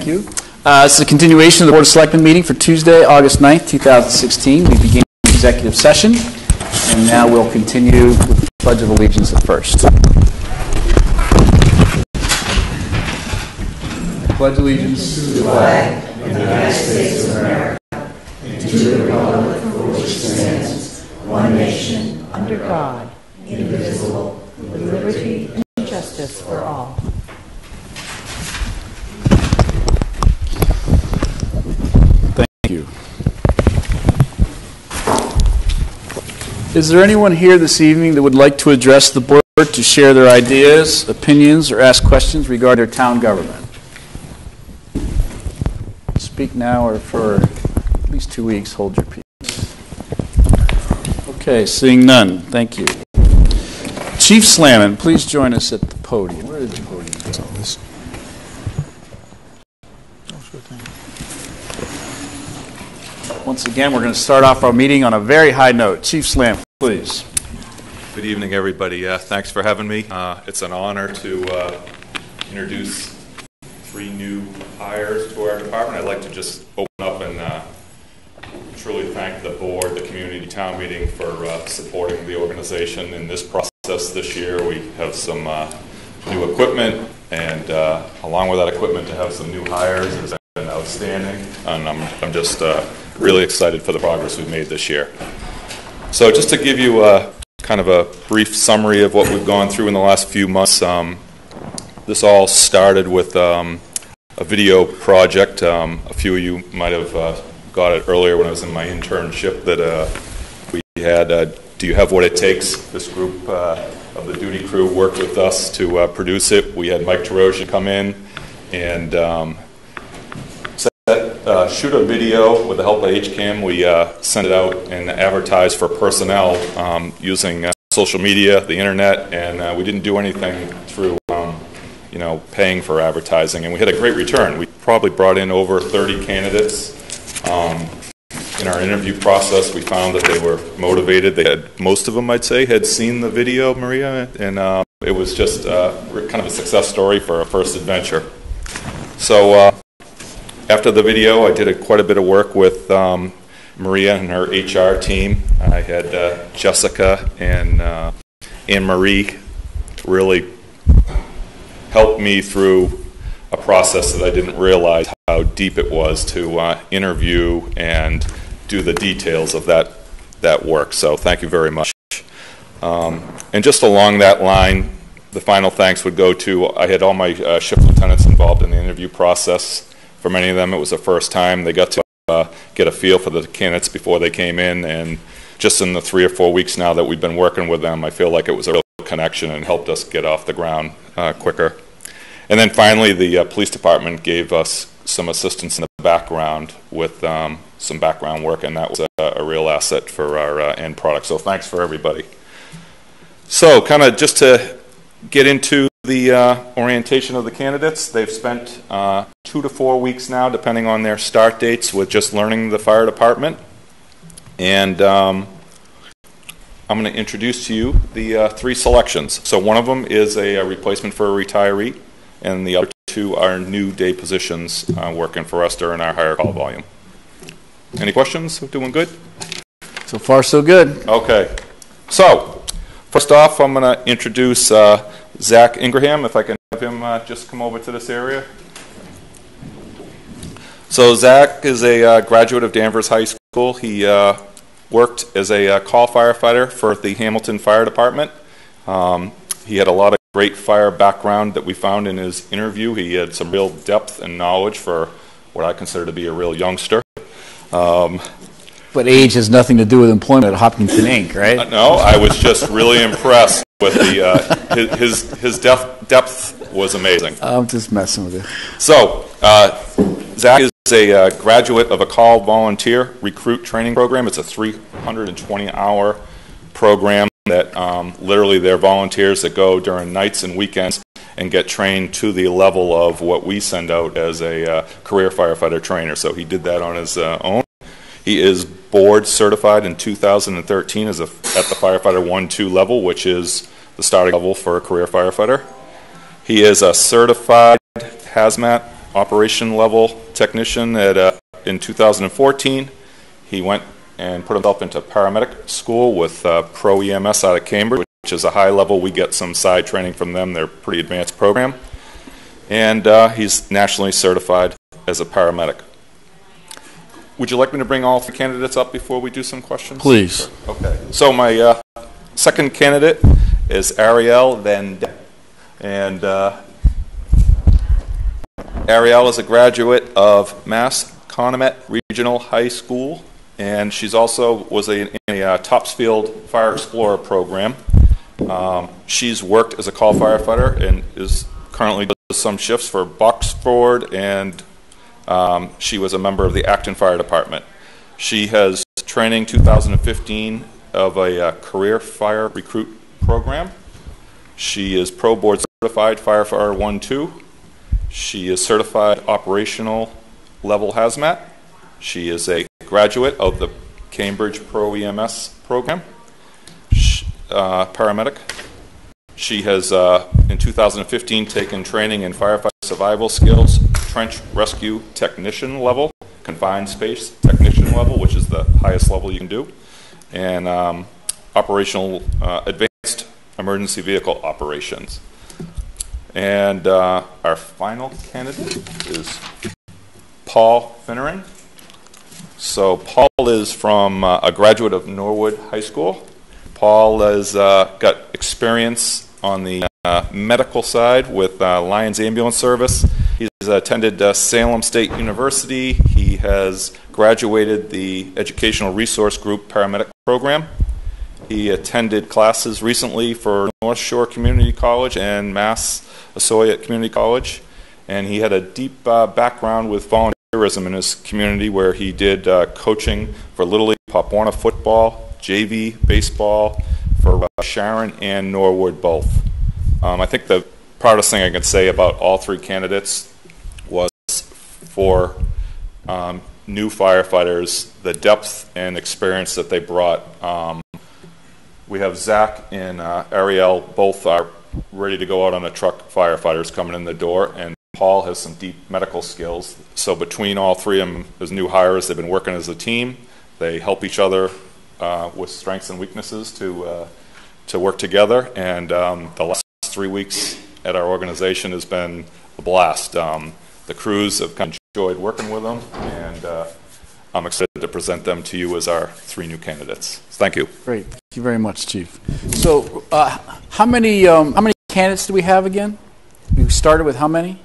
Right, thank you. Uh, This is a continuation of the Board of Selectmen meeting for Tuesday, August 9th, 2016. We begin the executive session, and now we'll continue with the Pledge of Allegiance at first. I Pledge allegiance to the flag of the United States of America and to the republic for which stands one nation, under God, indivisible, with liberty and justice for all. You. Is there anyone here this evening that would like to address the board to share their ideas, opinions, or ask questions regarding their town government? Speak now or for at least two weeks, hold your peace. Okay, seeing none, thank you. Chief Slaman, please join us at the podium. Where is the podium? Once again, we're going to start off our meeting on a very high note. Chief Slam, please. Good evening, everybody. Uh, Thanks for having me. Uh, It's an honor to uh, introduce three new hires to our department. I'd like to just open up and uh, truly thank the board, the community town meeting for uh, supporting the organization in this process this year. We have some uh, new equipment, and along with that equipment, to have some new hires has been outstanding, and I'm I'm just uh, really excited for the progress we've made this year. So just to give you a kind of a brief summary of what we've gone through in the last few months, um, this all started with um, a video project. Um, a few of you might have uh, got it earlier when I was in my internship that uh, we had uh, Do You Have What It Takes? This group uh, of the duty crew worked with us to uh, produce it. We had Mike Terosian come in and um, uh, shoot a video with the help of HCAM. We uh, sent it out and advertised for personnel um, using uh, social media, the internet, and uh, we didn't do anything through, um, you know, paying for advertising. And we had a great return. We probably brought in over 30 candidates. Um, in our interview process, we found that they were motivated. They had most of them, I'd say, had seen the video, Maria, and uh, it was just uh, kind of a success story for a first adventure. So uh, after the video, I did a, quite a bit of work with um, Maria and her HR team. I had uh, Jessica and uh, Anne Marie really help me through a process that I didn't realize how deep it was to uh, interview and do the details of that that work. So thank you very much. Um, and just along that line, the final thanks would go to I had all my uh, shift lieutenants involved in the interview process. For many of them, it was the first time they got to uh, get a feel for the candidates before they came in, and just in the three or four weeks now that we've been working with them, I feel like it was a real connection and helped us get off the ground uh, quicker. And then finally, the uh, police department gave us some assistance in the background with um, some background work, and that was a, a real asset for our uh, end product. So thanks for everybody. So, kind of just to get into the uh, orientation of the candidates, they've spent uh, two to four weeks now, depending on their start dates, with just learning the fire department. And um, I'm going to introduce to you the uh, three selections. So one of them is a, a replacement for a retiree, and the other two are new day positions uh, working for us during our higher call volume. Any questions? Doing good? So far, so good. Okay. So, first off, I'm going to introduce uh, Zach Ingraham, if I can have him uh, just come over to this area. So, Zach is a uh, graduate of Danvers High School. He uh, worked as a uh, call firefighter for the Hamilton Fire Department. Um, he had a lot of great fire background that we found in his interview. He had some real depth and knowledge for what I consider to be a real youngster. Um, But age has nothing to do with employment at Hopkinton Inc., right? no, I was just really impressed with the uh, his his, depth, depth was amazing. I'm just messing with you. So, uh, Zach is a uh, graduate of a call volunteer recruit training program. It's a 320 hour program that um, literally they're volunteers that go during nights and weekends and get trained to the level of what we send out as a uh, career firefighter trainer. So he did that on his uh, own. He is board certified in 2013 as a, at the firefighter 1-2 level, which is the starting level for a career firefighter. He is a certified hazmat operation level technician at, uh, in 2014. He went and put himself into paramedic school with uh, Pro EMS out of Cambridge, which is a high level. We get some side training from them. They're a pretty advanced program. And uh, he's nationally certified as a paramedic. Would you like me to bring all three candidates up before we do some questions? Please. Okay. So my uh, second candidate is Ariel Van. And uh, Ariel is a graduate of Mass Conomet Regional High School, and she's also was a, in a uh, Topsfield Fire Explorer program. Um, she's worked as a call firefighter and is currently does some shifts for Boxford, and um, she was a member of the Acton Fire Department. She has training 2015 of a uh, career fire recruit program. She is pro board certified firefighter 1 2. She is certified operational level hazmat. She is a graduate of the Cambridge Pro EMS program, uh, paramedic. She has, uh, in 2015, taken training in firefighter survival skills, trench rescue technician level, confined space technician level, which is the highest level you can do, and um, operational uh, advanced emergency vehicle operations. And uh, our final candidate is Paul Finnering. So Paul is from uh, a graduate of Norwood High School. Paul has uh, got experience on the uh, medical side with uh, Lyons Ambulance Service. He's attended uh, Salem State University. He has graduated the Educational Resource Group paramedic program. He attended classes recently for North Shore Community College and Mass Assoyat Community College. And he had a deep uh, background with volunteerism in his community where he did uh, coaching for Little League Warner football, JV baseball for Sharon and Norwood both. Um, I think the proudest thing I can say about all three candidates was for um, new firefighters, the depth and experience that they brought. Um, we have Zach and uh, Ariel, both are ready to go out on a truck firefighters coming in the door, and Paul has some deep medical skills. So between all three of them, as new hires, they've been working as a team. They help each other uh, with strengths and weaknesses to uh, to work together. And um, the last three weeks at our organization has been a blast. Um, the crews have kind of enjoyed working with them, and uh, I'm excited to present them to you as our three new candidates. Thank you. Great. Thank you very much, Chief. So, uh, how many um, how many candidates do we have again? We started with how many?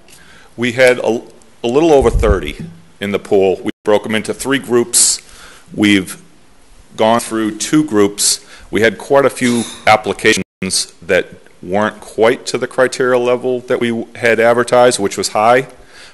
We had a, a little over 30 in the pool. We broke them into three groups. We've gone through two groups. We had quite a few applications that weren't quite to the criteria level that we had advertised, which was high,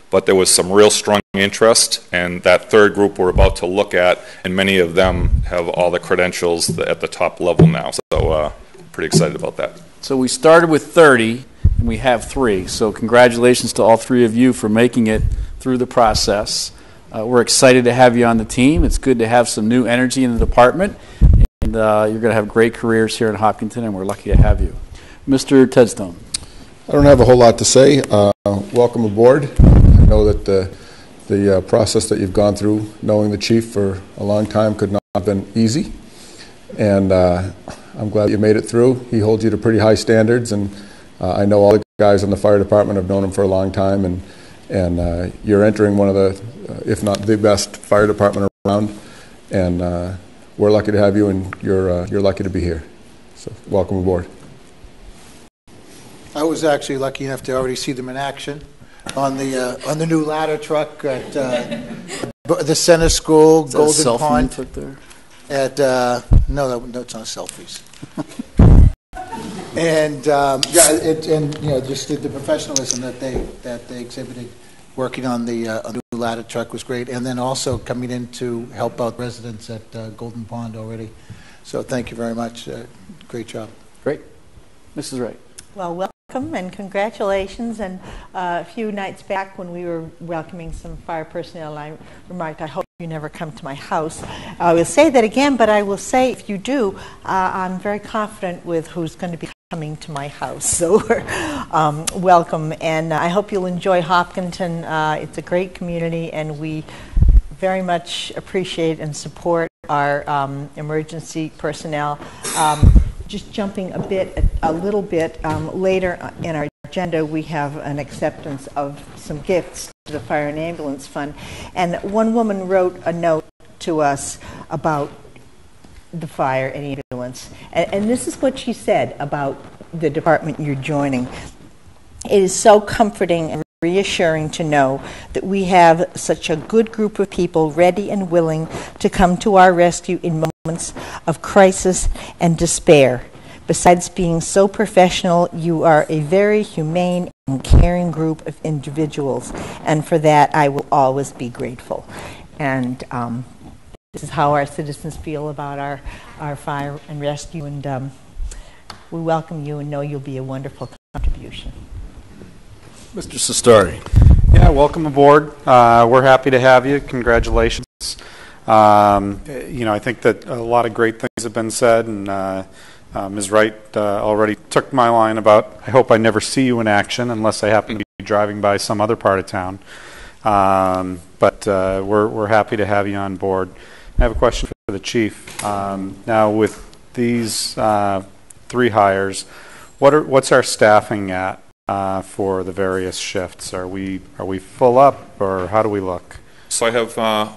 but there was some real strong interest. And that third group we're about to look at, and many of them have all the credentials at the top level now. So, uh, pretty excited about that. So we started with 30, and we have three. So congratulations to all three of you for making it through the process. Uh, we're excited to have you on the team. It's good to have some new energy in the department, and uh, you're going to have great careers here in Hopkinton, and we're lucky to have you. Mr. Tedstone. I don't have a whole lot to say. Uh, welcome aboard. I know that the, the uh, process that you've gone through, knowing the chief for a long time, could not have been easy. And uh, I'm glad you made it through. He holds you to pretty high standards, and uh, I know all the guys in the fire department have known him for a long time, and and uh, you're entering one of the, uh, if not the best fire department around, and uh, we're lucky to have you, and you're uh, you're lucky to be here. So welcome aboard. I was actually lucky enough to already see them in action on the uh, on the new ladder truck at uh, the center school, Is that a Golden selfie you Pond. took there? At uh, no, that, no, it's not selfies. and um, yeah, it, and you know, just the, the professionalism that they that they exhibited working on the uh, new ladder truck was great, and then also coming in to help out residents at uh, Golden Pond already. So thank you very much. Uh, great job. Great. Mrs. Wright. Well, welcome and congratulations. And uh, a few nights back, when we were welcoming some fire personnel, I remarked, I hope you never come to my house. I will say that again, but I will say if you do, uh, I'm very confident with who's going to be coming to my house. So, um, welcome, and I hope you'll enjoy Hopkinton. Uh, it's a great community, and we very much appreciate and support our um, emergency personnel. Um, just jumping a bit, a little bit um, later in our agenda, we have an acceptance of some gifts to the Fire and Ambulance Fund, and one woman wrote a note to us about the fire and ambulance. And, and, this is what she said about the department you're joining. It is so comforting and reassuring to know that we have such a good group of people ready and willing to come to our rescue in moments of crisis and despair. Besides being so professional, you are a very humane and caring group of individuals, and for that I will always be grateful. And um, this is how our citizens feel about our, our fire and rescue, and um, we welcome you and know you'll be a wonderful contribution. Mr. Sistari. Yeah, welcome aboard. Uh, we're happy to have you. Congratulations. Um, you know, I think that a lot of great things have been said, and uh, uh, Ms. Wright uh, already took my line about I hope I never see you in action unless I happen to be driving by some other part of town. Um, but uh, we're, we're happy to have you on board. I have a question for the chief. Um, now, with these uh, three hires, what are, what's our staffing at uh, for the various shifts? Are we are we full up, or how do we look? So I have uh,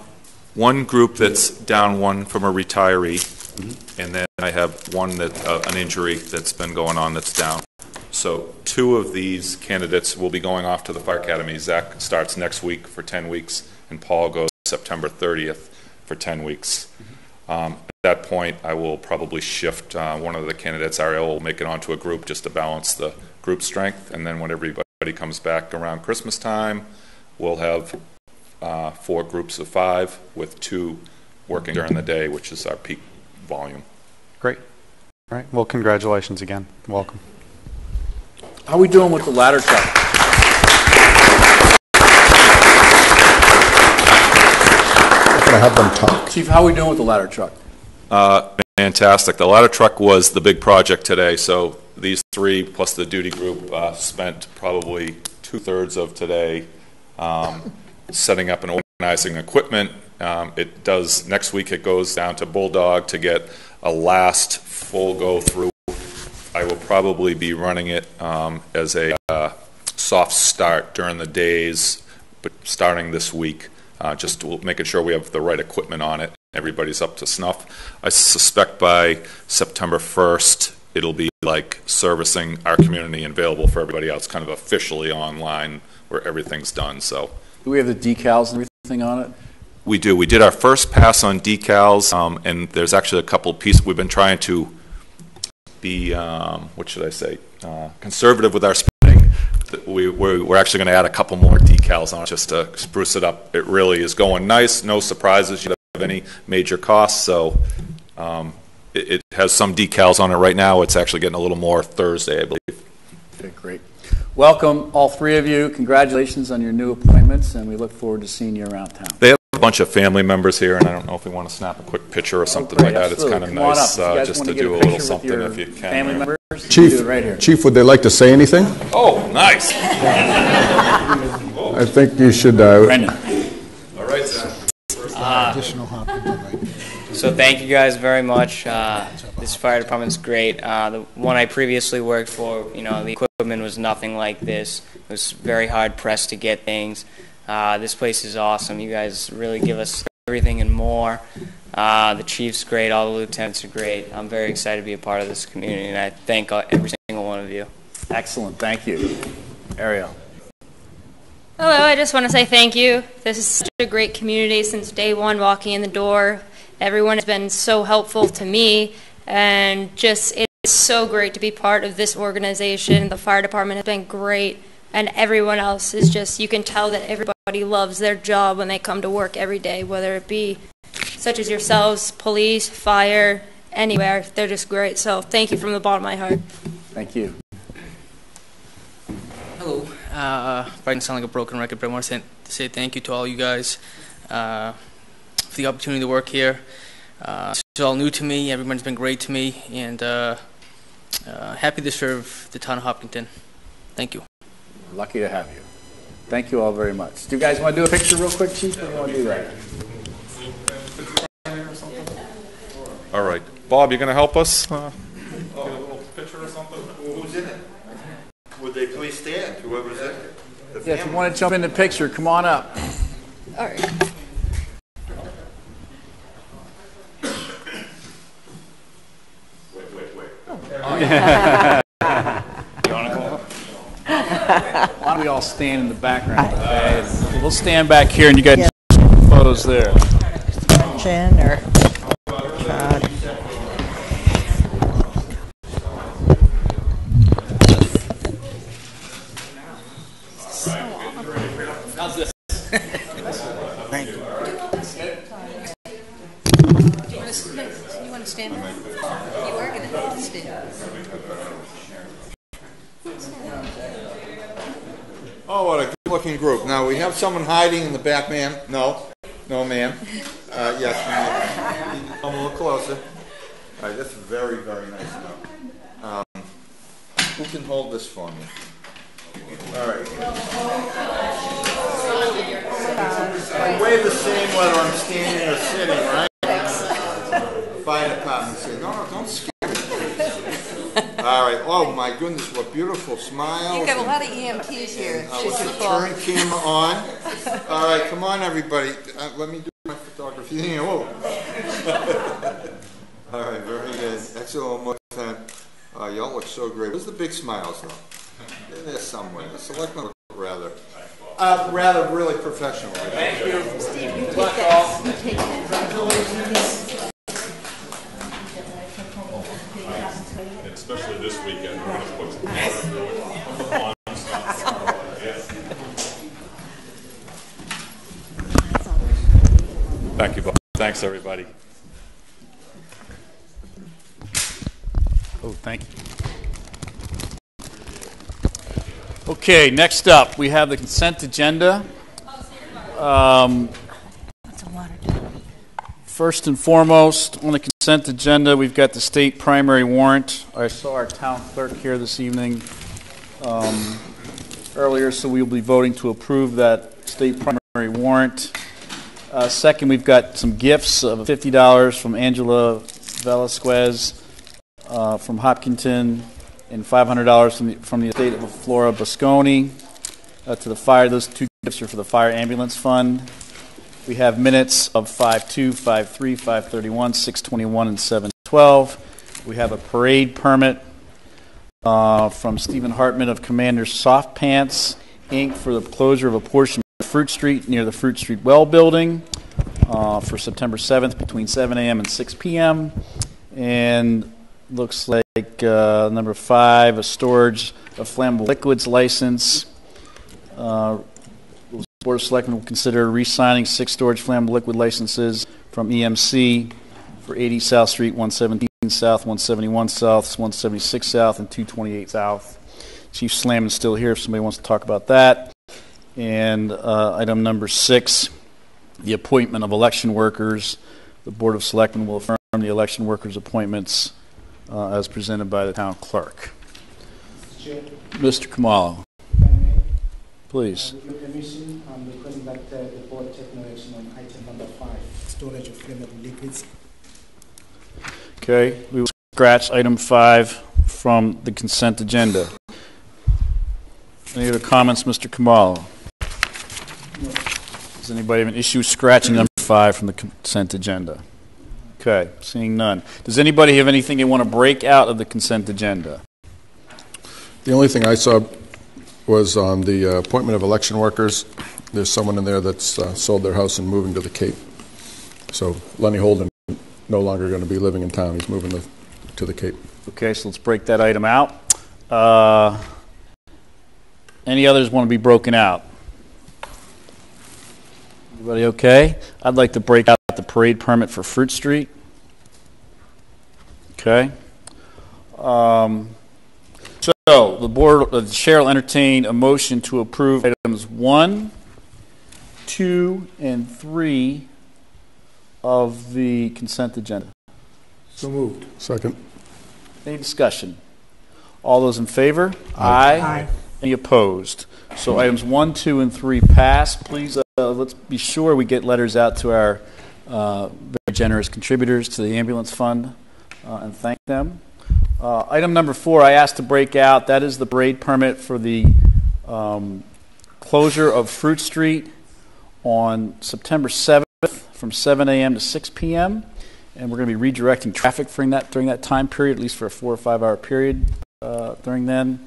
one group that's down one from a retiree, mm-hmm. and then I have one that uh, an injury that's been going on that's down. So two of these candidates will be going off to the fire academy. Zach starts next week for 10 weeks, and Paul goes September 30th for 10 weeks. Um, at that point, I will probably shift uh, one of the candidates, Ariel, will make it onto a group just to balance the group strength. And then when everybody comes back around Christmas time, we'll have uh, four groups of five with two working during the day, which is our peak volume. Great. All right. Well, congratulations again. Welcome. How are we doing with the ladder truck? To have them talk. Chief, how are we doing with the ladder truck? Uh, fantastic. The ladder truck was the big project today, so these three plus the duty group uh, spent probably two thirds of today um, setting up and organizing equipment. Um, it does next week. It goes down to Bulldog to get a last full go through. I will probably be running it um, as a uh, soft start during the days, but starting this week uh, just making sure we have the right equipment on it. Everybody's up to snuff. I suspect by September 1st, it'll be like servicing our community and available for everybody else, kind of officially online where everything's done. So, do we have the decals and everything on it? We do. We did our first pass on decals, um, and there's actually a couple pieces we've been trying to be, um, what should I say, uh, conservative with our we, we're, actually going to add a couple more decals on it just to spruce it up. It really is going nice. No surprises. You don't have any major costs. So um, it, it, has some decals on it right now. It's actually getting a little more Thursday, I believe. Okay, great. Welcome, all three of you. Congratulations on your new appointments, and we look forward to seeing you around town. They bunch of family members here, and I don't know if we want to snap a quick picture or something like that. Absolutely. It's kind of nice uh, just to do a, a little something if you can. Family members? Chief, right Chief, would they like to say anything? Oh, nice. I think you should. Uh, Brendan. All right, Zach. Additional So thank you guys very much. Uh, this fire department's great. Uh, the one I previously worked for, you know, the equipment was nothing like this. It was very hard pressed to get things. Uh, this place is awesome. You guys really give us everything and more. Uh, the chief's great. All the lieutenants are great. I'm very excited to be a part of this community, and I thank every single one of you. Excellent. Thank you. Ariel. Hello. I just want to say thank you. This is such a great community since day one walking in the door. Everyone has been so helpful to me, and just it's so great to be part of this organization. The fire department has been great, and everyone else is just, you can tell that everybody loves their job when they come to work every day, whether it be such as yourselves, police, fire, anywhere. They're just great. So thank you from the bottom of my heart. Thank you. Hello. Uh, probably sound like a broken record, but I want to say thank you to all you guys uh, for the opportunity to work here. Uh, this is all new to me. Everyone's been great to me, and uh, uh, happy to serve the town of Hopkinton. Thank you. Lucky to have you. Thank you all very much. Do you guys want to do a picture real quick, Chief, or do you want to do that? All right. Bob, you're going to help us? Uh, get a little picture or something? Who's in it? Would they please stand, whoever's in it? The Yeah, if you want to jump in the picture, come on up. All right. Why don't we all stand in the background, okay? We'll stand back here and you guys photos there. Jen or Todd. You want to stand? You are going to stand. Oh, what a good-looking group. Now, we have someone hiding in the back, ma'am. No, no, ma'am. Uh, yes, ma'am. Come a little closer. All right, that's very, very nice. Um, who can hold this for me? All right. I weigh the same whether I'm standing or sitting, right? Fire department say, no, no, don't scare. All right. Oh my goodness, what beautiful smiles. You've got a lot of EMTs here. Uh, Should let's you turn camera on. All right, come on, everybody. Uh, let me do my photography. Yeah, whoa. All right, very good. Excellent. One more time. Uh, y'all look so great. Where's the big smiles, though? They're there somewhere. The selectmen look rather, uh, rather really professional. Thank you. Steve, you take that. You take that. Especially this weekend, we're going to put Thank you, Bob. Thanks, everybody. Oh, thank you. Okay, next up, we have the consent agenda. Um, First and foremost, on the consent agenda, we've got the state primary warrant. I saw our town clerk here this evening um, earlier, so we will be voting to approve that state primary warrant. Uh, Second, we've got some gifts of $50 from Angela Velasquez uh, from Hopkinton and $500 from the, from the estate of Flora Bosconi uh, to the fire. Those two gifts are for the fire ambulance fund. We have minutes of 5-2, 5-3, 5-31, 6-21, and 7-12. We have a parade permit uh, from Stephen Hartman of Commander Soft Pants, Inc. for the closure of a portion Fruit Street near the Fruit Street Well Building uh, for September 7th between 7 a.m. and 6 p.m. And looks like uh, number five, a storage of flammable liquids license. Uh, Board of Selectmen will consider re-signing six storage flammable liquid licenses from EMC for 80 South Street, 117 South, 171 South, 176 South, and 228 South. Chief Slaman's still here if somebody wants to talk about that. And uh, item number six, the appointment of election workers. The Board of Selectmen will affirm the election workers' appointments uh, as presented by the town clerk. Mr. Khumalo, please. With your permission, I'm requesting that uh, the board take no action on item number five, storage of flammable liquids. Okay, we will scratch item five from the consent agenda. Any other comments, Mr. Khumalo? Does anybody have an issue scratching number five from the consent agenda? Okay, seeing none. Does anybody have anything they want to break out of the consent agenda? The only thing I saw was on the uh, appointment of election workers. There's someone in there that's uh, sold their house and moving to the Cape. So Lenny Holden no longer going to be living in town. He's moving to, to the Cape. Okay, so let's break that item out. Uh, Any others want to be broken out? Everybody okay? I'd like to break out the parade permit for Fruit Street. Okay. Um, So, the board, uh, the chair will entertain a motion to approve items one, two, and three of the consent agenda. So moved. Second. Any discussion? All those in favor? Aye. Any opposed? So items one, two, and three pass. Please, uh, let's be sure we get letters out to our uh, very generous contributors to the ambulance fund uh, and thank them. Uh, item number four, I asked to break out. That is the parade permit for the um, closure of Fruit Street on September 7th from 7 a.m. to 6 p.m. And we're going to be redirecting traffic during that during that time period, at least for a four or five hour period uh, during then.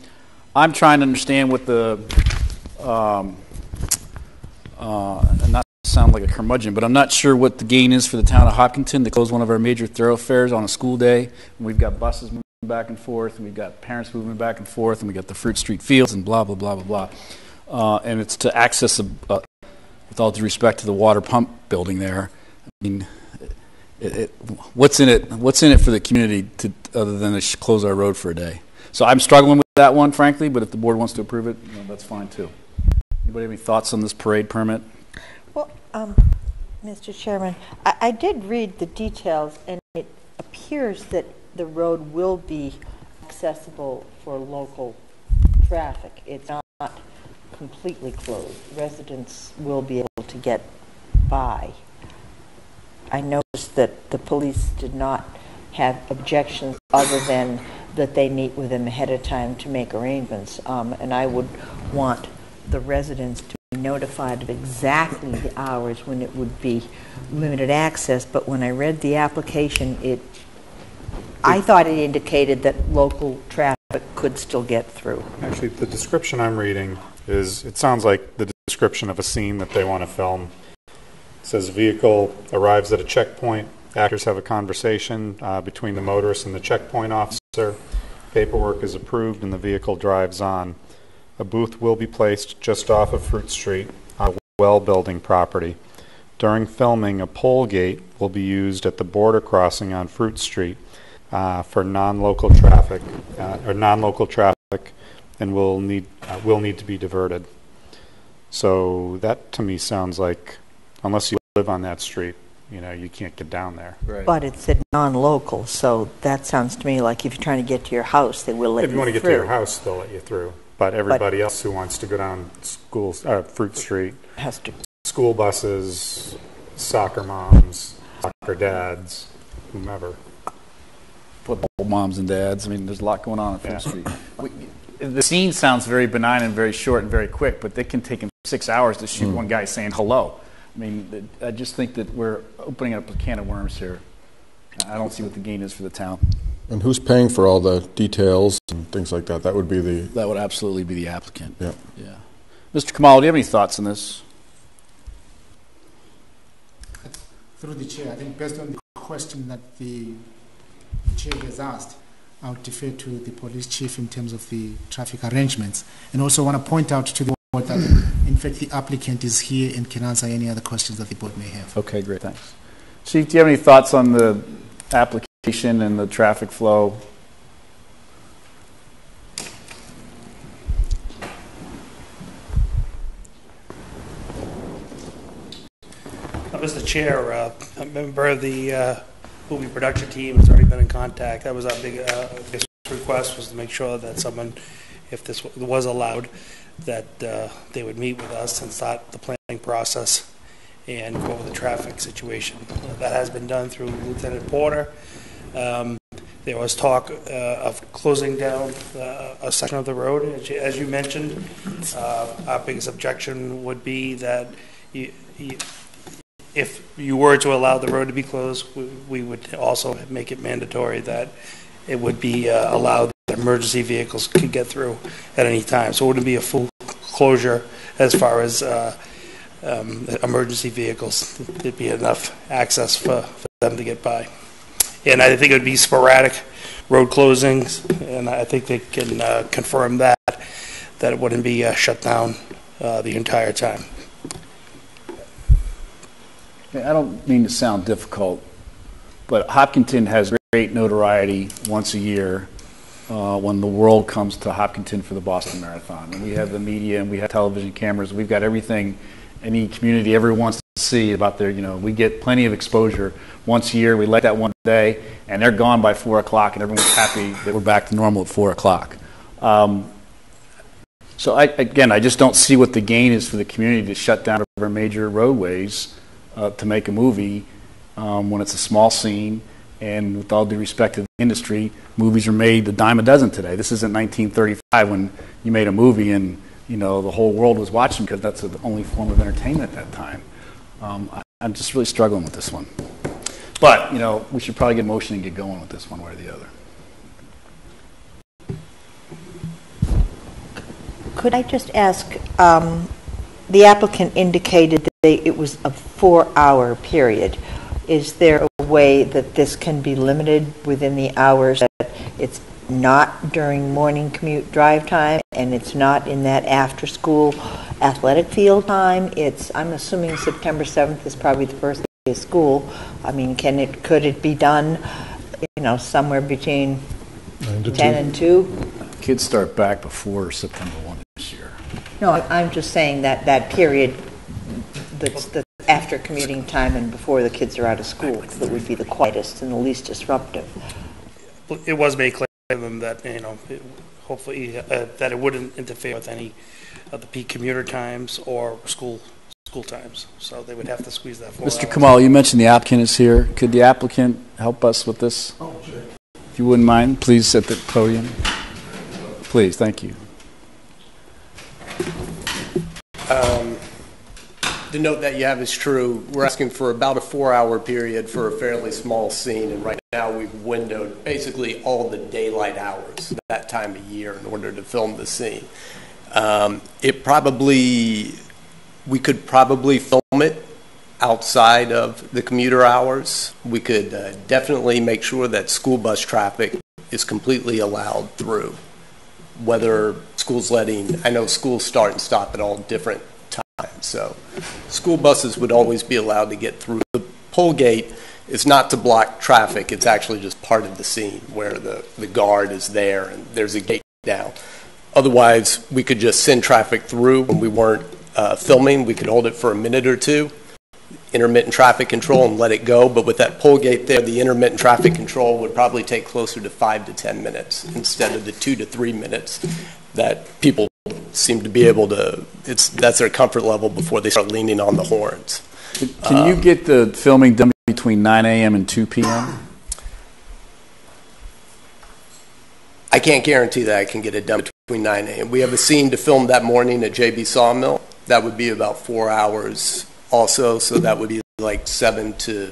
I'm trying to understand what the um, uh, not sound like a curmudgeon, but I'm not sure what the gain is for the town of Hopkinton to close one of our major thoroughfares on a school day. We've got buses moving back and forth, and we've got parents moving back and forth, and we've got the Fruit Street fields, and blah blah blah blah blah. Uh, and it's to access a, a with all due respect to the water pump building there, I mean, it, it, what's in it? What's in it for the community to, other than to close our road for a day? So I'm struggling with that one, frankly. But if the board wants to approve it, you know, that's fine too. Anybody have any thoughts on this parade permit? Well, um, Mr. Chairman, I, I did read the details, and it appears that the road will be accessible for local traffic. It's not completely closed. Residents will be able to get by. I noticed that the police did not have objections other than that they meet with them ahead of time to make arrangements. Um, and I would want the residents to be notified of exactly the hours when it would be limited access. But when I read the application, it I thought it indicated that local traffic could still get through. Actually, the description I'm reading is it sounds like the description of a scene that they want to film. It says vehicle arrives at a checkpoint. Actors have a conversation uh, between the motorist and the checkpoint officer. Paperwork is approved and the vehicle drives on. A booth will be placed just off of Fruit Street on a well building property. During filming, a pole gate will be used at the border crossing on Fruit Street uh, for non-local traffic uh, or non-local traffic and will need uh, will need to be diverted. So that to me sounds like, unless you live on that street, you know, you can't get down there. Right. But it said non-local, so that sounds to me like if you're trying to get to your house, they will let you. If you want to get to your house, they'll let you through. But everybody else who wants to go down school, uh, Fruit Street, Has to. school buses, soccer moms, soccer dads, whomever. Football moms and dads. I mean, there's a lot going on at Fruit Yeah. Street. We, the scene sounds very benign and very short and very quick, but it can take him six hours to shoot one guy saying hello. I mean, I just think that we're opening up a can of worms here. I don't see what the gain is for the town. And who's paying for all the details and things like that? That would be the, That would absolutely be the applicant. yeah. Yeah. Mr. Kamal, do you have any thoughts on this? Through the chair, I think based on the question that the chair has asked, I would defer to the police chief in terms of the traffic arrangements. And also want to point out to the board that, in fact, the applicant is here and can answer any other questions that the board may have. Okay, great, thanks. Chief, do you have any thoughts on the application and the traffic flow? Mr. Chair, uh, a member of the uh, movie production team has already been in contact. That was our big, uh, request, was to make sure that someone, if this was allowed, that uh, they would meet with us and start the planning process and go over the traffic situation. That has been done through Lieutenant Porter. Um, There was talk uh, of closing down uh, a section of the road, as you- as you mentioned. Uh, Our biggest objection would be that you- you- if you were to allow the road to be closed, we- we would also make it mandatory that it would be uh, allowed that emergency vehicles could get through at any time. So it wouldn't be a full closure as far as uh, um, emergency vehicles. There'd be enough access for for them to get by. And I think it would be sporadic road closings, and I think they can uh, confirm that, that it wouldn't be uh, shut down uh, the entire time. I don't mean to sound difficult, but Hopkinton has great notoriety once a year uh, when the world comes to Hopkinton for the Boston Marathon. And we have the media and we have television cameras. We've got everything any community ever wants to see about their, you know, we get plenty of exposure once a year. We let that one day, and they're gone by 4 o'clock, and everyone's happy that we're back to normal at 4 o'clock. Um, so I, again, I just don't see what the gain is for the community to shut down our major roadways uh, to make a movie um, when it's a small scene. And with all due respect to the industry, movies are made a dime a dozen today. This isn't 1935 when you made a movie and you know the whole world was watching because that's the only form of entertainment at that time. Um, I, I'm just really struggling with this one. But you know, we should probably get motion and get going with this one way or the other. Could I just ask, um, the applicant indicated that they- it was a four-hour period. Is there a way that this can be limited within the hours, that it's not during morning commute drive time, and it's not in that after-school athletic field time? It's, I'm assuming September 7th is probably the first day of school. I mean, can it, could it be done, you know, somewhere between Nine to 10 two. and 2? Kids start back before September 1 this year. No, I- I'm just saying that, that period that's the after commuting time and before the kids are out of school, that would be the quietest and the least disruptive. It was made clear to them that, you know, it- hopefully, uh, that it wouldn't interfere with any of the peak commuter times or school, school times. So they would have to squeeze that four Mr. hours. Kamal, you mentioned the applicant is here. Could the applicant help us with this? Oh, sure. If you wouldn't mind, please at the podium. Please, thank you. Um, The note that you have is true. We're asking for about a four-hour period for a fairly small scene, and right now we've windowed basically all the daylight hours that time of year in order to film the scene. Um, It probably, we could probably film it outside of the commuter hours. We could uh, definitely make sure that school bus traffic is completely allowed through whether schools letting, I know schools start and stop at all different so school buses would always be allowed to get through. The pull gate is not to block traffic, it's actually just part of the scene where the, the guard is there and there's a gate down. Otherwise, we could just send traffic through when we weren't uh, filming, we could hold it for a minute or two, intermittent traffic control and let it go, but with that pull gate there, the intermittent traffic control would probably take closer to five to 10 minutes instead of the two to three minutes that people seem to be able to, it's, that's their comfort level before they start leaning on the horns. Can you get the filming done between 9 a.m. and 2 p.m.? I can't guarantee that I can get it done between 9 a.m. We have a scene to film that morning at JB Sawmill. That would be about four hours also, so that would be like 7 to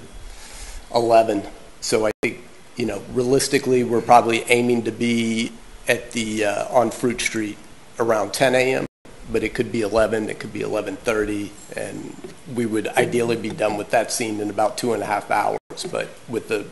11. So I think, you know, realistically, we're probably aiming to be at the, uh, on Fruit Street around 10 a.m., but it could be 11, it could be 11:30, and we would ideally be done with that scene in about two and a half hours, but with the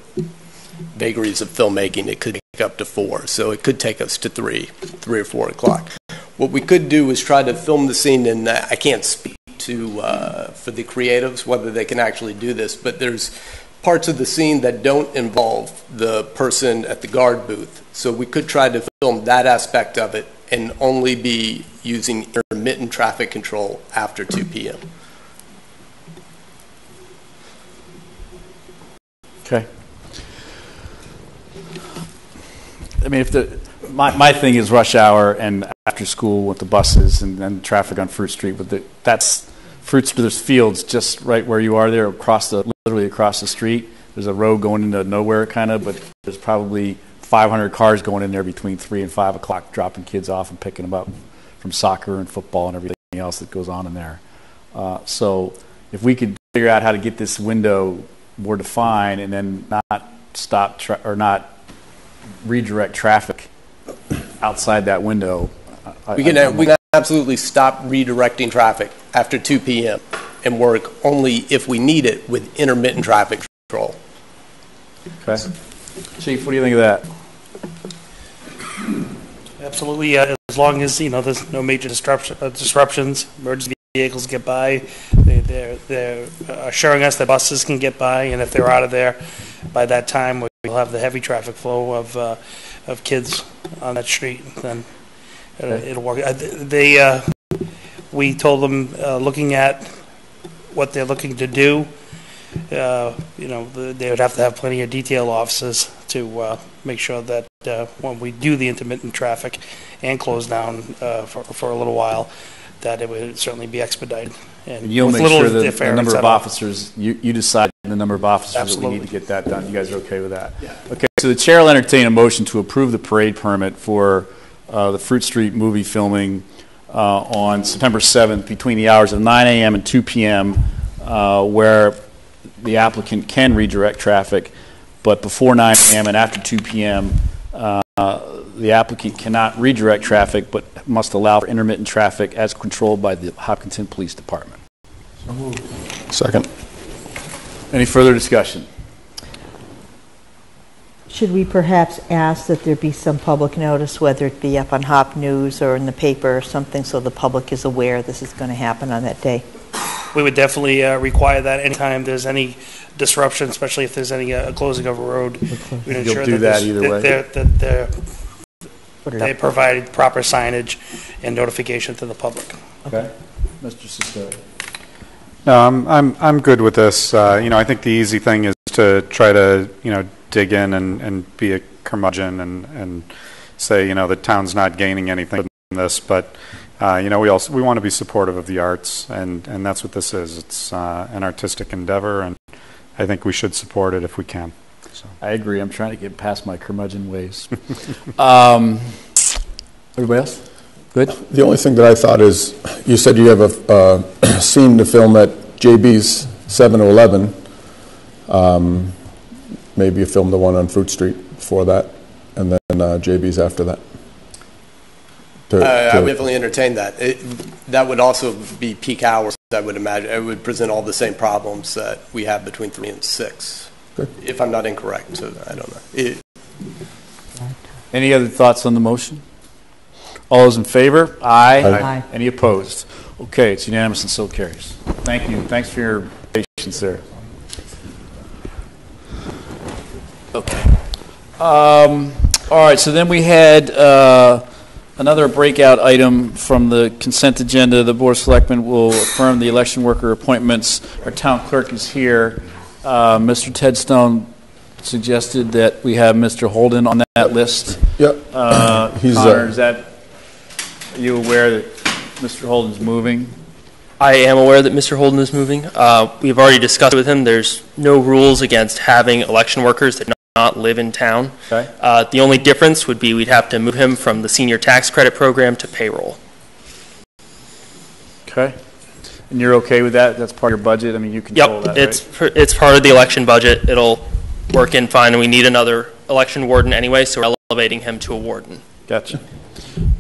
vagaries of filmmaking, it could take up to four. So it could take us to three, three or four o'clock. What we could do is try to film the scene, and I can't speak to uh, for the creatives whether they can actually do this, but there's parts of the scene that don't involve the person at the guard booth. So we could try to film that aspect of it and only be using intermittent traffic control after 2 p.m. Okay. I mean, if the my, my thing is rush hour and after school with the buses and then traffic on Fruit Street, but the, that's Fruit Street. There's fields just right where you are there, across the literally across the street. There's a road going into nowhere, kind of, but there's probably 500 cars going in there between three and five o'clock, dropping kids off and picking them up from soccer and football and everything else that goes on in there. Uh, so if we could figure out how to get this window more defined and then not stop or not redirect traffic outside that window. I- We can, I- we can absolutely stop redirecting traffic after 2 p.m. and work only if we need it with intermittent traffic control. Okay. Chief, what do you think of that? Absolutely, uh, as long as, you know, there's no major disruption, uh, disruptions, emergency vehicles get by, they, they're, they're assuring us that buses can get by, and if they're out of there by that time, we'll have the heavy traffic flow of, uh, of kids on that street, then it'll, it'll work. Uh, They, uh, we told them, uh, looking at what they're looking to do, uh, you know, the- they would have to have plenty of detail officers to, uh, make sure that uh, when we do the intermittent traffic and close down uh, for, for a little while, that it would certainly be expedited. And you'll with make little sure that the interference number at of all. officers, you, you decide the number of officers that we need Absolutely. to get that done. You guys are okay with that? Okay, so the chair will entertain a motion to approve the parade permit for uh, the Fruit Street movie filming uh, on September 7th between the hours of 9 a.m. and 2 p.m., uh, where the applicant can redirect traffic, but before 9 a.m. and after 2 p.m., uh, the applicant cannot redirect traffic, but must allow for intermittent traffic as controlled by the Hopkinton Police Department. Second. Any further discussion? Should we perhaps ask that there be some public notice, whether it be up on Hop News or in the paper or something, so the public is aware this is going to happen on that day? We would definitely uh, require that anytime there's any disruption, especially if there's any uh, closing of a road. We'd You'll ensure do that there's- either that way. they're- That they're, Put it they up. provide proper signage and notification to the public. Okay. Mr. Sisto. No, I'm, I'm, I'm good with this. Uh, you know, I think the easy thing is to try to, you know, dig in and, and be a curmudgeon and, and say, you know, the town's not gaining anything from this, but, uh, you know, we also, we want to be supportive of the arts, and, and that's what this is. It's uh, an artistic endeavor, and I think we should support it if we can. So. I agree. I'm trying to get past my curmudgeon ways. um, everybody else? Good? The only thing that I thought is, you said you have a uh, scene to film at JB's 7 Eleven. Um, Maybe you film the one on Fruit Street before that, and then uh, JB's after that. To- Uh, I would definitely entertain that. It, that would also be peak hours, I would imagine. It would present all the same problems that we have between three and six. Good. If I'm not incorrect, so I don't know. It, Any other thoughts on the motion? All those in favor? Aye. Aye. Aye. Any opposed? Okay, it's unanimous and so carries. Thank you. Thanks for your patience there. Okay. Um, all right, so then we had uh, another breakout item from the consent agenda. The Board of Selectmen will affirm the election worker appointments. Our town clerk is here. Uh, Mr. Ted Stone suggested that we have Mr. Holden on that list. Yep. Uh, He's, uh, Connor, is that, are you aware that Mr. Holden's moving? I am aware that Mr. Holden is moving. Uh, We've already discussed it with him. There's no rules against having election workers that do not live in town. Okay. Uh, The only difference would be we'd have to move him from the senior tax credit program to payroll. Okay. And you're okay with that? That's part of your budget? I mean, you control Yep, that, it's, right? per- it's part of the election budget. It'll work in fine, and we need another election warden anyway, so we're elevating him to a warden. Gotcha.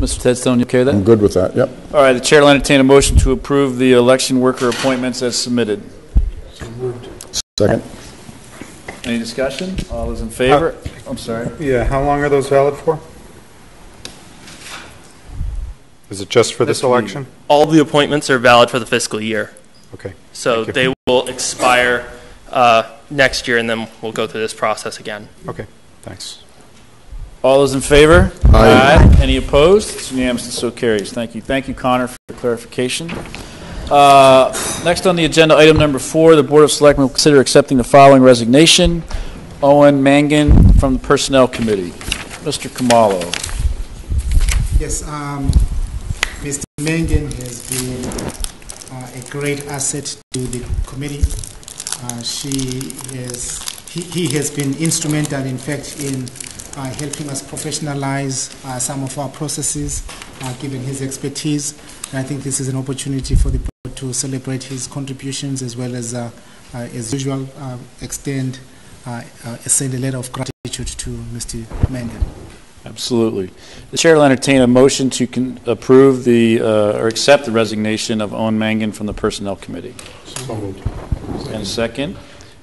Mr. Ted Stone, you okay with that? I'm good with that, yep. All right, the chair will entertain a motion to approve the election worker appointments as submitted. Second. Any discussion? All those in favor? I'm sorry. Yeah, how long are those valid for? Is it just for this This week. election? All the appointments are valid for the fiscal year. Okay. So they will expire uh, next year, and then we'll go through this process again. Okay, thanks. All those in favor? Aye. Any opposed? It's unanimous and so carries. Thank you. Thank you, Connor, for the clarification. Uh, Next on the agenda, item number four, the Board of Selectmen will consider accepting the following resignation. Owen Mangan from the Personnel Committee. Mr. Khumalo. Yes, um, Mr. Mangan has been uh, a great asset to the committee. Uh, she has, he, he has been instrumental, in fact, in uh, helping us professionalize uh, some of our processes, given his expertise. And I think this is an opportunity for the to celebrate his contributions as well as, uh, uh, as usual, uh, extend, uh, uh, send a letter of gratitude to Mr. Mangan. Absolutely. The chair will entertain a motion to con- approve the, uh, or accept the resignation of Owen Mangan from the Personnel Committee. And a second?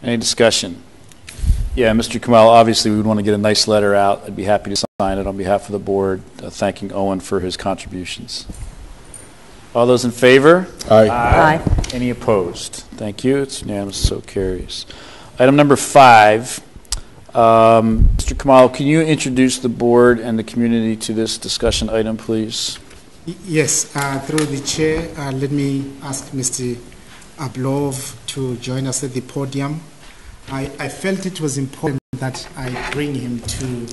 Any discussion? Yeah, Mr. Kamal, obviously, we would want to get a nice letter out. I'd be happy to sign it on behalf of the board, uh, thanking Owen for his contributions. All those in favor? Aye. Aye. Any opposed? Thank you. It's unanimous, so carries. Item number five. Um, Mr. Kamal, can you introduce the board and the community to this discussion item, please? Yes, uh, through the chair, uh, let me ask Mr. Ablove to join us at the podium. I, I felt it was important that I bring him to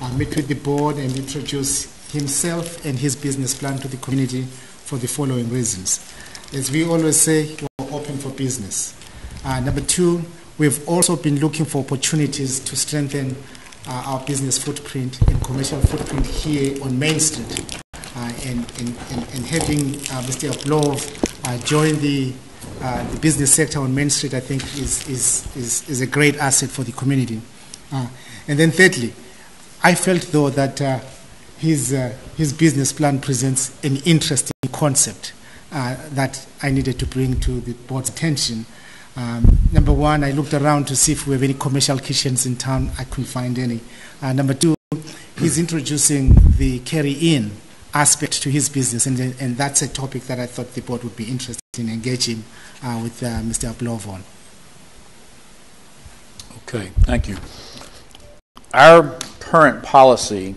uh, meet with the board and introduce himself and his business plan to the community for the following reasons. As we always say, we're open for business. Uh, number two, we've also been looking for opportunities to strengthen uh, our business footprint and commercial footprint here on Main Street. Uh, and, and, and, and having uh, Mr. Ablove uh, join the, uh, the business sector on Main Street, I think, is, is, is, is a great asset for the community. And then thirdly, I felt though that his, his business plan presents an interesting concept uh, that I needed to bring to the board's attention. Um, number one, I looked around to see if we have any commercial kitchens in town. I couldn't find any. Uh, number two, he's introducing the carry-in aspect to his business, and, and that's a topic that I thought the board would be interested in engaging uh, with uh, Mr. Ablove on. Okay, thank you. Our current policy,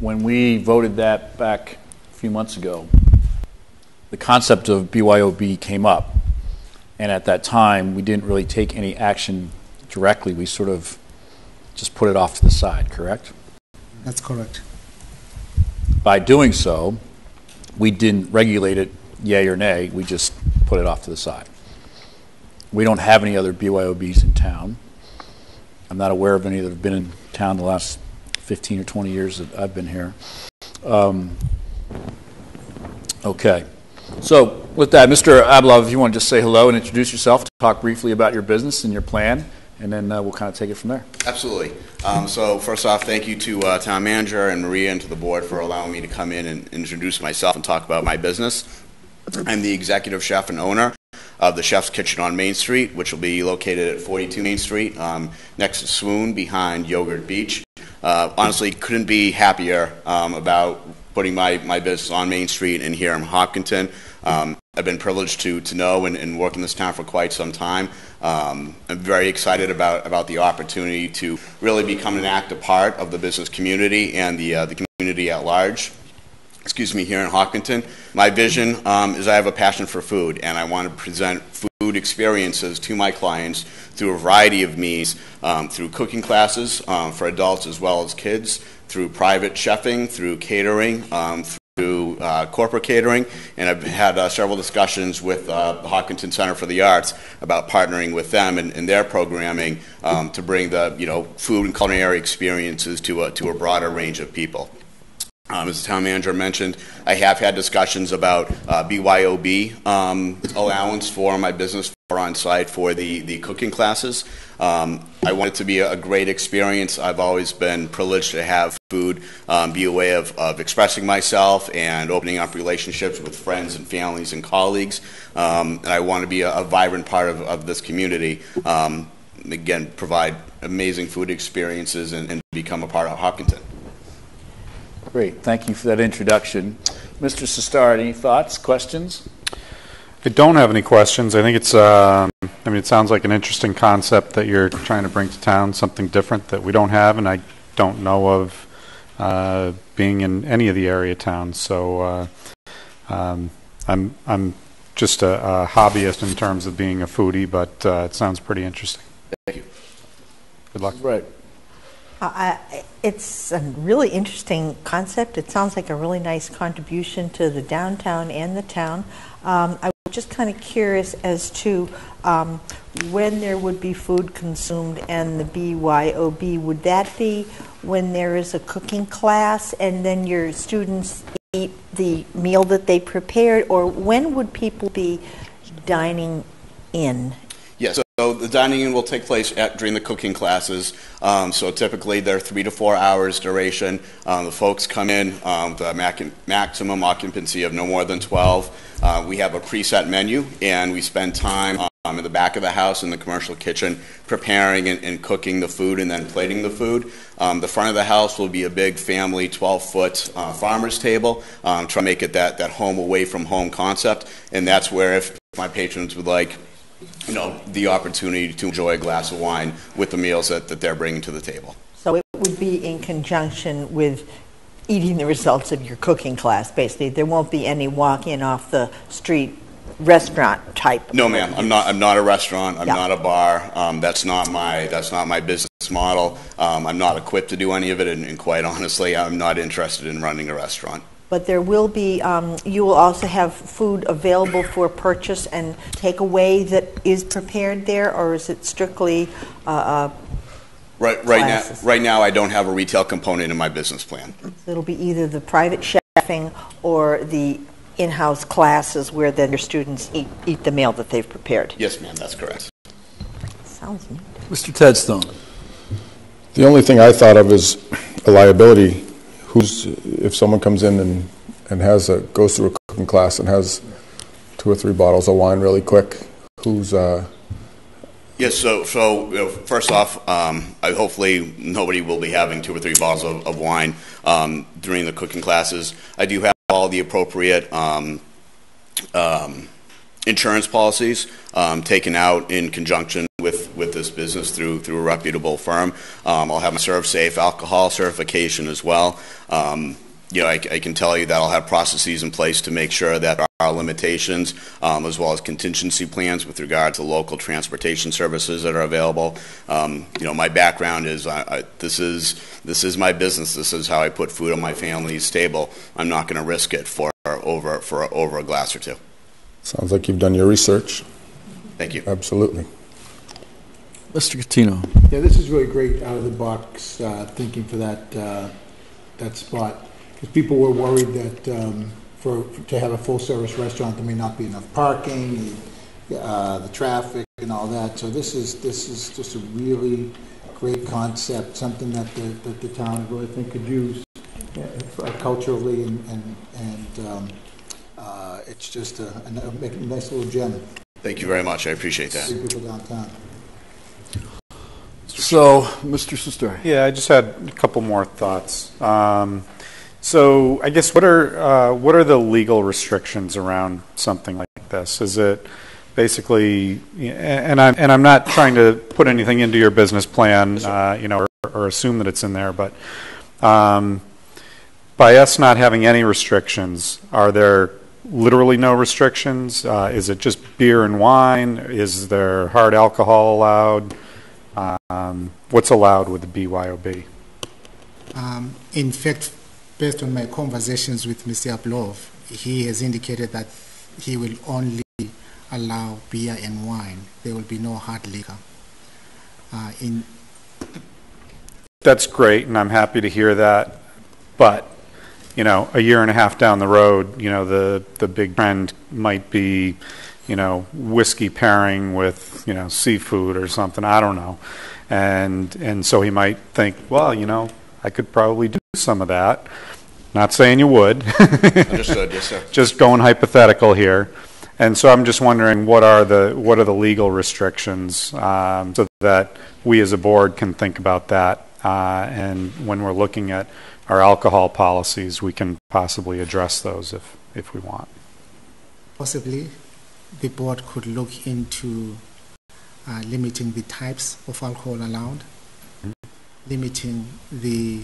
when we voted that back few months ago, the concept of BYOB came up. And at that time, we didn't really take any action directly. We sort of just put it off to the side, correct? That's correct. By doing so, we didn't regulate it yay or nay. We just put it off to the side. We don't have any other BYOBs in town. I'm not aware of any that have been in town the last 15 or 20 years that I've been here. Um, okay. So, with that, Mr. Ablove, if you want to just say hello and introduce yourself, talk briefly about your business and your plan, and then uh, we'll kind of take it from there. Absolutely. Um, so first off, thank you to uh, town manager and Maria and to the board for allowing me to come in and introduce myself and talk about my business. I'm the executive chef and owner of the Chef's Kitchen on Main Street, which will be located at 42 Main Street, um, next to Swoon, behind Yogurt Beach. Uh, honestly, couldn't be happier um, about putting my, my business on Main Street and here in Hopkinton. Um, I've been privileged to, to know and, and work in this town for quite some time. Um, I'm very excited about, about the opportunity to really become an active part of the business community and the, uh, the community at large. Excuse me, here in Hopkinton. My vision um, is I have a passion for food, and I want to present food experiences to my clients through a variety of means, um, through cooking classes um, for adults as well as kids, through private chefing, through catering, um, through uh, corporate catering, and I've had uh, several discussions with uh, the Hopkinton Center for the Arts about partnering with them and, and their programming um, to bring the you know food and culinary experiences to a, to a broader range of people. Um, as the town manager mentioned, I have had discussions about uh, BYOB um, allowance for my business on site for the, the cooking classes. Um, I want it to be a, great experience. I've always been privileged to have food um, be a way of, of expressing myself and opening up relationships with friends and families and colleagues. Um, and I want to be a, a vibrant part of, of this community. Um, again, provide amazing food experiences and, and become a part of Hopkinton. Great. Thank you for that introduction. Mr. Cestari, any thoughts, questions? I don't have any questions. I think it's, uh, I mean, it sounds like an interesting concept that you're trying to bring to town, something different that we don't have, and I don't know of uh, being in any of the area towns. So uh, um, I'm, I'm just a, a, hobbyist in terms of being a foodie, but uh, it sounds pretty interesting. Thank you. Good luck. Right. Uh, it's a really interesting concept. It sounds like a really nice contribution to the downtown and the town. Um, I was just kind of curious as to um, when there would be food consumed and the BYOB. Would that be when there is a cooking class and then your students eat the meal that they prepared, or when would people be dining in? So the dining in will take place at, during the cooking classes. Um, so typically they're three to four hours duration. Um, the folks come in um, the mac- maximum occupancy of no more than 12. Uh, we have a preset menu, and we spend time um, in the back of the house in the commercial kitchen preparing and, and cooking the food and then plating the food. Um, the front of the house will be a big family 12 foot uh, farmer's table, um, try to make it that, that home away from home concept. And that's where if my patrons would like you know, the opportunity to enjoy a glass of wine with the meals that, that they're bringing to the table. So it would be in conjunction with eating the results of your cooking class, basically. There won't be any walk in off the street restaurant type. No, ma'am. I'm not. I'm not a restaurant. I'm yeah. not a bar. Um, that's not my. That's not my business model. Um, I'm not equipped to do any of it, and, and quite honestly, I'm not interested in running a restaurant. But there will be, um, you will also have food available for purchase and takeaway that is prepared there, or is it strictly uh, uh, Right, right now, Classes. right now, I don't have a retail component in my business plan. it'll be either the private chefing or the in-house classes where then your students eat, eat the meal that they've prepared? Yes, ma'am, that's correct. Sounds neat. Mr. Tedstone. The only thing I thought of is a liability. Who's, if someone comes in and, and has a, goes through a cooking class and has two or three bottles of wine really quick, who's, uh, Yes, so, so you know, first off, um, I, hopefully nobody will be having two or three bottles of, of wine um, during the cooking classes. I do have all the appropriate um, um, insurance policies um, taken out in conjunction with, with this business through, through a reputable firm. Um, I'll have my Serve Safe alcohol certification as well. Um, you know, I, I can tell you that I'll have processes in place to make sure that there are limitations, um, as well as contingency plans with regard to local transportation services that are available. Um, you know, my background is this is this is my business. This is how I put food on my family's table. I'm not going to risk it for over for over a glass or two. sounds like you've done your research. Thank you. Absolutely. Mr. Coutinho. Yeah, this is really great out of the box uh, thinking for that uh, that spot because people were worried that um, for to have a full service restaurant there may not be enough parking, the, uh, the traffic, and all that. So this is this is just a really great concept, something that the that the town really think could use uh, culturally and and, and um, uh, it's just a, a, a nice little gem. Thank you very much. I appreciate that. See people downtown. So, Mr. Sister. Yeah, I just had a couple more thoughts. Um, so, I guess what are uh, what are the legal restrictions around something like this? Is it basically, and I'm and I'm not trying to put anything into your business plan, uh, you know, or, or assume that it's in there, but um, by us not having any restrictions, are there literally no restrictions? Uh, is it just beer and wine? Is there hard alcohol allowed? Um, what's allowed with the BYOB? Um, in fact, based on my conversations with Mr. Ablove, he has indicated that he will only allow beer and wine. There will be no hard liquor. Uh, in That's great, and I'm happy to hear that. But, you know, a year and a half down the road, you know, the, the big trend might be, you know, whiskey pairing with, you know, seafood or something. I don't know. And, and so he might think, well, you know, I could probably do some of that. Not saying you would. Understood, yes, sir. Just going hypothetical here. And so I'm just wondering what are the what are the legal restrictions um, so that we as a board can think about that, uh, and when we're looking at our alcohol policies, we can possibly address those if if we want. possibly, the board could look into uh, limiting the types of alcohol allowed, limiting the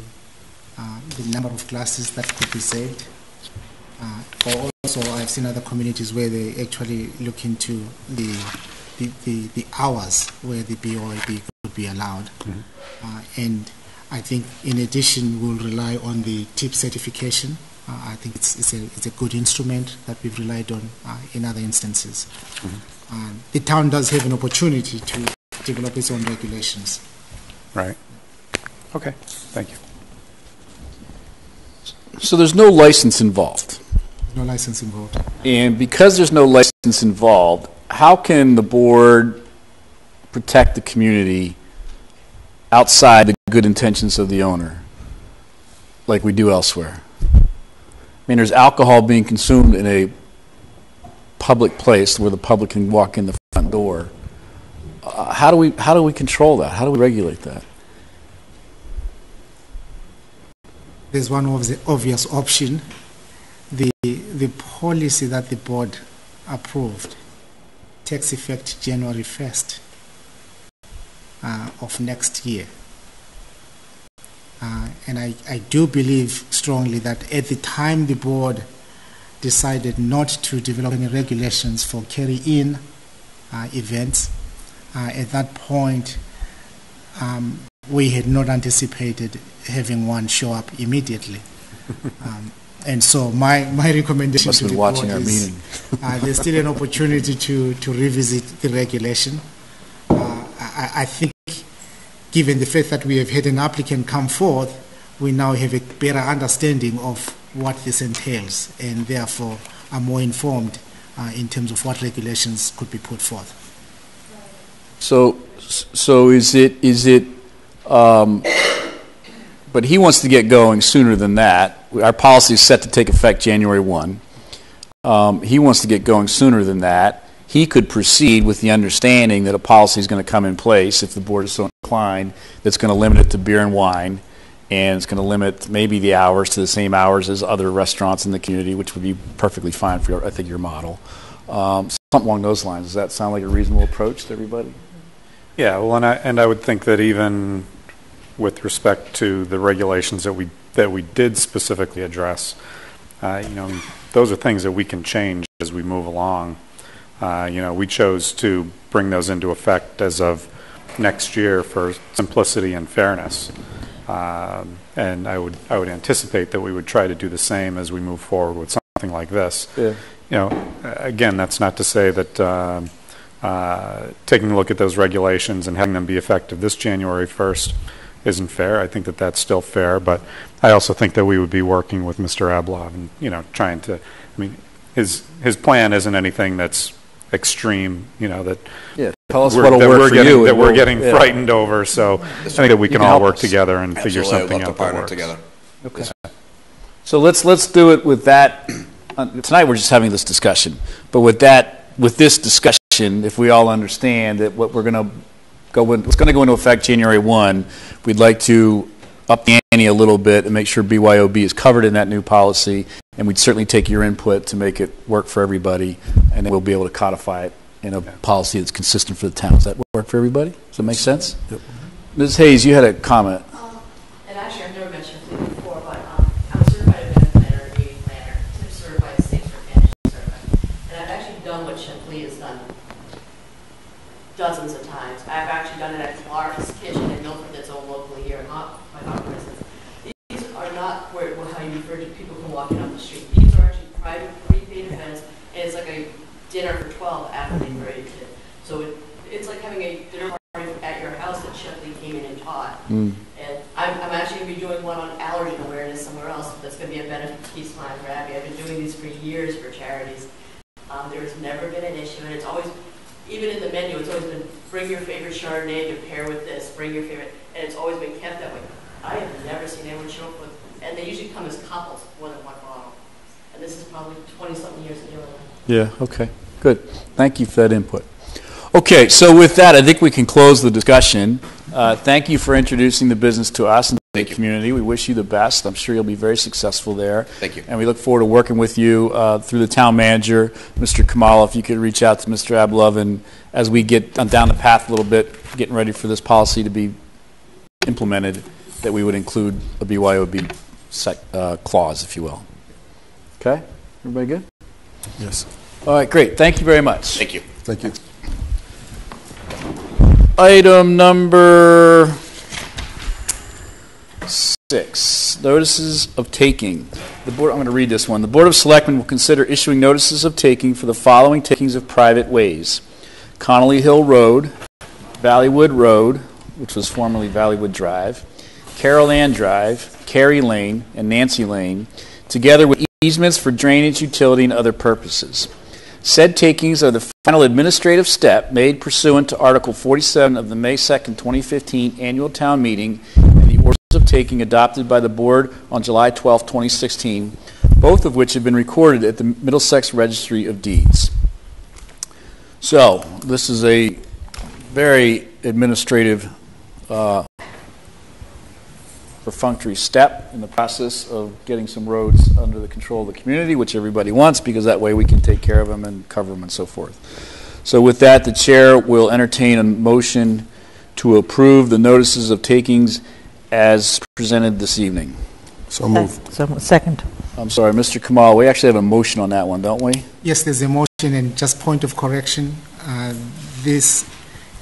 uh, the number of glasses that could be saved. Uh, or also, I've seen other communities where they actually look into the the, the, the hours where the BYOB could be allowed. Uh, and I think, in addition, we'll rely on the TIP certification. Uh, I think it's, it's, a, it's a good instrument that we've relied on uh, in other instances. Um, the town does have an opportunity to develop its own regulations. Right. Okay. Thank you. So there's no license involved. No license involved. And because there's no license involved, how can the board protect the community outside the good intentions of the owner, like we do elsewhere? I mean, there's alcohol being consumed in a public place where the public can walk in the front door. Uh, how do we how do we control that? How do we regulate that? There's one of the obvious option. The, the policy that the board approved takes effect January 1st uh, of next year. Uh, and I, I do believe strongly that at the time the board decided not to develop any regulations for carry-in uh, events, uh, at that point, um, we had not anticipated having one show up immediately. Um, and so my, my recommendation Must to the watching board our is, meeting. uh, there's still an opportunity to, to revisit the regulation. Uh, I, I think, given the fact that we have had an applicant come forth, we now have a better understanding of what this entails, and therefore are more informed uh, in terms of what regulations could be put forth. So, so is it, is it, um, but he wants to get going sooner than that. Our policy is set to take effect January 1. Um, he wants to get going sooner than that. He could proceed with the understanding that a policy is going to come in place if the board is so inclined that's going to limit it to beer and wine and it's going to limit maybe the hours to the same hours as other restaurants in the community, which would be perfectly fine for, your, I think, your model. Um, something along those lines. Does that sound like a reasonable approach to everybody? Yeah, well, and I, and I would think that even with respect to the regulations that we, that we did specifically address, uh, you know, those are things that we can change as we move along. Uh, you know, we chose to bring those into effect as of next year for simplicity and fairness. Um, and I would, I would anticipate that we would try to do the same as we move forward with something like this. Yeah. You know, again, that's not to say that um, uh, taking a look at those regulations and having them be effective this January 1st isn't fair. I think that that's still fair, but I also think that we would be working with Mr. Ablove and, you know, trying to, I mean, his, his plan isn't anything that's extreme, you know, that Yeah, tell us we're- what'll that work we're for getting- you That we're getting yeah. frightened over, so I think that we can can all work us. together and figure Absolutely, I'd something out that works. together. Okay. So let's, let's do it with that. uh, Tonight, we're just having this discussion. But with that, with this discussion, if we all understand that what we're going to go in, it's going to go into effect January 1, we'd like to up the ante a little bit and make sure BYOB is covered in that new policy. And we'd certainly take your input to make it work for everybody. And then we'll be able to codify it in a policy that's consistent for the town. Does that work for everybody? Does that make sense? Yep. Ms. Hayes, you had a comment. And actually, I've never mentioned it before, but um, I'm a certified event planner, and meeting planner, tip certified, state certified, certified. And I've actually done what Shipley has done dozens of times. I've actually done it at Clark's Kitchen in Milford that's owned locally here in Hop, my Hop residence. These are not where, where how you refer to people can walk in off the street. These are actually private, prepaid events, and it's like a dinner for 12 after they've already did. So it, it's like having a dinner party at your house that Shipley came in and taught. Mm. And I'm, I'm actually going to be doing one on allergen awareness somewhere else. That's going to be a benefit Line for Abby. I've been doing these for years for charities. Um, there's never been an issue, and it's always, even in the menu, it's always been bring your favorite Chardonnay to pair with this, bring your favorite, and it's always been kept that way. I have never seen anyone show up with, and they usually come as couples, more than one bottle. And this is probably 20 something years of doing. Yeah, okay, good. Thank you for that input. Okay, so with that, I think we can close the discussion. Uh, Thank you for introducing the business to us and to the community. We wish you the best. I'm sure you'll be very successful there. Thank you. And we look forward to working with you uh, through the town manager, Mr. Khumalo, if you could reach out to Mr. Ablove, and as we get down the path a little bit, getting ready for this policy to be implemented, that we would include a BYOB sec- uh, clause, if you will. Okay? Everybody good? Yes. All right, great. Thank you very much. Thank you. Thank you. Item number six, notices of taking. The board, I'm going to read this one. The Board of Selectmen will consider issuing notices of taking for the following takings of private ways. Connolly Hill Road, Valleywood Road, which was formerly Valleywood Drive, Carol Ann Drive, Cary Lane, and Nancy Lane, together with easements for drainage, utility, and other purposes. Said takings are the final administrative step made pursuant to Article 47 of the May 2nd, 2015 Annual Town Meeting and the orders of taking adopted by the Board on July 12, 2016, both of which have been recorded at the Middlesex Registry of Deeds. So, this is a very administrative uh, perfunctory step in the process of getting some roads under the control of the community, which everybody wants, because that way we can take care of them and cover them and so forth. So with that, the chair will entertain a motion to approve the notices of takings as presented this evening. So move. So, second. I'm sorry, Mr. Kamal, we actually have a motion on that one, don't we? Yes, there's a motion, and just point of correction, uh, this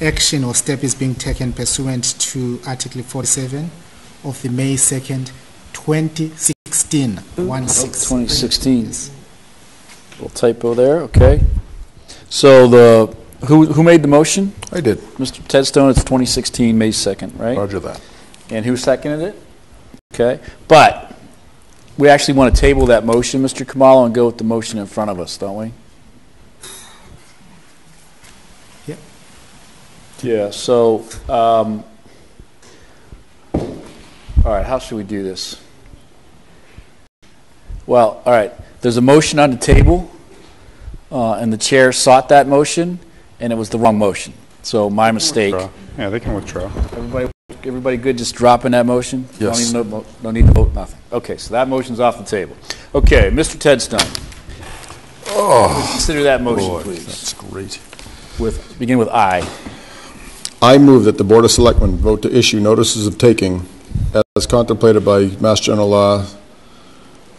action or step is being taken pursuant to Article 47 of the May 2nd, 2016. One six. 2016. Little typo there, okay. So the, who, who made the motion? I did. Mr. Tedstone, it's 2016, May 2nd, right? Roger that. And who seconded it? Okay, but we actually want to table that motion, Mr. Khumalo, and go with the motion in front of us, don't we? Yep. Yeah, so, um, all right, how should we do this? Well, all right, there's a motion on the table, uh, and the chair sought that motion, and it was the wrong motion. So my mistake. Withdraw. Yeah, they can withdraw. Everybody, everybody good just dropping that motion? Yes. Don't even, know- don't need to vote, nothing. Okay, so that motion's off the table. Okay, Mr. Tedstone. Oh, Consider that motion, boy, please. That's great. With, begin with I. I move that the Board of Selectmen vote to issue notices of taking as contemplated by Mass General Law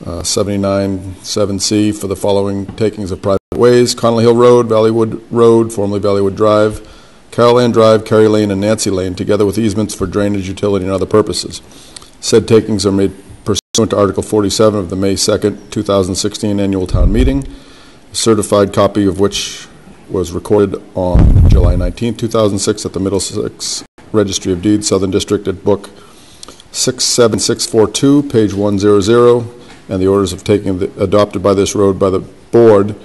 uh, 79-7C for the following takings of private ways, Connolly Hill Road, Valleywood Road, formerly Valleywood Drive, Carol Ann Drive, Kerry Lane, and Nancy Lane, together with easements for drainage, utility, and other purposes. Said takings are made pursuant to Article 47 of the May 2nd, 2016 Annual Town Meeting, a certified copy of which was recorded on July 19, 2006, at the Middlesex Registry of Deeds, Southern District, at Book 67642, page 100, and the orders of taking the- adopted by this road by the board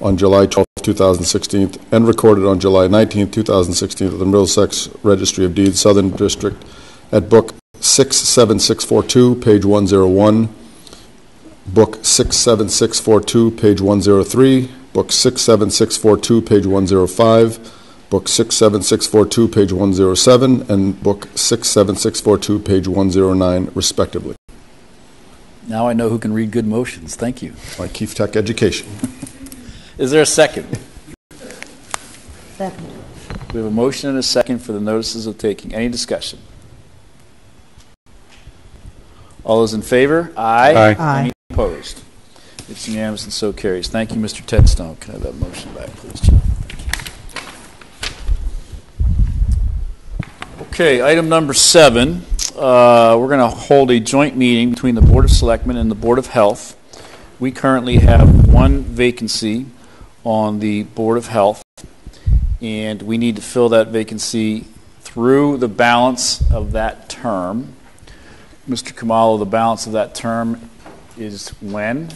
on July 12, 2016, and recorded on July 19, 2016, at the Middlesex Registry of Deeds, Southern District, at Book 67642, page 101, Book 67642, page 103, Book 67642, page 105, Book 67642, page 107, and Book 67642, page 109, respectively. Now I know who can read good motions. Thank you. My Keefe Tech education. Is there a second? Second. We have a motion and a second for the notices of taking. Any discussion? All those in favor? Aye. Aye. Aye. Any opposed? It's unanimous and so carries. Thank you, Mr. Tedstone. Can I have that motion back, please, John? Okay, item number seven. Uh, we're going to hold a joint meeting between the Board of Selectmen and the Board of Health. We currently have one vacancy on the Board of Health, and we need to fill that vacancy through the balance of that term. Mr. Khumalo, the balance of that term is when?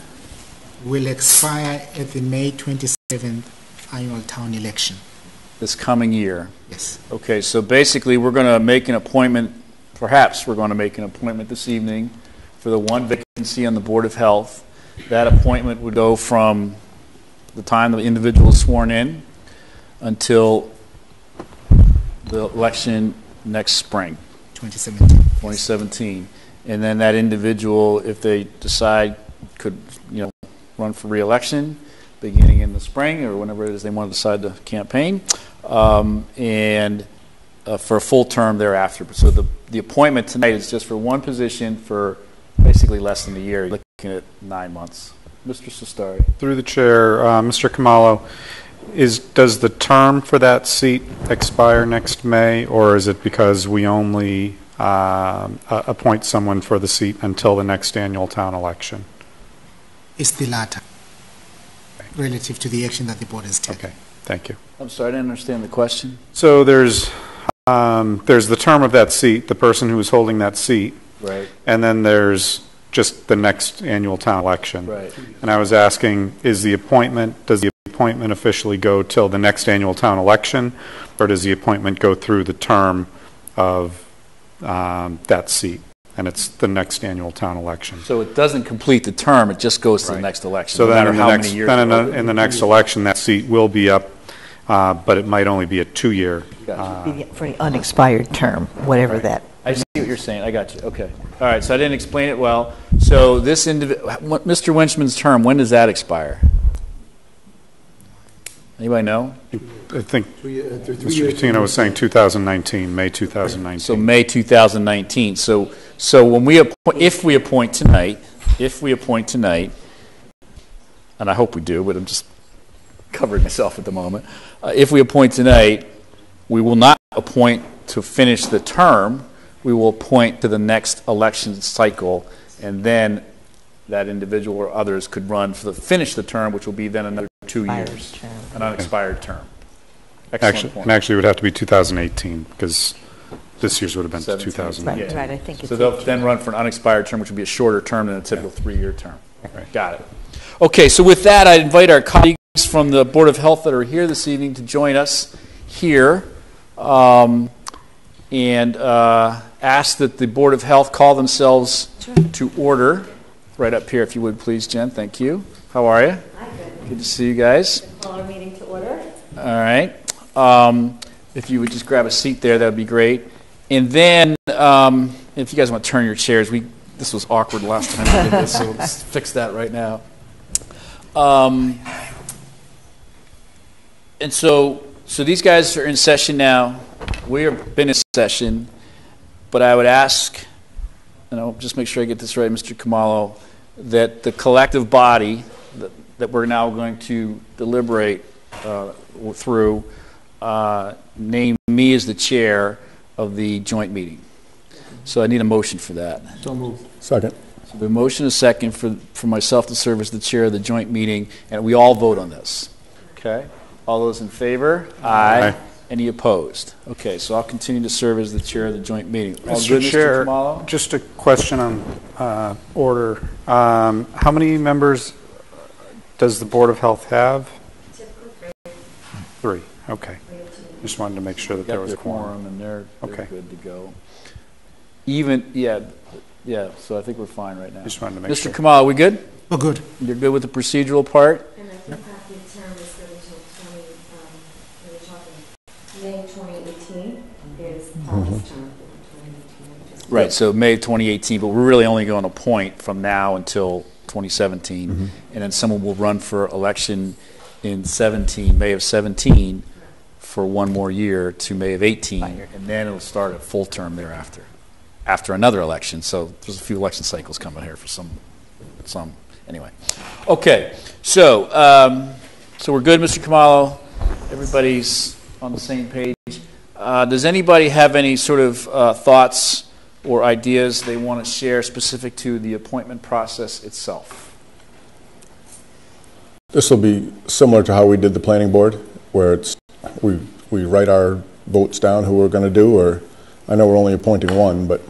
Will expire at the May 27th annual town election. This coming year. Yes. Okay, so basically, we're going to make an appointment, perhaps we're going to make an appointment this evening for the one vacancy on the Board of Health. That appointment would go from the time the individual is sworn in until the election next spring. 2017. 2017. And then that individual, if they decide, could, you know, run for reelection beginning in the spring or whenever it is they want to decide to campaign, and uh, for a full term thereafter. So the, the appointment tonight is just for one position for basically less than a year, looking at nine months. Mr. Cestari. Through the chair, uh, Mr. Khumalo, is, does the term for that seat expire next May, or is it because we only um, a- appoint someone for the seat until the next annual town election? It's the latter, relative to the action that the board has taken. Okay, thank you. I'm sorry, I didn't understand the question. So there's, um, there's the term of that seat, the person who is holding that seat, Right. and then there's just the next annual town election. Right. And I was asking, is the appointment, does the appointment officially go till the next annual town election, or does the appointment go through the term of um, that seat? And it's the next annual town election. So it doesn't complete the term, it just goes to the Right. next election, So no then matter in the how next, many years. then in ago. the, in the next election, that seat will be up, uh, but it might only be a two-year. uh, Be For an unexpired term, whatever that. I see what you're saying. I got you. Okay. All right. So I didn't explain it well. So this individ, what- Mr. Winchman's term, when does that expire? Anybody know? I think Three, uh, th- Mr. years. Coutinho was saying 2019, May 2019. So May 2019. So so when we appoint, if we appoint tonight, if we appoint tonight, and I hope we do, but I'm just covering myself at the moment. Uh, if we appoint tonight, we will not appoint to finish the term. We will appoint to the next election cycle, and then that individual or others could run for the finish the term, which will be then another two years, term. An unexpired term. Excellent Actually, point. and actually, it would have to be 2018, because this year's would have been 17. 2018. Right, right, I think it's So they'll 18. then run for an unexpired term, which would be a shorter term than a typical three-year term. Got it. Okay, so with that, I invite our colleagues from the Board of Health that are here this evening to join us here, um, and uh, ask that the Board of Health call themselves to order. Right up here, if you would, please, Jen. Thank you. How are you? Good to see you guys. Call our meeting to order. All right. Um, if you would just grab a seat there, that would be great. And then, um, if you guys want to turn your chairs, we this was awkward last time we did this, so let's fix that right now. Um, and so, so these guys are in session now. We have been in session, but I would ask, and I'll just make sure I get this right, Mr. Khumalo, that the collective body that, that we're now going to deliberate uh, through uh, name me as the chair of the joint meeting. So I need a motion for that. So moved. Second. So the motion is second for, for myself to serve as the chair of the joint meeting, and we all vote on this. Okay? All those in favor? Aye. Any opposed? Okay, so I'll continue to serve as the chair of the joint meeting. All Mr. good, Chair, Khumalo? just a question on uh, order. Um, How many members does the Board of Health have? Three, okay. Just wanted to make sure that there was their quorum. quorum, and they're, they're Okay. good to go. Even, yeah, yeah, so I think we're fine right now. Just wanted to make Mr. sure. Kamal, we good? Oh, good. You're good with the procedural part? And I think that the term is good until 20, um, we were talking, May 2018 is Paul's term. 2018. Right, so May 2018, but we're really only going to point from now until 2017. Mhm. And then someone will run for election in 17, May of 17, for one more year to May of 18. And then it'll start a full term thereafter, after another election. So there's a few election cycles coming here for some, some, anyway. Okay, so, um, so we're good, Mr. Khumalo? Everybody's on the same page? Uh, Does anybody have any sort of uh, thoughts or ideas they want to share specific to the appointment process itself? This will be similar to how we did the planning board, where it's, we, we write our votes down, who we're going to do, or, I know we're only appointing one, but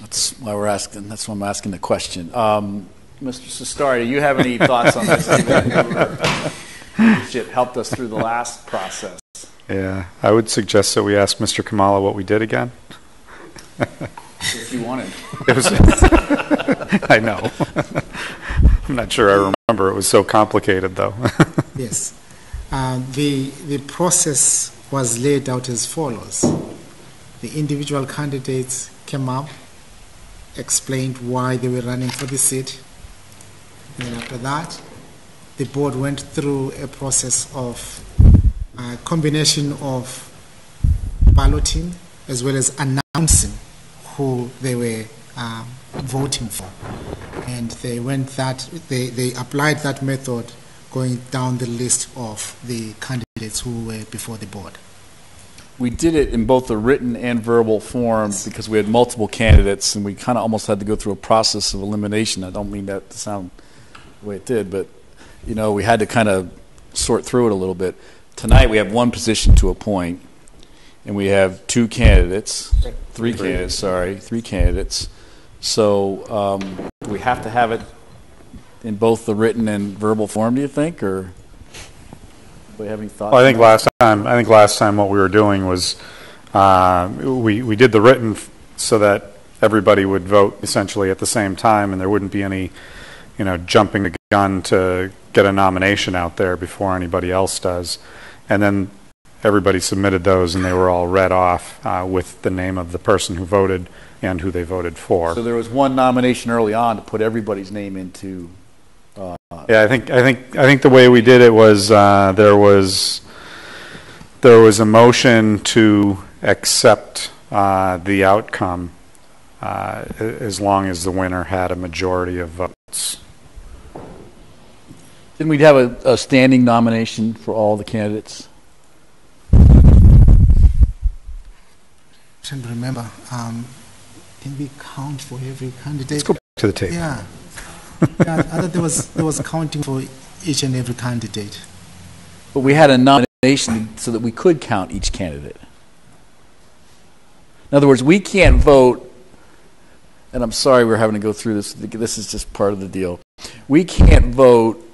That's why we're asking, that's why I'm asking the question. Um, Mr. Cestari, do you have any thoughts on this? It helped us through the last process. Yeah, I would suggest that we ask Mr. Khumalo what we did again. If you wanted. It was, I know. I'm not sure I remember. It was so complicated, though. Yes. Uh, the, the process was laid out as follows. The individual candidates came up, explained why they were running for the seat. And then after that, the board went through a process of combination of balloting as well as announcing who they were um, voting for. And they went that, they, they applied that method going down the list of the candidates who were before the board. We did it in both the written and verbal form because we had multiple candidates and we kind of almost had to go through a process of elimination. I don't mean that to sound the way it did, but you know, we had to kind of sort through it a little bit. Tonight we have one position to appoint and we have two candidates, three candidates, sorry, three candidates. So um, we have to have it in both the written and verbal form, do you think, or do you have any thoughts? Well, I think that? last time, I think last time what we were doing was, uh, we, we did the written so that everybody would vote essentially at the same time, and there wouldn't be any, you know, jumping the gun to get a nomination out there before anybody else does. And then everybody submitted those, and they were all read off uh, with the name of the person who voted and who they voted for. So there was one nomination early on to put everybody's name into. Uh, Yeah, I think I think I think the way we did it was uh, there was there was a motion to accept uh, the outcome uh, as long as the winner had a majority of votes. Then we'd have a, a standing nomination for all the candidates. trying to remember. Um, can we count for every candidate? Let's go back to the table. Yeah. yeah I thought there was, there was counting for each and every candidate. But we had a nomination so that we could count each candidate. In other words, we can't vote, and I'm sorry we're having to go through this. This is just part of the deal. We can't vote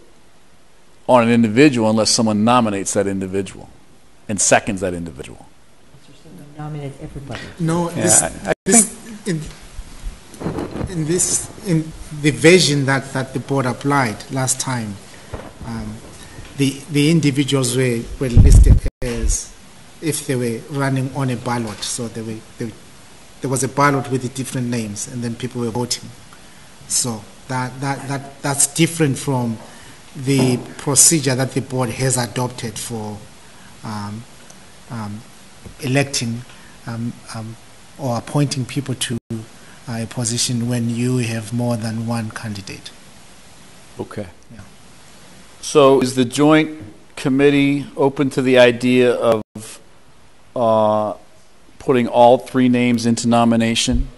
on an individual unless someone nominates that individual and seconds that individual. Nominate everybody. No, Yeah, this, I- I this in, in this in the version that, that the board applied last time, um, the the individuals were, were listed as if they were running on a ballot. So they were, they, there was a ballot with the different names, and then people were voting. So that, that, that that's different from the procedure that the board has adopted for um, um, electing um, um, or appointing people to uh, a position when you have more than one candidate. Okay. Yeah. So is the joint committee open to the idea of uh, putting all three names into nomination?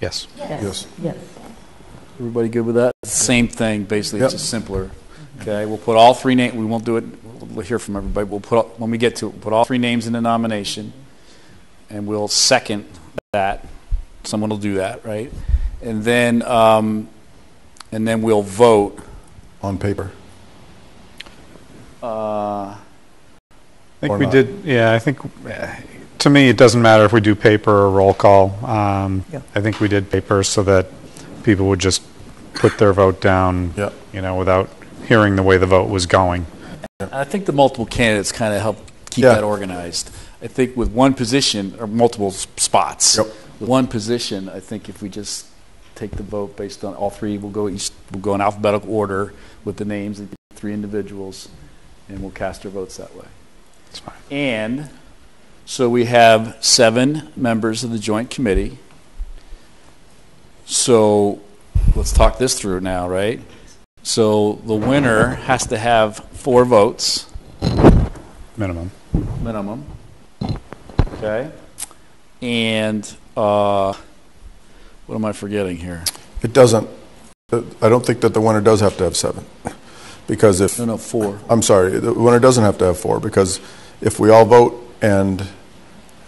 Yes. Yes. Yes. Everybody good with that? Same thing, basically, it's Yep. just simpler. Okay, we'll put all three names, we won't do it, we'll hear from everybody, we'll put, all- when we get to it, we'll put all three names in the nomination, and we'll second that. Someone will do that, right? And then, um, and then we'll vote. On paper. Uh, I think we not. did, yeah, I think, eh, to me, it doesn't matter if we do paper or roll call. Um, Yeah. I think we did paper so that people would just put their vote down, Yeah. you know, without hearing the way the vote was going. I think the multiple candidates kind of help keep Yeah. that organized. I think with one position, or multiple s- spots, Yep. with one position, I think if we just take the vote based on all three, we'll go each, we'll go in alphabetical order with the names of the three individuals, and we'll cast our votes that way. That's fine. And so we have seven members of the joint committee. So let's talk this through now, right? So the winner has to have four votes Minimum. minimum. Okay? And uh, what am I forgetting here? It doesn't, uh, I don't think that the winner does have to have seven. Because if, No, no, four. I'm sorry, the winner doesn't have to have four, because if we all vote and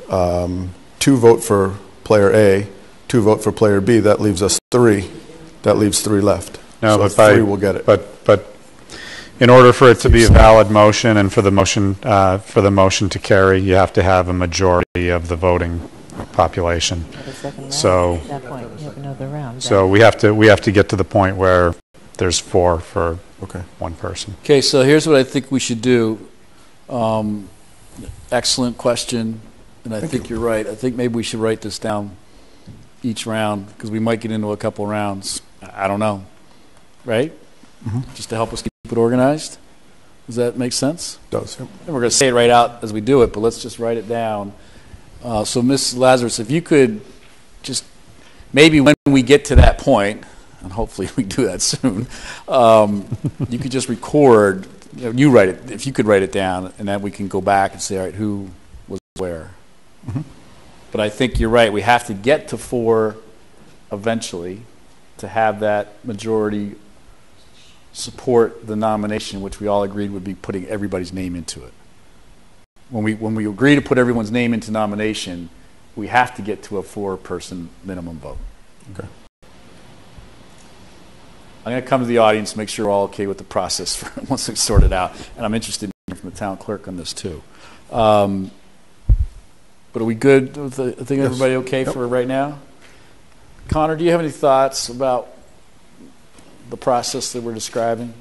um, two vote for player A, two vote for player B, that leaves us three. That leaves three left. No, So but by. three will get it. But, but in order for it to be a valid motion and for the motion, uh, for the motion to carry, you have to have a majority of the voting population. Have second round. So- At that point, you have another round. So we have to, we have to get to the point where there's four for Okay. one person. Okay, so here's what I think we should do. Um, excellent question, and I think you're right. I think maybe we should write this down each round because we might get into a couple rounds. I don't know, right? Mhm. Just to help us keep it organized. Does that make sense? Does, yep. And we're going to say it right out as we do it, but let's just write it down. Uh, so, Ms. Lazarus, if you could just maybe when we get to that point, and hopefully we do that soon, um, you could just record. You, know, you write it. If you could write it down, and then we can go back and say, all right, who was where. Mhm. But I think you're right. We have to get to four eventually to have that majority support the nomination, which we all agreed would be putting everybody's name into it. When we, when we agree to put everyone's name into nomination, we have to get to a four-person minimum vote. Okay. I'm going to come to the audience, make sure we're all okay with the process for, once it's sorted out, and I'm interested in hearing from the town clerk on this too. Um, but are we good? With the, I think Yes. everybody okay Yep. for right now? Connor, do you have any thoughts about the process that we're describing?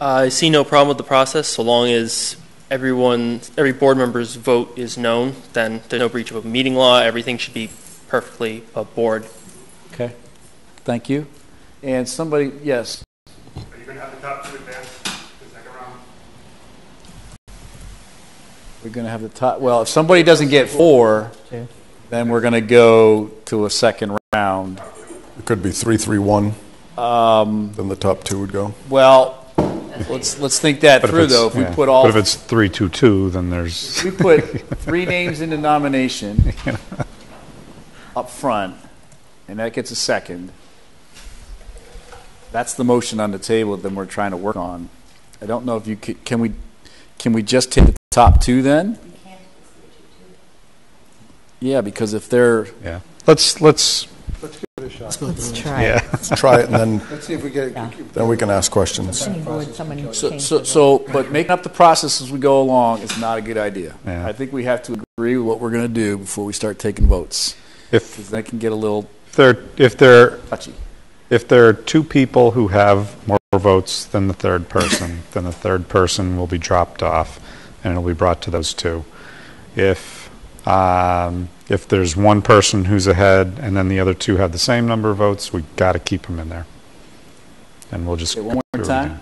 I see no problem with the process so long as everyone, every board member's vote is known. Then there's no breach of a meeting law. Everything should be perfectly above Okay, thank you. And somebody, yes, Are you going to have the top two advance the second round? we're going to have the top, well, if somebody doesn't get four, Two. Then we're going to go to a second round. It could be three, three, one, Um, then the top two would go. Well, let's, let's think that But if through, it's- though. If we yeah. put all, But if it's three, two, two, then there's. we put three names into nomination up front, and that gets a second, that's the motion on the table that we're trying to work on. I don't know if you could, can we, can we just take the top two then? Yeah, because if they're. Yeah. Let's, let's. Let's give it a shot. Let's try Yeah. it. Let's try it, and then, Let's see if we get, then we can ask questions. Planning board, someone So, changed so, the so, but making up the process as we go along is not a good idea. Yeah. I think we have to agree with what we're going to do before we start taking votes. If Because that can get a little there, if there, touchy. if there are two people who have more votes than the third person, then the third person will be dropped off, and it'll be brought to those two. If, um, if there's one person who's ahead, and then the other two have the same number of votes, we got to keep them in there. And we'll just. Okay, one more go through it time. again.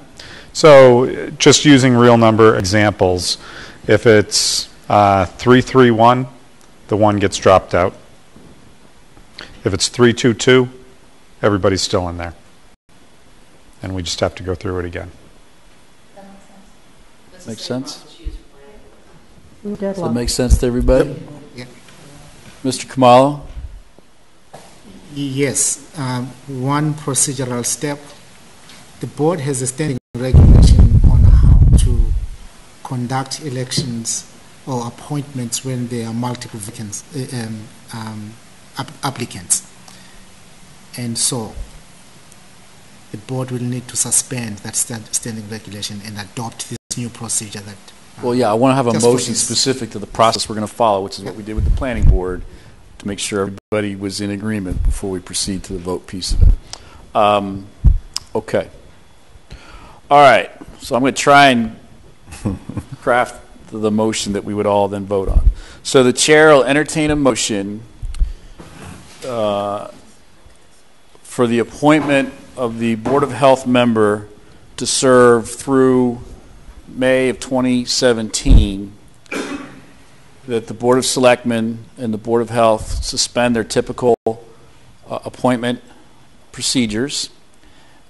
So, uh, just using real number examples, if it's uh, 331, the one gets dropped out. If it's 322, everybody's still in there. And we just have to go through it again. That Makes sense? We Does that make sense to everybody? Yeah. Mr. Khumalo? Yes, um, one procedural step. The board has a standing regulation on how to conduct elections or appointments when there are multiple vacants, uh, um, um, applicants. And so the board will need to suspend that stand- standing regulation and adopt this new procedure that. Well, yeah, I want to have a just motion this. specific to the process we're going to follow, which is what we did with the planning board, to make sure everybody was in agreement before we proceed to the vote piece of it. Um, Okay. All right, so I'm going to try and craft the motion that we would all then vote on. So the chair will entertain a motion uh, for the appointment of the Board of Health member to serve through May of 2017, that the Board of Selectmen and the Board of Health suspend their typical uh, appointment procedures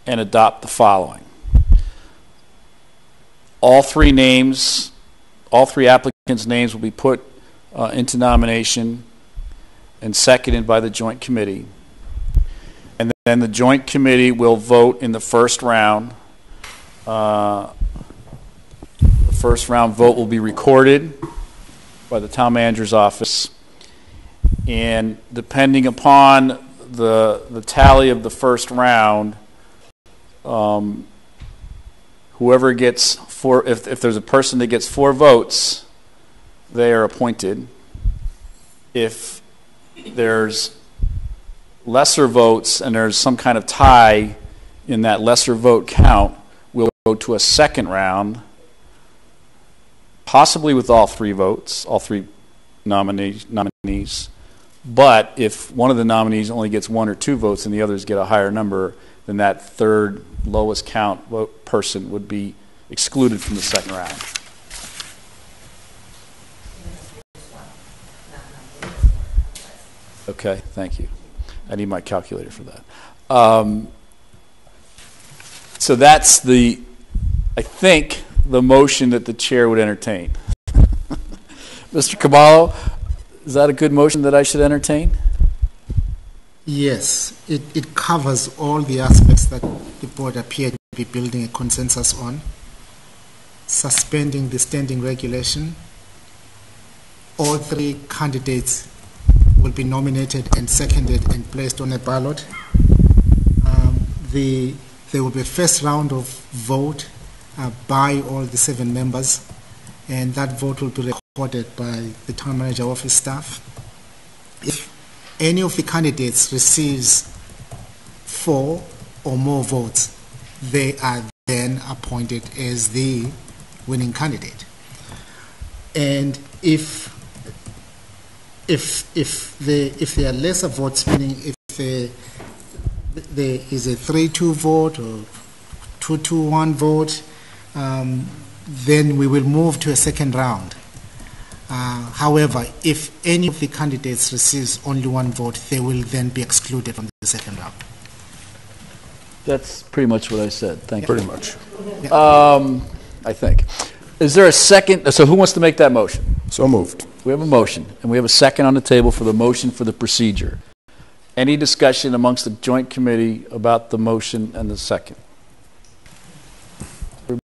and adopt the following. All three names, all three applicants' names will be put uh, into nomination and seconded by the joint committee. And then the joint committee will vote in the first round. Uh, first round vote will be recorded by the town manager's office. And depending upon the, the tally of the first round, um, whoever gets four, if, if there's a person that gets four votes, they are appointed. If there's lesser votes and there's some kind of tie in that lesser vote count, we'll go to a second round, possibly with all three votes, all three nominee, nominees. But if one of the nominees only gets one or two votes and the others get a higher number, then that third lowest count vote person would be excluded from the second round. Okay, thank you. I need my calculator for that. Um, so that's the, I think, the motion that the chair would entertain. Mr. Khumalo, is that a good motion that I should entertain? Yes, it, it covers all the aspects that the board appear to be building a consensus on. Suspending the standing regulation. All three candidates will be nominated and seconded and placed on a ballot. Um, the, there will be a first round of vote Uh, by all the seven members, and that vote will be recorded by the town manager office staff. If any of the candidates receives four or more votes, they are then appointed as the winning candidate. And if if if the if there are lesser votes, meaning if the, there is a three-two vote or two-two-one vote, um, then we will move to a second round. Uh, however, if any of the candidates receives only one vote, they will then be excluded from the second round. That's pretty much what I said. Thank you. Pretty much. Um, I think. Is there a second? So who wants to make that motion? So moved. We have a motion, and we have a second on the table for the motion for the procedure. Any discussion amongst the joint committee about the motion and the second?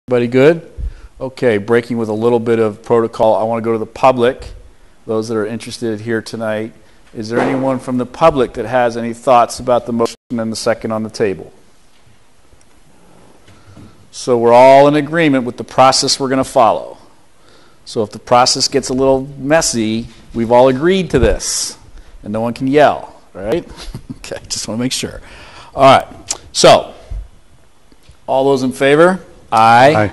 Everybody good? Okay, breaking with a little bit of protocol, I want to go to the public, those that are interested here tonight. Is there anyone from the public that has any thoughts about the motion and the second on the table? So we're all in agreement with the process we're going to follow. So if the process gets a little messy, we've all agreed to this, and no one can yell, right? okay, just want to make sure. All right, so all those in favor? Aye. Aye.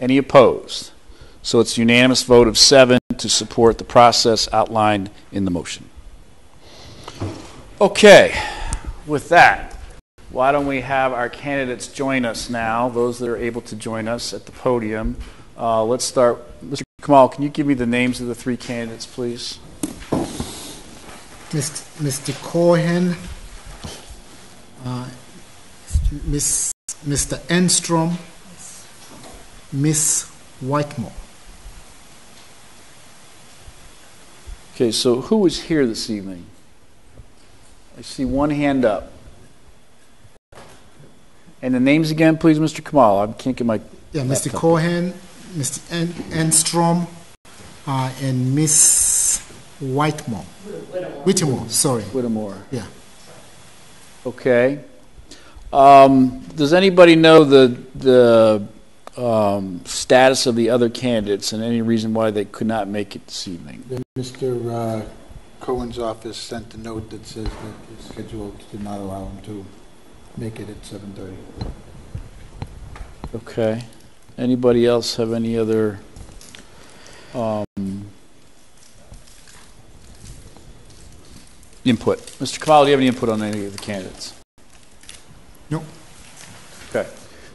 Any opposed? So it's unanimous vote of seven to support the process outlined in the motion. Okay, with that, why don't we have our candidates join us now, those that are able to join us at the podium. Uh, let's start. Mr. Khumalo, can you give me the names of the three candidates, please? Mr. Mr. Cohen, uh, Miss, Mr. Enstrom, Miss Whitemore. Okay, so who is here this evening? I see one hand up. And the names again, please, Mr. Khumalo. I can't get my. Yeah, Mr. Cohen, Mr. En- Enstrom, uh, and Miss Whitemore. Whittemore, sorry. Whittemore. Yeah. Okay. Um, does anybody know the the um, status of the other candidates and any reason why they could not make it this evening? Mr. uh, Cohen's office sent a note that says that the schedule did not allow him to make it at 7:30. Okay. Anybody else have any other um, input? Mr. Khumalo, do you have any input on any of the candidates? Nope. Okay.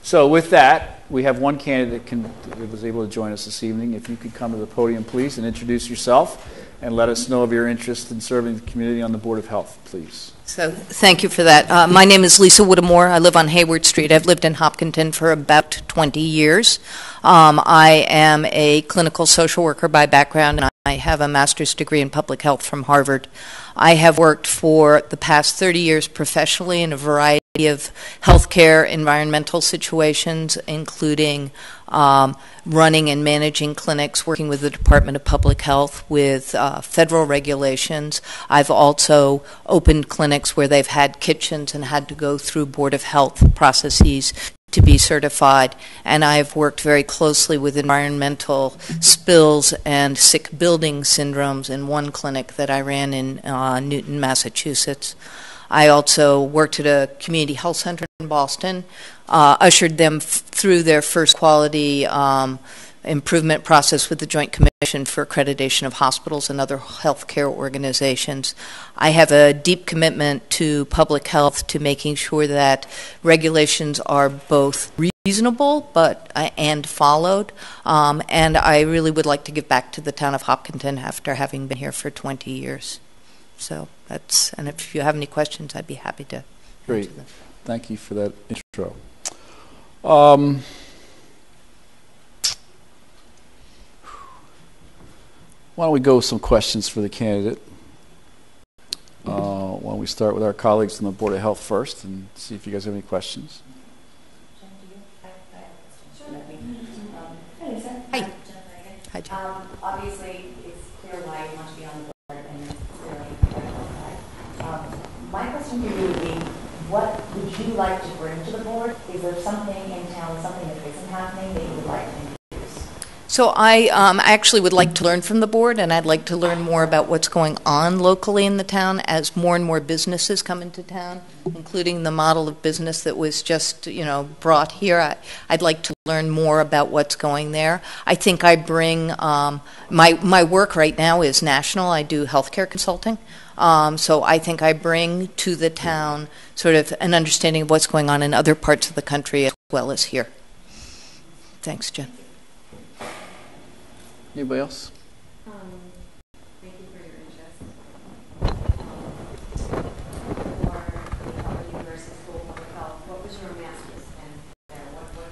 So with that, we have one candidate can, that was able to join us this evening. If you could come to the podium, please, and introduce yourself and let us know of your interest in serving the community on the Board of Health, please. So, thank you for that. Uh, my name is Lisa Whittemore. I live on Hayward Street. I've lived in Hopkinton for about 20 years. Um, I am a clinical social worker by background, and I have a master's degree in public health from Harvard. I have worked for the past 30 years professionally in a variety of healthcare environmental situations, including um, running and managing clinics, working with the Department of Public Health with uh, federal regulations. I've also opened clinics where they've had kitchens and had to go through Board of Health processes to be certified. And I've worked very closely with environmental spills and sick building syndromes in one clinic that I ran in uh, Newton, Massachusetts. I also worked at a community health center in Boston, uh, ushered them through their first quality um, improvement process with the Joint Commission for Accreditation of Hospitals and other healthcare organizations. I have a deep commitment to public health, to making sure that regulations are both reasonable but uh, and followed. Um, and I really would like to give back to the town of Hopkinton after having been here for 20 years. So that's, and if you have any questions, I'd be happy to. Great. Thank you for that intro. Um, why don't we go with some questions for the candidate? Uh, why don't we start with our colleagues on the Board of Health first and see if you guys have any questions? Hi. Hi, Um, obviously, it's clear why you want to be on the board, and it's clearly qualified. Um, my question to you would be, what would you like to bring to the board? Is there something in town, something that isn't happening that you would like to introduce? So I um, actually would like to learn from the board, and I'd like to learn more about what's going on locally in the town as more and more businesses come into town, including the model of business that was just, you know, brought here. I, I'd like to learn more about what's going there. I think I bring um, my my work right now is national. I do healthcare consulting. Um, so I think I bring to the town sort of an understanding of what's going on in other parts of the country as well as here. Thanks, Jen. Anybody else? Um, thank you for your interest. For the Harvard University School of Public Health, what was your master's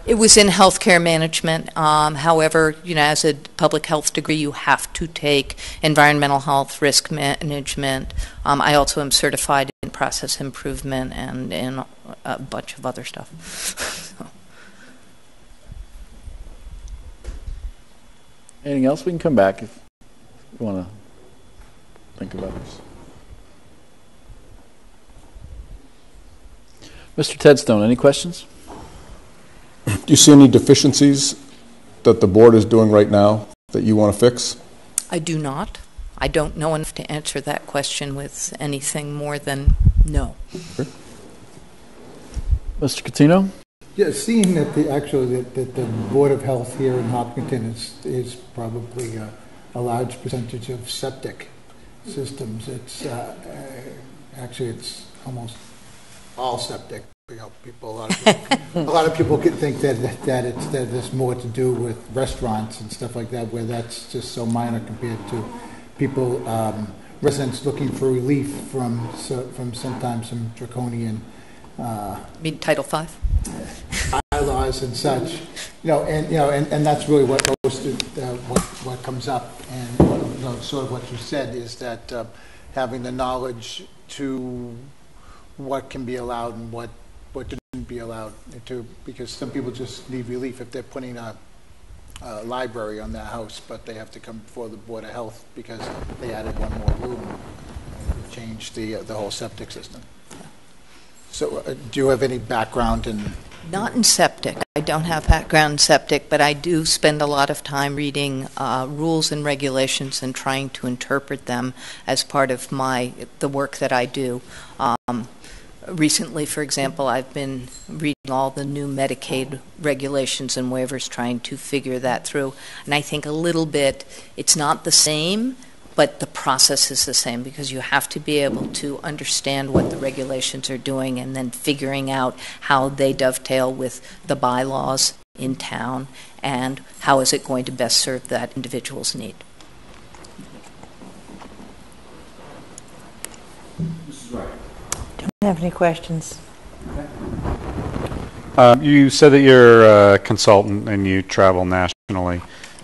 was in healthcare management. Um, however, you know, as a public health degree, you have to take environmental health, risk management. Um, I also am certified in process improvement and in a bunch of other stuff. So. Anything else? We can come back if you want to think about this. Mr. Tedstone, any questions? Do you see any deficiencies that the board is doing right now that you want to fix? I do not. I don't know enough to answer that question with anything more than no. Okay. Mr. Coutinho? Yeah, seeing that the, actually, that, that the Board of Health here in Hopkinton is, is probably a, a large percentage of septic systems, it's, uh, uh, actually, it's almost all septic. You know, people, a lot of people, a lot of people could think that, that it's, that there's more to do with restaurants and stuff like that, where that's just so minor compared to people, um, residents looking for relief from, so, from sometimes some draconian, uh, Mean Title Five? bylaws and such, you know, and, you know, and, and that's really what goes to, uh, what, what comes up. And, you know, sort of what you said is that, uh, having the knowledge to what can be allowed and what, what shouldn't be allowed to, because some people just need relief if they're putting a, a library on their house, but they have to come before the Board of Health because they added one more room, changed the, uh, the whole septic system. So, uh, do you have any background in Not in septic. I don't have background in septic, but I do spend a lot of time reading uh, rules and regulations and trying to interpret them as part of my the work that I do. Um, recently, for example, I've been reading all the new Medicaid regulations and waivers, trying to figure that through. And I think a little bit, it's not the same, but the process is the same because you have to be able to understand what the regulations are doing and then figuring out how they dovetail with the bylaws in town and how is it going to best serve that individual's need. Have any questions. Uh, you said that you're a consultant and you travel nationally.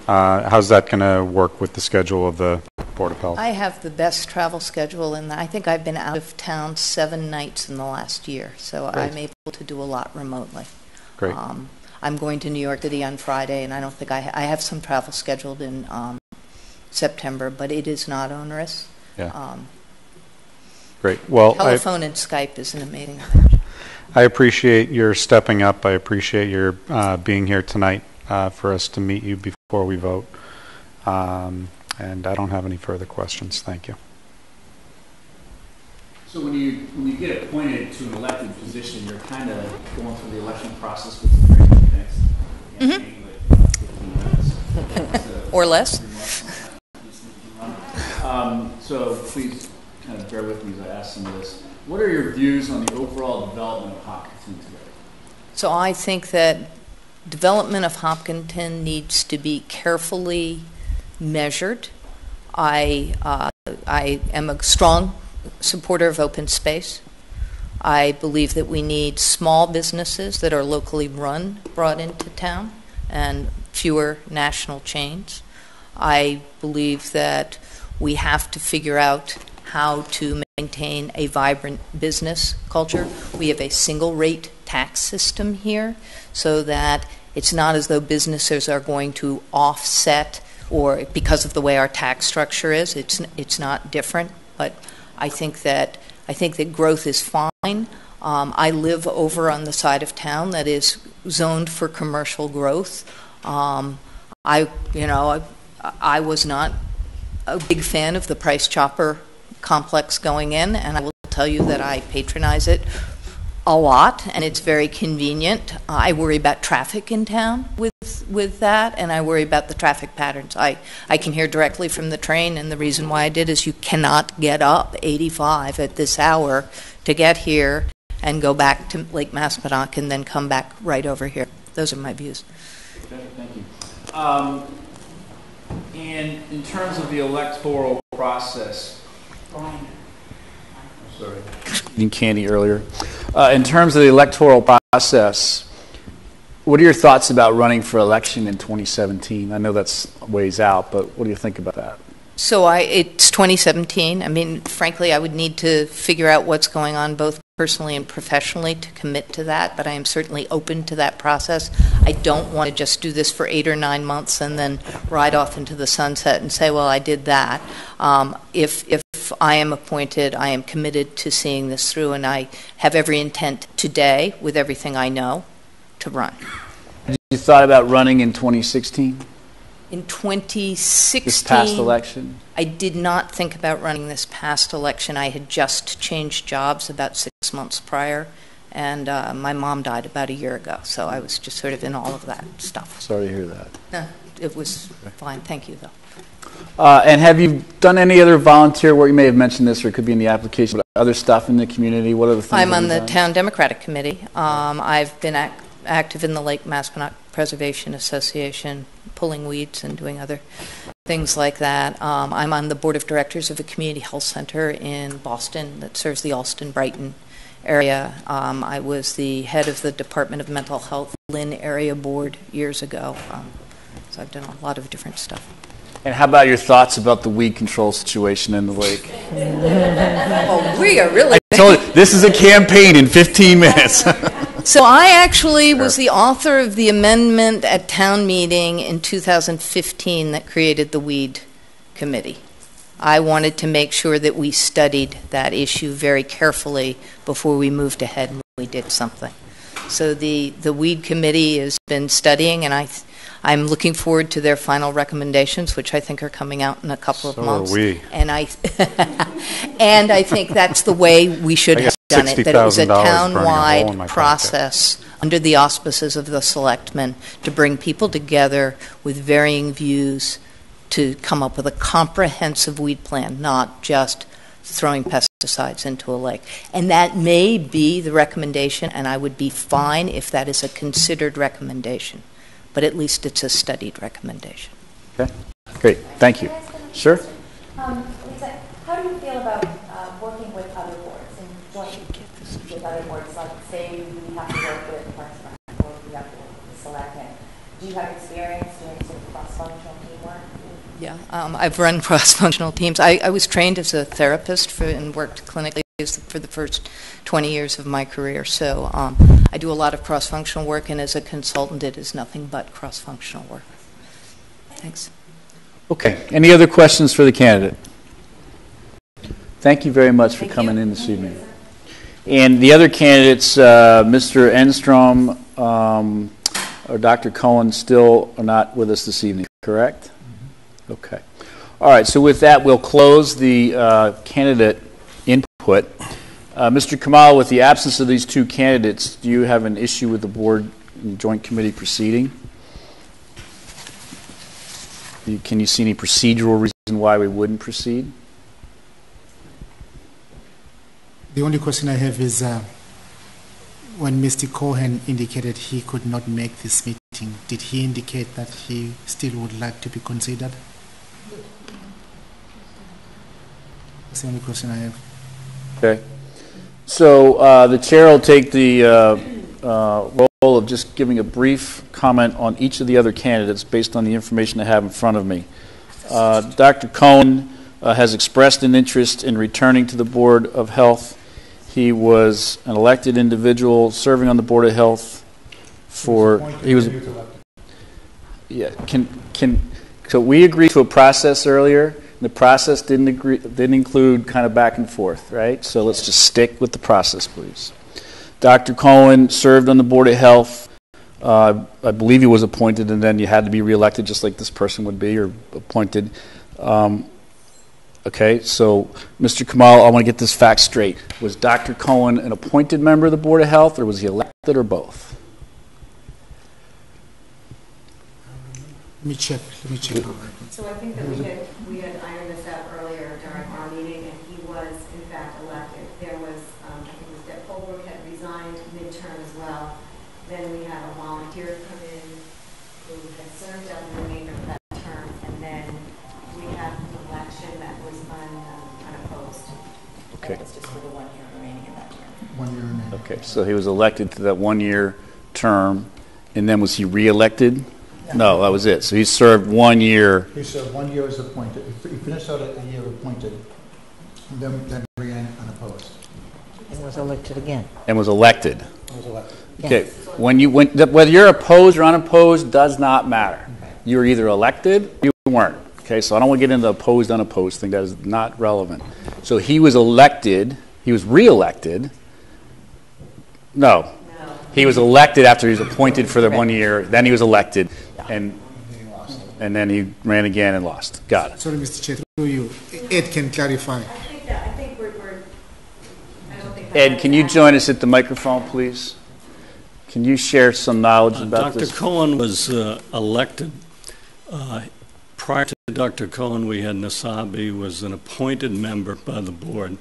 Uh, how's that going to work with the schedule of the Board of Health? I have the best travel schedule, and I think I've been out of town seven nights in the last year, so Great. I'm able to do a lot remotely. Great. Um, I'm going to New York City on Friday, and I don't think I, ha- I have some travel scheduled in um, September, but it is not onerous. Yeah. Um, Great. Well, I, telephone and Skype is an amazing. I appreciate your stepping up. I appreciate your uh, being here tonight uh, for us to meet you before we vote. Um, and I don't have any further questions. Thank you. So when you when you get appointed to an elected position, you're kind of going through the election process with the president next. Mhm. Or less. Um, so please kind of bear with me as I ask some of this. What are your views on the overall development of Hopkinton today? So I think that development of Hopkinton needs to be carefully measured. I, uh, I am a strong supporter of open space. I believe that we need small businesses that are locally run brought into town and fewer national chains. I believe that we have to figure out how to maintain a vibrant business culture. We have a single rate tax system here so that it's not as though businesses are going to offset or because of the way our tax structure is, it's, it's not different. But I think that, I think that growth is fine. Um, I live over on the side of town that is zoned for commercial growth. Um, I, you know, I, I was not a big fan of the Price Chopper complex going in, and I will tell you that I patronize it a lot, and it's very convenient. I worry about traffic in town with with that, and I worry about the traffic patterns. I, I can hear directly from the train, and the reason why I did is you cannot get up 85 at this hour to get here and go back to Lake Maspenock and then come back right over here. Those are my views. Okay, thank you. Um, and in terms of the electoral process, sorry, eating candy earlier. Uh, in terms of the electoral process, What are your thoughts about running for election in 2017? I know that's ways out, but what do you think about that? So I, it's 2017. I mean, frankly, I would need to figure out what's going on both personally and professionally to commit to that, but I am certainly open to that process. I don't want to just do this for eight or nine months and then ride off into the sunset and say, well, I did that. Um, if, if I am appointed, I am committed to seeing this through, and I have every intent today, with everything I know, to run. You thought about running in 2016? In 2016, This past election? I did not think about running this past election. I had just changed jobs about six months prior, and uh, my mom died about a year ago, so I was just sort of in all of that stuff. Sorry to hear that. No, it was fine. Thank you, though. Uh, and have you done any other volunteer work? You may have mentioned this, or it could be in the application, but other stuff in the community? What other things? I'm on the done? Town Democratic Committee. Um, I've been ac- active in the Lake Maspenock Preservation Association, pulling weeds and doing other things like that. Um, I'm on the board of directors of a community health center in Boston that serves the Allston Brighton area. Um, I was the head of the Department of Mental Health Lynn Area Board years ago. Um, so I've done a lot of different stuff. And how about your thoughts about the weed control situation in the lake? oh, we are really. I told you, this is a campaign in 15 minutes. So I actually was the author of the amendment at town meeting in 2015 that created the weed committee. I wanted to make sure that we studied that issue very carefully before we moved ahead and we did something. So the, the weed committee has been studying, and I, th- I'm looking forward to their final recommendations, which I think are coming out in a couple So of are months. we. And I, and I think that's the way we should have done it. That it was a $60,000 burning a hole in my town-wide pocket. process under the auspices of the selectmen to bring people together with varying views to come up with a comprehensive weed plan, not just throwing pesticides into a lake. And that may be the recommendation, and I would be fine if that is a considered recommendation. But at least it's a studied recommendation. Okay, great, thank you. Sure? Um, Lisa, how do you feel about uh, working with other boards and joining with other boards? Like, say we have to work with Parks and Rec, or we have to work with Selectmen. Do you have experience doing sort of cross-functional teamwork? Yeah, um, I've run cross-functional teams. I, I was trained as a therapist for, and worked clinically as- for the first 20 years of my career. So um, I do a lot of cross-functional work, and as a consultant, it is nothing but cross-functional work. Thanks. Okay, any other questions for the candidate? Thank you very much for coming in this evening. And the other candidates, uh, Mr. Enstrom um, or Dr. Cohen, still are not with us this evening, correct? Okay. All right, so with that, we'll close the uh, candidate input. Uh, Mr. Khumalo, with the absence of these two candidates, do you have an issue with the board and joint committee proceeding? You- Can you see any procedural reason why we wouldn't proceed? The only question I have is uh, when Mr. Cohen indicated he could not make this meeting, did he indicate that he still would like to be considered? That's the only question I have. Okay. So uh, the chair will take the uh, uh, role of just giving a brief comment on each of the other candidates based on the information I have in front of me. Uh, Dr. Cohen uh, has expressed an interest in returning to the Board of Health. He was an elected individual serving on the Board of Health for, he was, yeah, can, can, so we agreed to a process earlier. The process didn't agree, didn't include kind of back and forth, right? So let's just stick with the process, please. Dr. Cohen served on the Board of Health. Uh, I believe he was appointed, and then you had to be reelected, just like this person would be, or appointed. Um, okay, so Mr. Khumalo, I want to get this fact straight. Was Dr. Cohen an appointed member of the Board of Health, or was he elected, or both? Let me check. Let me check. So I think that we had, we had ironed this out earlier during our meeting, and he was in fact elected. There was, um, I think it was Deb Holbrook had resigned midterm as well. Then we had a volunteer come in who had served out the remainder of that term, and then we had an election that was un- um, unopposed. Okay. That was just for the one year remaining in that term. One year remaining. Okay, so he was elected to that one-year term, And then was he reelected? No, that was it. So he served one year. He served one year as appointed, he finished out a year appointed, and then, then ran unopposed. And was elected again. and was elected. Was elected. Okay, when you, when, whether you're opposed or unopposed does not matter. You were either elected, or you weren't. Okay, so I don't want to get into the opposed, unopposed thing. That is not relevant. So he was elected, he was reelected. No. He was elected after he was appointed for the one year, then he was elected, and, and then he ran again and lost. Got it. Sorry, Mr. Chair, through you. Ed can clarify. I think that, I think we're, we're, I don't think. Ed, can you join us at the microphone, please? Can you share some knowledge about Dr. this? Cohen was uh, elected. Uh, Prior to Dr. Cohen, we had Nasabi, was an appointed member by the board.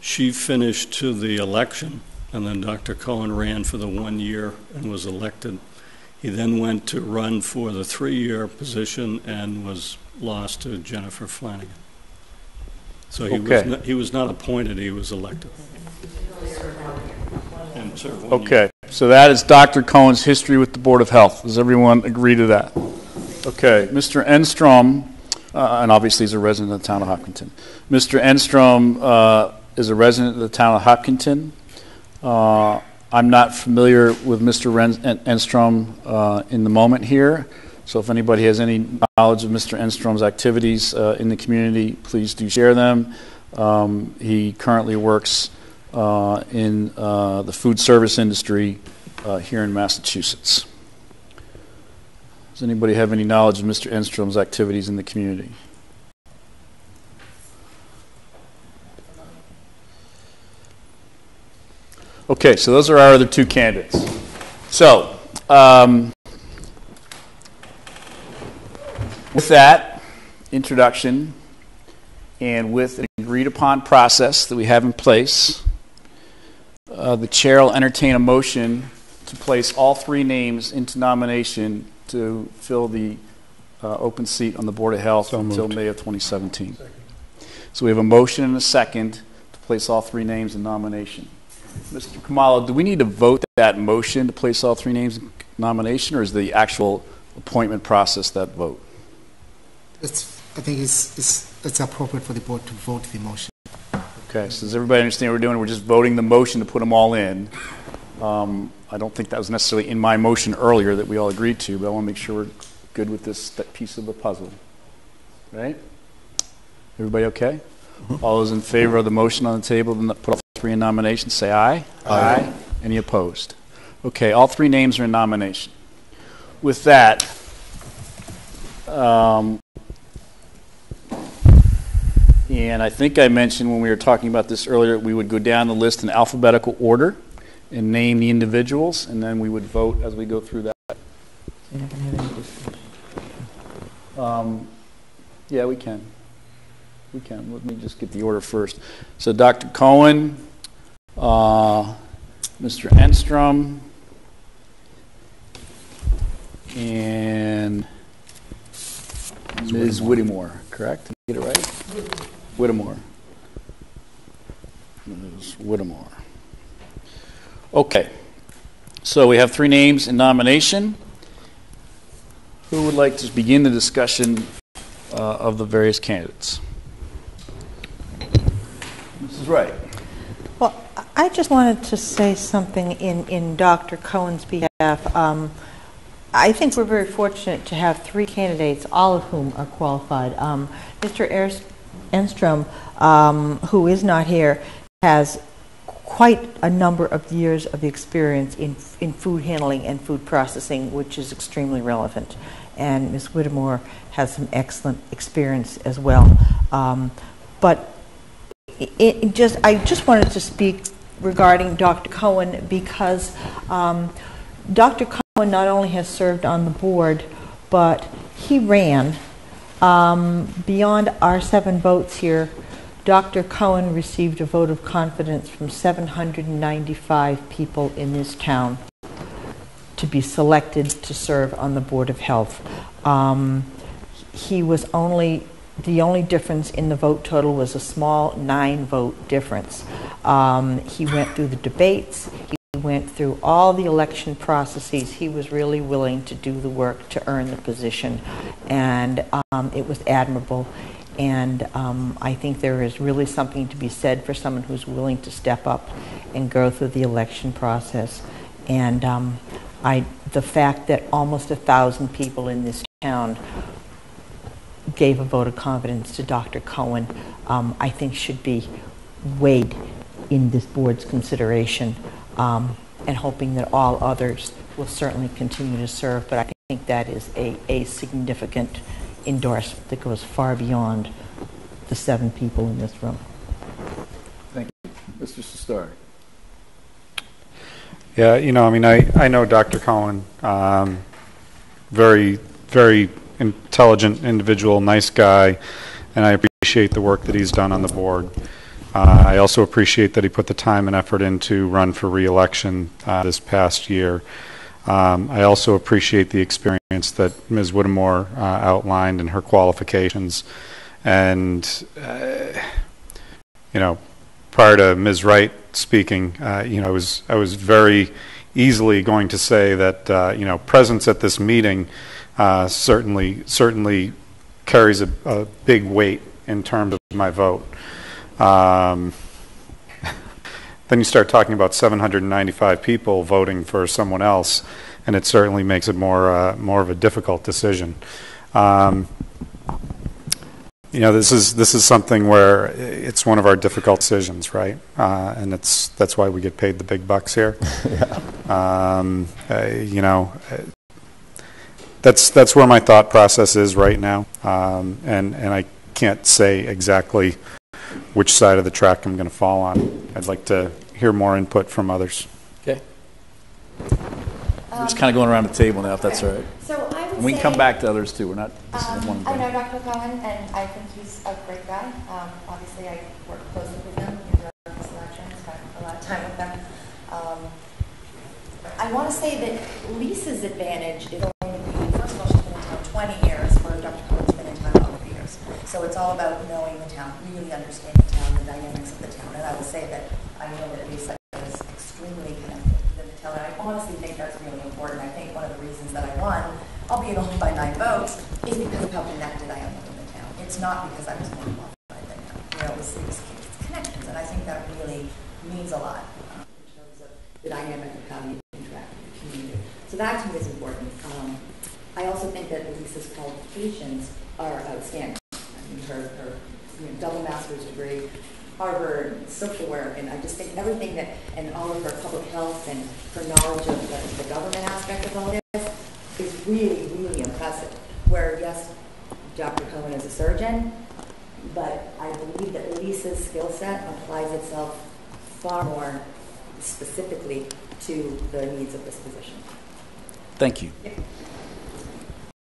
She finished to the election, and then Dr. Cohen ran for the one year and was elected. He then went to run for the three-year position and was lost to Jennifer Flanagan. So he was, not, he was not appointed, he was elected. One year. Okay, so that is Dr. Cohen's history with the Board of Health. Does everyone agree to that? Okay, Mr. Enstrom, uh, and obviously he's a resident of the town of Hopkinton. Mr. Enstrom uh, is a resident of the town of Hopkinton. Uh, I'm not familiar with Mr. Ren- En- Enstrom uh, in the moment here, so if anybody has any knowledge of Mr. Enstrom's activities uh, in the community, please do share them. Um, He currently works uh, in uh, the food service industry uh, here in Massachusetts. Does anybody have any knowledge of Mr. Enstrom's activities in the community? Okay, so those are our other two candidates. So, um, with that introduction and with an agreed upon process that we have in place, uh, the chair will entertain a motion to place all three names into nomination to fill the uh, open seat on the Board of Health until May of 2017. So we have a motion and a second to place all three names in nomination. Mr. Khumalo, do we need to vote that motion to place all three names in nomination, or is the actual appointment process that vote? It's, I think it's, it's, it's appropriate for the board to vote the motion. Okay, so does everybody understand what we're doing? We're just voting the motion to put them all in. Um, I don't think that was necessarily in my motion earlier that we all agreed to, but I want to make sure we're good with this that piece of the puzzle. Right? Everybody okay? All those in favor of the motion on the table to put all three in nomination, say aye. Aye. Any opposed? Okay, all three names are in nomination. With that, um, and I think I mentioned when we were talking about this earlier, we would go down the list in alphabetical order and name the individuals, and then we would vote as we go through that. You're not going to have any discussion. Um, yeah, we can. We can. Let me just get the order first. So Dr. Cohen, uh, Mr. Enstrom, and Ms. Whittemore, correct? Did I get it right? Whittemore. Ms. Whittemore. Okay. So we have three names in nomination. Who would like to begin the discussion uh, of the various candidates? Mrs. Wright. Well, I just wanted to say something in, in Dr. Cohen's behalf. Um, I think we're very fortunate to have three candidates, all of whom are qualified. Um, Mr. Enstrom, um, who is not here, has quite a number of years of experience in, in food handling and food processing, which is extremely relevant. And Ms. Whittemore has some excellent experience as well. Um, but it, just, I just wanted to speak regarding Dr. Cohen because um, Dr. Cohen not only has served on the board, but he ran. Um, beyond our seven votes here, Dr. Cohen received a vote of confidence from 795 people in this town to be selected to serve on the Board of Health. Um, he was only the only difference in the vote total was a small nine vote difference. Um, he went through the debates, he went through all the election processes, he was really willing to do the work to earn the position, and um, it was admirable. And um, I think there is really something to be said for someone who's willing to step up and go through the election process. And um, I, the fact that almost a thousand people in this town gave a vote of confidence to Dr. Cohen, um, I think should be weighed in this board's consideration, um, and hoping that all others will certainly continue to serve. But I think that is a, a significant endorsement that goes far beyond the seven people in this room. Thank you. Mr. Cestari. Yeah, you know, I mean, I, I know Dr. Cohen, um, very, very intelligent individual, nice guy, and I appreciate the work that he's done on the board. Uh, I also appreciate that he put the time and effort in to run for reelection uh, this past year. Um, I also appreciate the experience that Ms. Whittemore uh, outlined and her qualifications. And, uh, you know, prior to Ms. Wright speaking, uh, you know, I was, I was very easily going to say that, uh, you know, presence at this meeting certainly, certainly carries a, a big weight in terms of my vote. Um, then you start talking about 795 people voting for someone else, and it certainly makes it more uh, more of a difficult decision. Um, you know, this is this is something where it's one of our difficult decisions, right? Uh, and it's that's why we get paid the big bucks here. yeah. um, uh, you know, that's that's where my thought process is right now, um, and and I can't say exactly which side of the track I'm going to fall on. I'd like to hear more input from others. Okay. We're just kind of going around the table now, if that's all right. So I would we can say- come back to others too. We're not, this is Um, one I thing. know Dr. Cohen, and I think he's a great guy. Um, obviously, I work closely with him during this election, spent a lot of time with him. Um, I want to say that Lisa's advantage is going to be, first of all, she's been in town 20 years, where Dr. Cohen's been in town 12 years. So it's all about knowing the town, really understanding the town, the dynamics of the town. And I will say that I know that Lisa is extremely connected to the town. I honestly think that's really important. I think one of the reasons that I won, albeit only by nine votes, is because of how connected I am with the town. It's not because I was more qualified than her. You know, it was, it was connections, and I think that really means a lot um, in terms of the dynamic of how you interact with the community. So that to me is important. Um, I also think that Lisa's qualifications are outstanding. Her, her you know, double master's degree, Harvard, social work, and I just think everything that, and all of her public health and her knowledge of the, the government aspect of all this is really, really impressive. Where, yes, Dr. Cohen is a surgeon, but I believe that Lisa's skill set applies itself far more specifically to the needs of this position. Thank you.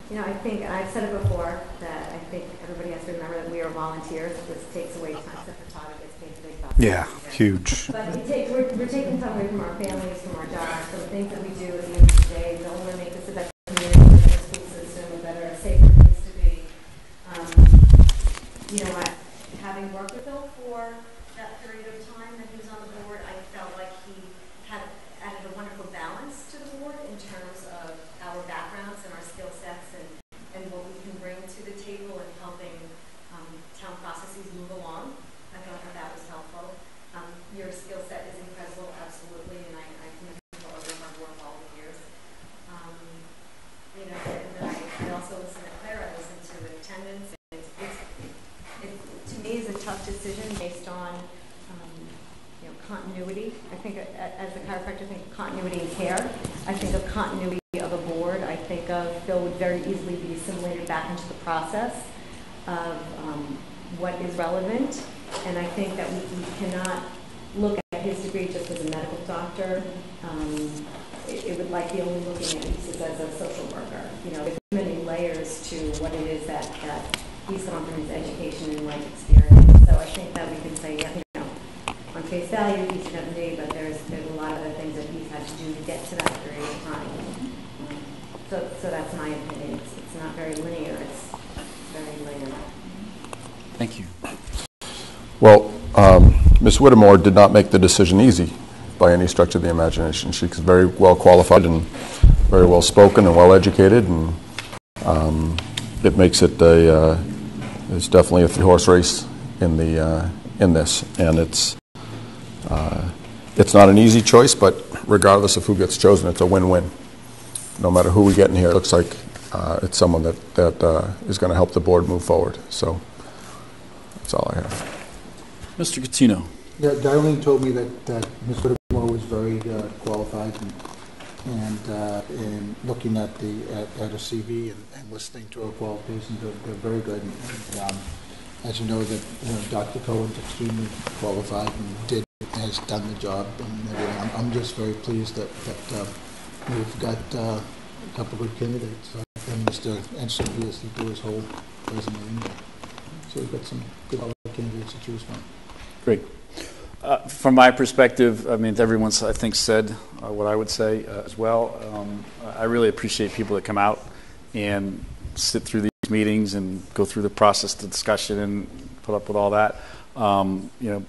You know, I think, and I've said it before, that I think everybody has to remember that we are volunteers. This takes away time, for Todd, gets paid the big bucks. Yeah, huge. But we take, we're, we're taking time away from our families, from our jobs, from the things that we do at the end of the day. We don't want to make this a better community, a better school system, a better, safer place to be. Um, you know, I, having worked with Bill for that period of time that he was on the board, I felt like he had added a wonderful balance to the board in terms of our backgrounds and our skill sets and, and what we can bring to the table in helping um, town processes move along. I thought that that was helpful. Um, your skill set is incredible, absolutely, and I, I commend you for all your hard work all the years. Um, you know, and then I, I also listen to Claire, I listen to attendance, and it's, it's, it, to me, is a tough decision based on, um, you know, continuity. I think a- a- as a chiropractor, I think of continuity in care. I think of continuity of a board. I think of Phil would very easily be assimilated back into the process of um, what is relevant. And I think that we, we cannot look at his degree just as a medical doctor. Um, it, it would like be only looking at Lisa's as a social worker. You know, there's many layers to what it is that, that he's gone through his education and life experience. So I think that we can say, yeah, you know, on face value, he's an MD, but there's, there's a lot of other things that he's had to do to get to that period of time. Um, So, so that's my opinion. It's, it's not very linear, it's very layered. Thank you. Well, um, Ms. Whittemore did not make the decision easy. by any stretch of the imagination. She's very well qualified and very well spoken and well educated, and um, it makes it a uh, it's definitely a three horse race in the uh, in this, and it's uh, it's not an easy choice, but regardless of who gets chosen, it's a win win. No matter who we get in here, it looks like uh, it's someone that that uh, is going to help the board move forward. So that's all I have. Mr. Coutinho. Yeah, Darlene told me that, that Ms. Whittemore was very uh, qualified and, and uh, in looking at the, at, at her CV and, and listening to her qualifications, they're, they're very good. And, and, um, as you know, that, you know, Dr. Cohen's extremely qualified and did, has done the job and. I'm, I'm just very pleased that, that, uh, we've got, uh, a couple of good candidates. And Mr. Ensign, he has to do his whole resume anyway. So we've got some good candidates to choose from. Great. Uh, From my perspective, I mean, everyone's, I think, said uh, what I would say uh, as well. Um, I really appreciate people that come out and sit through these meetings and go through the process, the discussion, and put up with all that. Um, You know,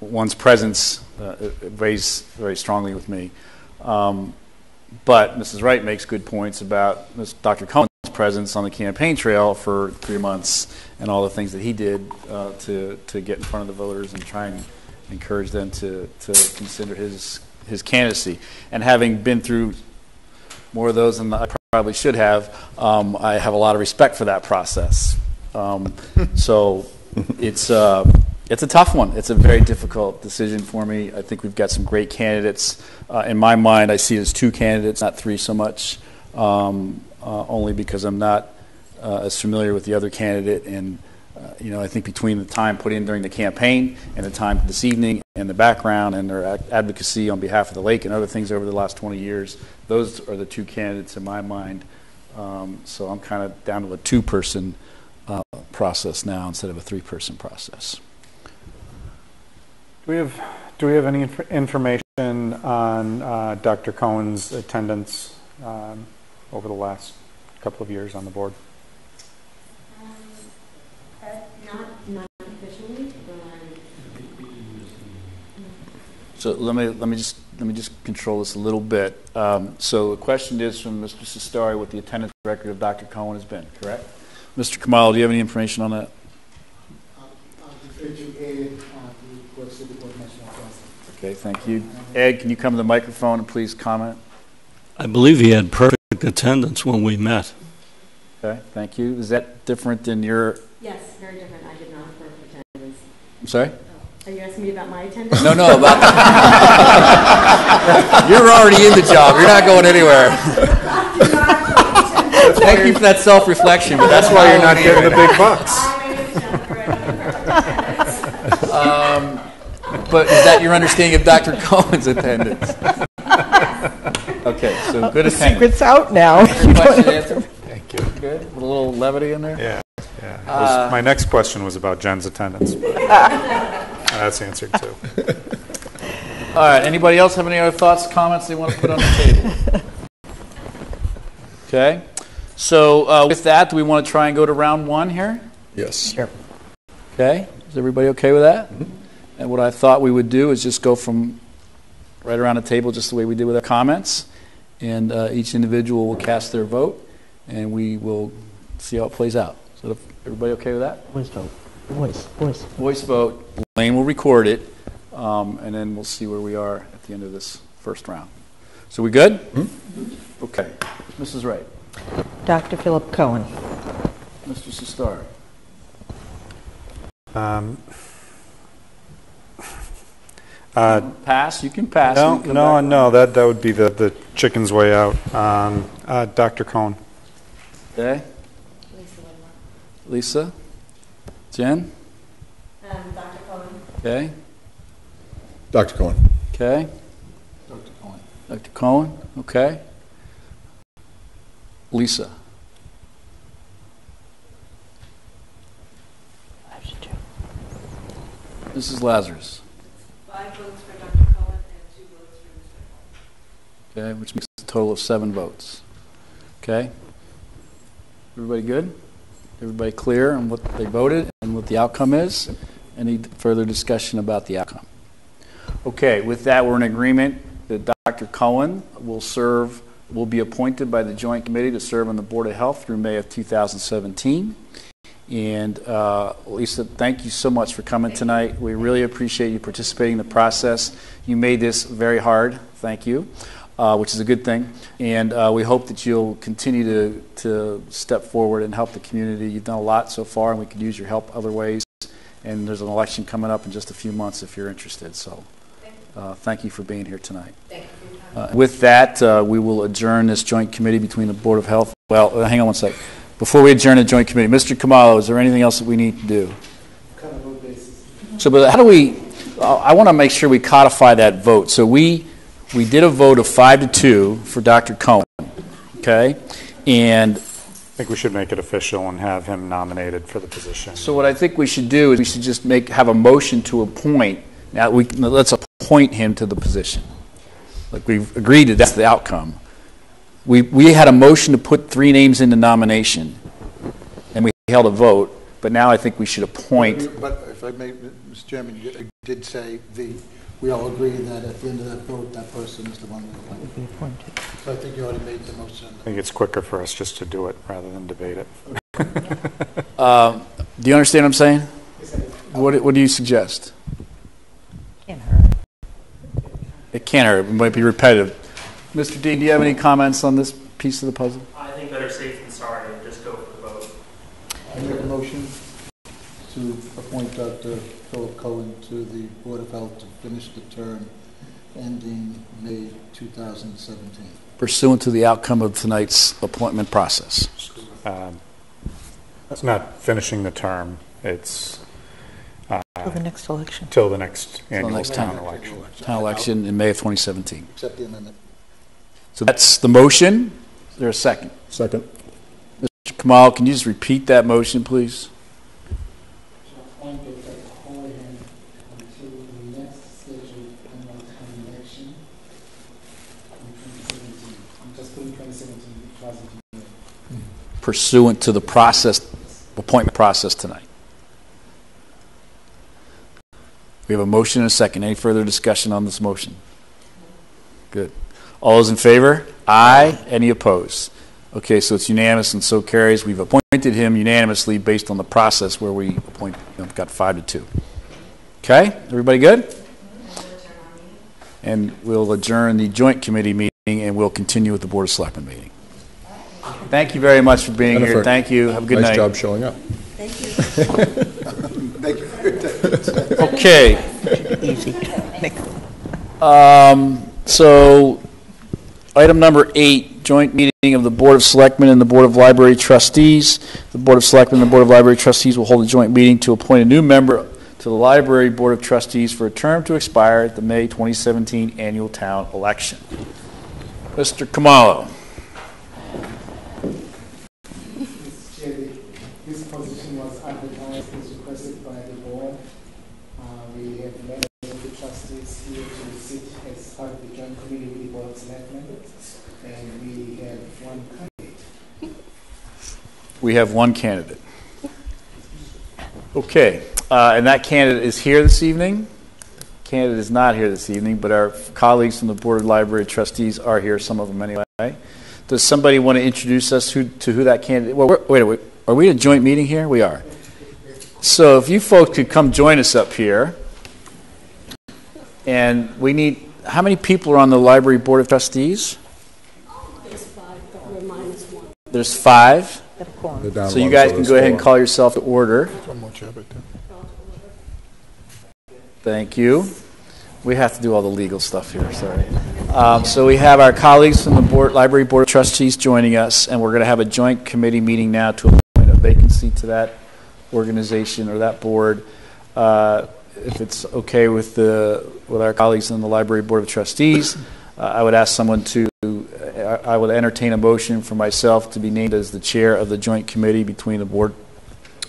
one's presence uh, weighs very strongly with me. Um, But Mrs. Wright makes good points about Ms. Dr. Cohen's presence on the campaign trail for three months and all the things that he did uh, to, to get in front of the voters and try and encourage them to, to consider his, his candidacy. And having been through more of those than I probably should have, um, I have a lot of respect for that process. Um, so it's, uh, it's a tough one. It's a very difficult decision for me. I think we've got some great candidates. Uh, in my mind, I see it as two candidates, not three so much, um, uh, only because I'm not uh, as familiar with the other candidate. And, you know, I think between the time put in during the campaign and the time this evening and the background and their ac- advocacy on behalf of the lake and other things over the last 20 years, those are the two candidates in my mind. Um, so I'm kind of down to a two person uh, process now instead of a three person process. Do we have, do we have any inf- information on uh, Dr. Cohen's attendance um, over the last couple of years on the board? Not, not officially, but So let me, let me just, let me just control this a little bit. Um, So the question is from Mr. Cestari what the attendance record of Dr. Cohen has been, correct? Mr. Khumalo, do you have any information on that? Okay, thank you. Ed, can you come to the microphone and please comment? I believe he had perfect attendance when we met. Okay, thank you. Is that different than your, yes, very different. I did not have perfect attendance. I'm sorry? Are you asking me about my attendance? No, no, about You're already in the job. You're not going anywhere. Thank you for that self-reflection, but that's why you're not getting the big bucks. Um, But is that your understanding of Dr. Cohen's attendance? Okay, so good The attendance. secret's out now. Any question answered? Thank you. Good, with a little levity in there? Yeah, yeah. That Uh, was- My next question was about Jen's attendance. but That's answered too. All right, anybody else have any other thoughts, comments they want to put on the table? Okay, so uh, with that, do we want to try and go to round one here? Yes. Sure. Okay, is everybody okay with that? And what I thought we would do is just go from right around the table, just the way we did with our comments, and uh, each individual will cast their vote, and we will see how it plays out. So, if everybody okay with that? Voice vote. Voice, voice. Voice vote. Lane will record it, um, and then we'll see where we are at the end of this first round. So we good? Okay. Mrs. Wright. Dr. Philip Cohen. Mr. Sistar. Um, uh, Pass. You can pass. No, can no, back. no, that, that would be the, the chicken's way out. Um, uh, Dr. Cohen. Okay. Lisa. Jen. Um, Dr. Cohen. Okay. Dr. Cohen. Okay. Dr. Cohen. Dr. Cohen. Okay. Lisa. Mrs. Lazarus. Five votes for Dr. Cohen and two votes for Mr. Okay, which makes a total of seven votes. Okay? Everybody good? Everybody clear on what they voted and what the outcome is? Any further discussion about the outcome? Okay, with that, we're in agreement that Dr. Cohen will serve, will be appointed by the Joint Committee to serve on the Board of Health through May of 2017. And uh, Lisa, thank you so much for coming tonight. We really appreciate you participating in the process. You made this very hard. Thank you, uh, which is a good thing. And uh, we hope that you'll continue to, to step forward and help the community. You've done a lot so far, and we could use your help other ways. And there's an election coming up in just a few months if you're interested. So uh, thank you for being here tonight. Uh, with that, uh, we will adjourn this joint committee between the Board of Health. Well, uh, hang on one sec. Before we adjourn the joint committee, Mr. Khumalo, is there anything else that we need to do? So, but how do we? uh, I want to make sure we codify that vote. So we we did a vote of five to two for Dr. Cohen. Okay, and I think we should make it official and have him nominated for the position. So what I think we should do is we should just make have a motion to appoint. Now we let's appoint him to the position. Like we've agreed that that's the outcome. We we had a motion to put three names into nomination, and we held a vote. But now I think we should appoint. But if I may, Mr. Chairman, you did say the, we all agree that at the end of that vote, that person is the one we appoint. So I think you already made the motion. I think it's quicker for us just to do it rather than debate it. Um, do you understand what I'm saying? What what do you suggest? Can't hurt. It can't hurt. It might be repetitive. Mr. Dean, do you have any comments on this piece of the puzzle? I think better safe than sorry. Just go for the vote. I make a motion to appoint Dr. Philip Cohen to the Board of Health to finish the term ending May 2017. Pursuant to the outcome of tonight's appointment process. Um, It's not finishing the term, it's uh, Till the next election. till the next Till the annual next town town- election. Town election in May of 2017. Accept the amendment. So that's the motion. Is there a second? Second. Mr. Khumalo, can you just repeat that motion, please? appointed Dr. Cohen until the next scheduled annual town election in 2017. I'm just putting 2017 2017. Pursuant to the process, appointment process tonight. We have a motion and a second. Any further discussion on this motion? Good. All those in favor? Aye. Any opposed? Okay, so it's unanimous and so carries. We've appointed him unanimously based on the process where we appoint, got five to two. Okay, everybody good? And we'll adjourn the joint committee meeting and we'll continue with the Board of Selectmen meeting. Thank you very much for being here. Thank you. Have a good nice night. job showing up. Thank you. Thank you for your time. Okay. Easy. Um, so, item number eight, joint meeting of the Board of Selectmen and the Board of Library Trustees. The Board of Selectmen and the Board of Library Trustees will hold a joint meeting to appoint a new member to the Library Board of Trustees for a term to expire at the May 2017 annual town election. Mr. Khumalo. Mr. Chair, the- this position was advertised as requested by the board. Uh, We have met with the trustees here to sit as part of the joint committee with the board of selectmen. And we have one candidate. We have one candidate. Okay, uh, and that candidate is here this evening. Candidate is not here this evening, but our colleagues from the Board of Library Trustees are here, some of them anyway. Does somebody want to introduce us who, to who that candidate? Well, wait, wait, are we in a joint meeting here? We are. So if you folks could come join us up here, and we need. How many people are on the Library Board of Trustees? There's five, but we're minus one. There's five. So you guys can go ahead and call yourself to order. One more chair right there. Thank you. We have to do all the legal stuff here, sorry. Um, So we have our colleagues from the board, Library Board of Trustees joining us, and we're going to have a joint committee meeting now to appoint a vacancy to that organization or that board. Uh, If it's okay with the, with our colleagues in the Library Board of Trustees, I would ask someone to, I I would entertain a motion for myself to be named as the chair of the joint committee between the board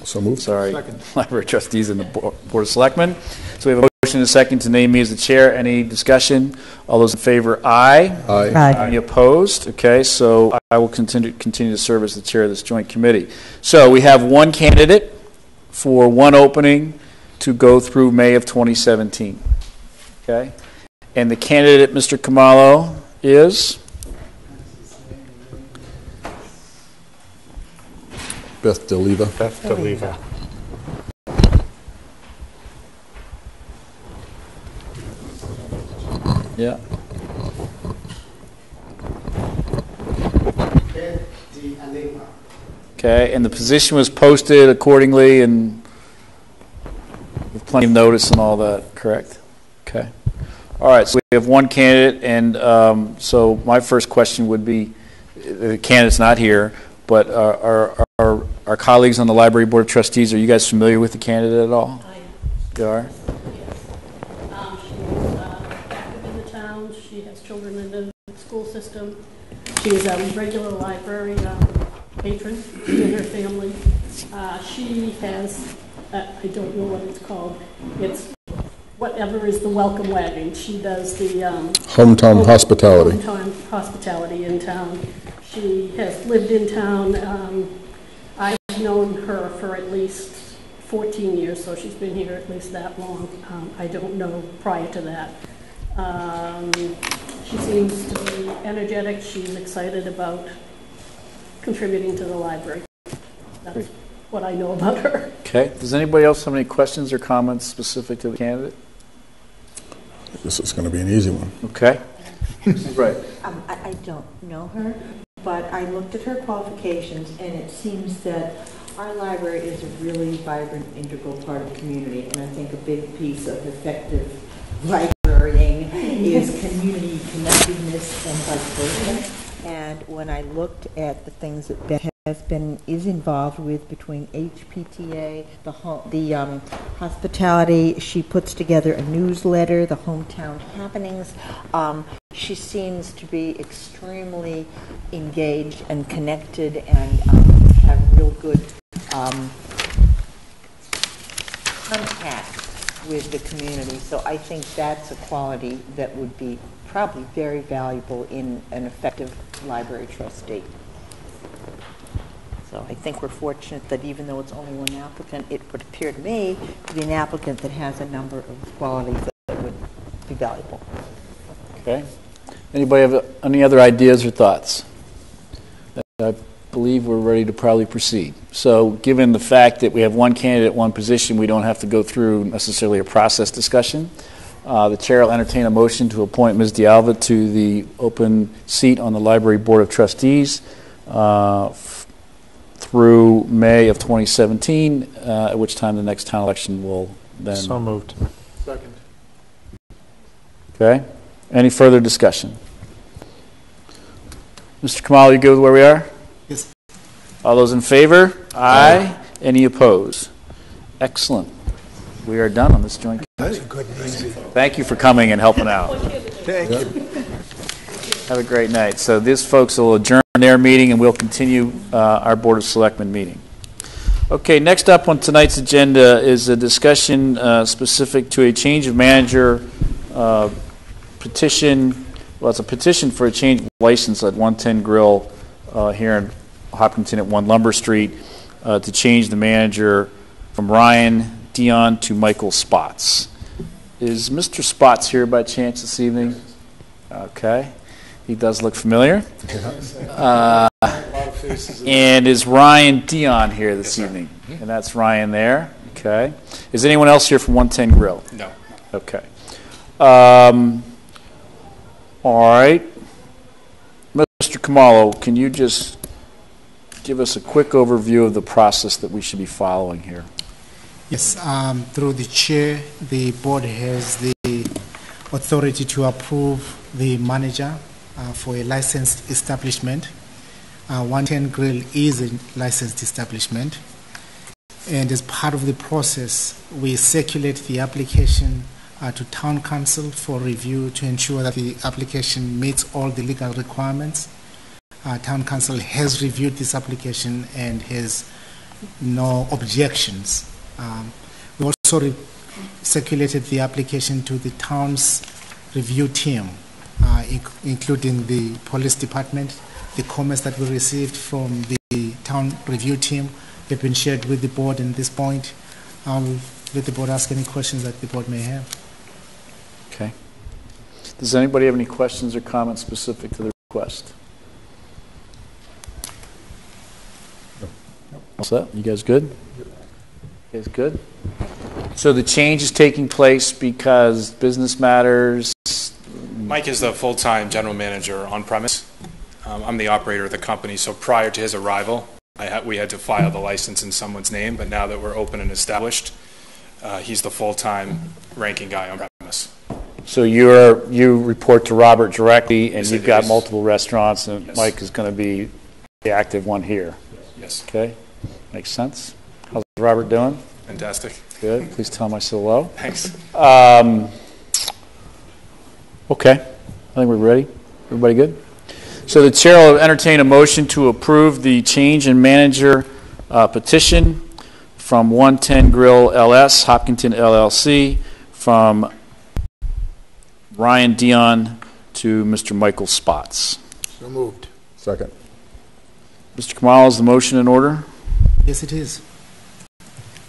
So moved. Sorry, second. Library Trustees and the Bo- Board of Selectmen. So we have a motion and a second to name me as the chair. Any discussion? All those in favor, aye. Aye. Aye. Any opposed? Okay, so I will continue, continue to serve as the chair of this joint committee. So we have one candidate for one opening to go through May of 2017. Okay. And the candidate, Mr. Khumalo, is? Beth DeLeva. Beth DeLeva. Yeah. Okay, and the position was posted accordingly and with plenty of notice and all that, correct? All right, so we have one candidate, and um, so my first question would be, the candidate's not here, but our, our, our, our colleagues on the Library Board of Trustees, are you guys familiar with the candidate at all? I am. You are? Um, she is uh, active in the town. She has children in the school system. She is a regular library um, patron in her family. Uh, she has, uh, I don't know what it's called. It's whatever is the welcome wagon. She does the um, Hometown home- hospitality. Hometown hospitality in town. She has lived in town. Um, I've known her for at least 14 years, so she's been here at least that long. Um, I don't know prior to that. Um, she seems to be energetic. She's excited about contributing to the library. That's what I know about her. Okay. Does anybody else have any questions or comments specific to the candidate? This is going to be an easy one. Okay. Right. Um, I, I don't know her, but I looked at her qualifications, and it seems that our library is a really vibrant, integral part of the community, and I think a big piece of effective librarying is community connectedness and vice versa. And when I looked at the things that Beth has been, is involved with between HPTA, the the um, hospitality, she puts together a newsletter, the hometown happenings. Um, she seems to be extremely engaged and connected and um, have real good um, contact with the community. So I think that's a quality that would be probably very valuable in an effective library trustee. So I think we're fortunate that even though it's only one applicant, it would appear to me to be an applicant that has a number of qualities that would be valuable. Okay. Anybody have any other ideas or thoughts? I believe we're ready to probably proceed. So, given the fact that we have one candidate, one position, we don't have to go through necessarily a process discussion. Uh, the chair will entertain a motion to appoint Ms. Dialva to the open seat on the Library Board of Trustees uh, through May of 2017, uh, at which time the next town election will then. So moved. Second. Okay. Any further discussion? Mr. Khumalo, you good with where we are? Yes. All those in favor? Aye. Any opposed? Excellent. We are done on this joint. That's a good and. Thank you for coming and helping out. Thank you. Have a great night. So these folks will adjourn their meeting and we'll continue uh, our Board of Selectmen meeting. Okay, next up on tonight's agenda is a discussion uh, specific to a change of manager uh, petition. Well, it's a petition for a change of license at 110 Grill uh, here in Hopkinton at 1 Lumber Street uh, to change the manager from Ryan Dion to Michael Spots. Is Mr. Spots here by chance this evening? Okay. He does look familiar. Uh, and is Ryan Dion here this evening? And that's Ryan there. Okay. Is anyone else here from 110 Grill? No. Okay. Um, all right. Mr. Khumalo, can you just give us a quick overview of the process that we should be following here? Yes, um, through the chair, the board has the authority to approve the manager uh, for a licensed establishment. Uh, 110 Grill is a licensed establishment. And as part of the process, we circulate the application uh, to town counsel for review to ensure that the application meets all the legal requirements. Uh, town counsel has reviewed this application and has no objections. Um, we also circulated the application to the town's review team, uh, inc- including the police department. The comments that we received from the town review team have been shared with the board at this point. I'll let the board ask any questions that the board may have. Okay. Does anybody have any questions or comments specific to the request? What's set? You guys good? You guys good? So the change is taking place because business matters. Mike is the full-time general manager on premise. Um, I'm the operator of the company, so prior to his arrival, I had, we had to file the license in someone's name, but now that we're open and established, uh, he's the full-time ranking guy on premise. So you're, you report to Robert directly, and Yes, you've got Yes. multiple restaurants, and Yes. Mike is going to be the active one here. Yes. Okay? Makes sense. How's Robert doing? Fantastic. Good. Please tell him I said hello. Thanks. Um, okay. I think we're ready. Everybody good? So the chair will entertain a motion to approve the change in manager uh, petition from 110 Grill LS, Hopkinton LLC, from Ryan Dion to Mr. Michael Spots. So moved. Second. Mr. Khumalo, is the motion in order? Yes, it is.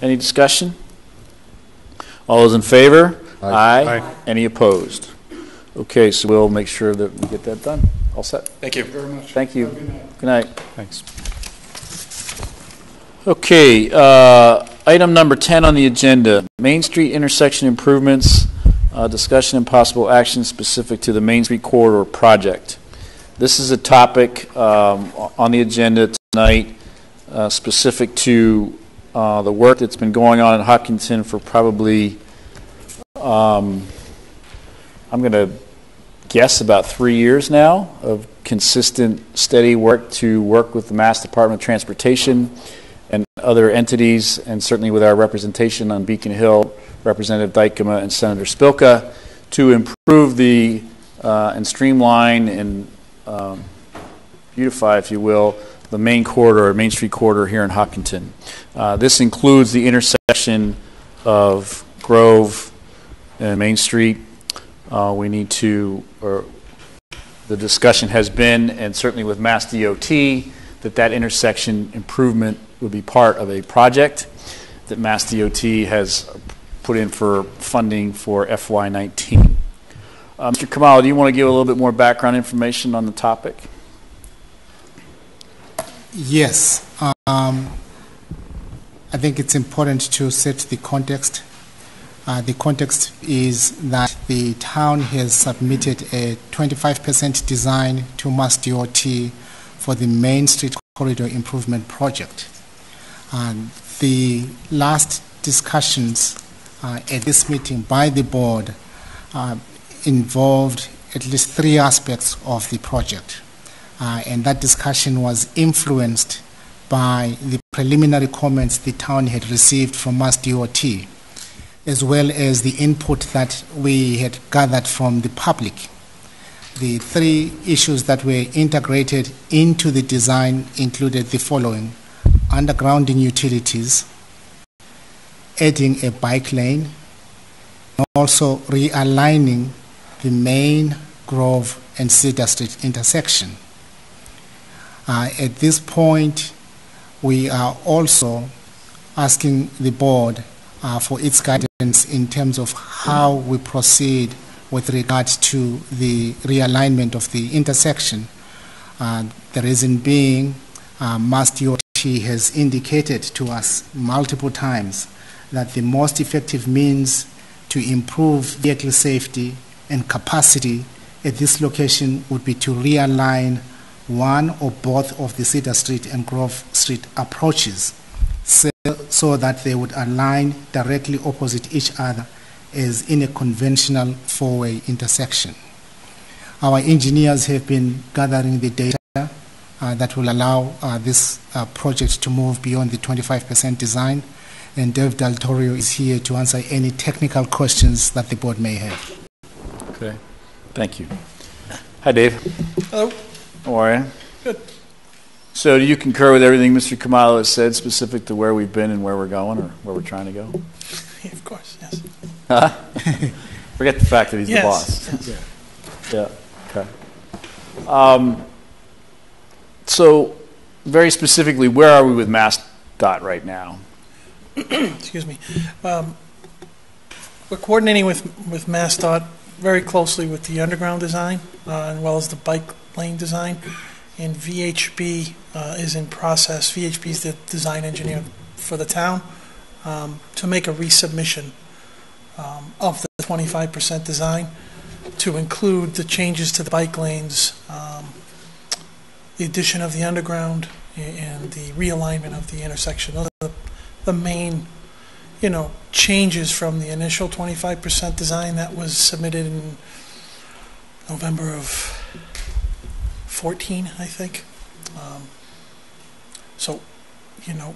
Any discussion? All those in favor? Aye. Aye. Any opposed? Okay, so we'll make sure that we get that done. All set. Thank you. Very much. Thank you. Good night. Thanks. Okay, uh, item number 10 on the agenda, Main Street intersection improvements, uh, discussion and possible action specific to the Main Street corridor project. This is a topic um, on the agenda tonight uh, specific to uh, the work that's been going on in Hopkinton for probably, um, I'm going to guess about three years now of consistent, steady work to work with the Mass Department of Transportation and other entities, and certainly with our representation on Beacon Hill, Representative Dykema and Senator Spilka, to improve the uh, and streamline and um, beautify, if you will, the main corridor, Main Street corridor here in Hopkinton. Uh, this includes the intersection of Grove and Main Street. Uh, we need to, or the discussion has been, and certainly with Mass DOT, that that intersection improvement would be part of a project that Mass DOT has put in for funding for FY19. Uh, Mr. Khumalo, do you want to give a little bit more background information on the topic? Yes. Um, I think it's important to set the context. Uh, the context is that the town has submitted a 25% design to Mass DOT for the Main Street Corridor Improvement Project. And the last discussions uh, at this meeting by the board uh, involved at least three aspects of the project. Uh, and that discussion was influenced by the preliminary comments the town had received from Mass DOT, as well as the input that we had gathered from the public. The three issues that were integrated into the design included the following undergrounding utilities, adding a bike lane, and also realigning the main Grove and Cedar Street intersection. Uh, at this point, we are also asking the board uh, for its guidance in terms of how we proceed with regard to the realignment of the intersection. Uh, the reason being, uh, Mass has indicated to us multiple times that the most effective means to improve vehicle safety and capacity at this location would be to realign one or both of the Cedar Street and Grove Street approaches so, so that they would align directly opposite each other as in a conventional four-way intersection. Our engineers have been gathering the data uh, that will allow uh, this uh, project to move beyond the 25% design, and Dave Daltorio is here to answer any technical questions that the board may have. Okay. Thank you. Hi, Dave. Hello. How are you? Good. So do you concur with everything Mr. Khumalo has said specific to where we've been and where we're going or where we're trying to go? Yeah, of course, yes. Huh? Forget the fact that he's Yes. the boss. Yes. Yeah, okay. Um, so, very specifically, where are we with MassDOT right now? Excuse me. Um, We're coordinating with, with MassDOT very closely with the underground design, uh, as well as the bike lane design. And VHB uh, is in process, VHB is the design engineer for the town, um, to make a resubmission um, of the 25% design to include the changes to the bike lanes, um, the addition of the underground, and the realignment of the intersection. Those are the- the main, you know, changes from the initial 25% design that was submitted in November of 14, I think. Um, So, you know,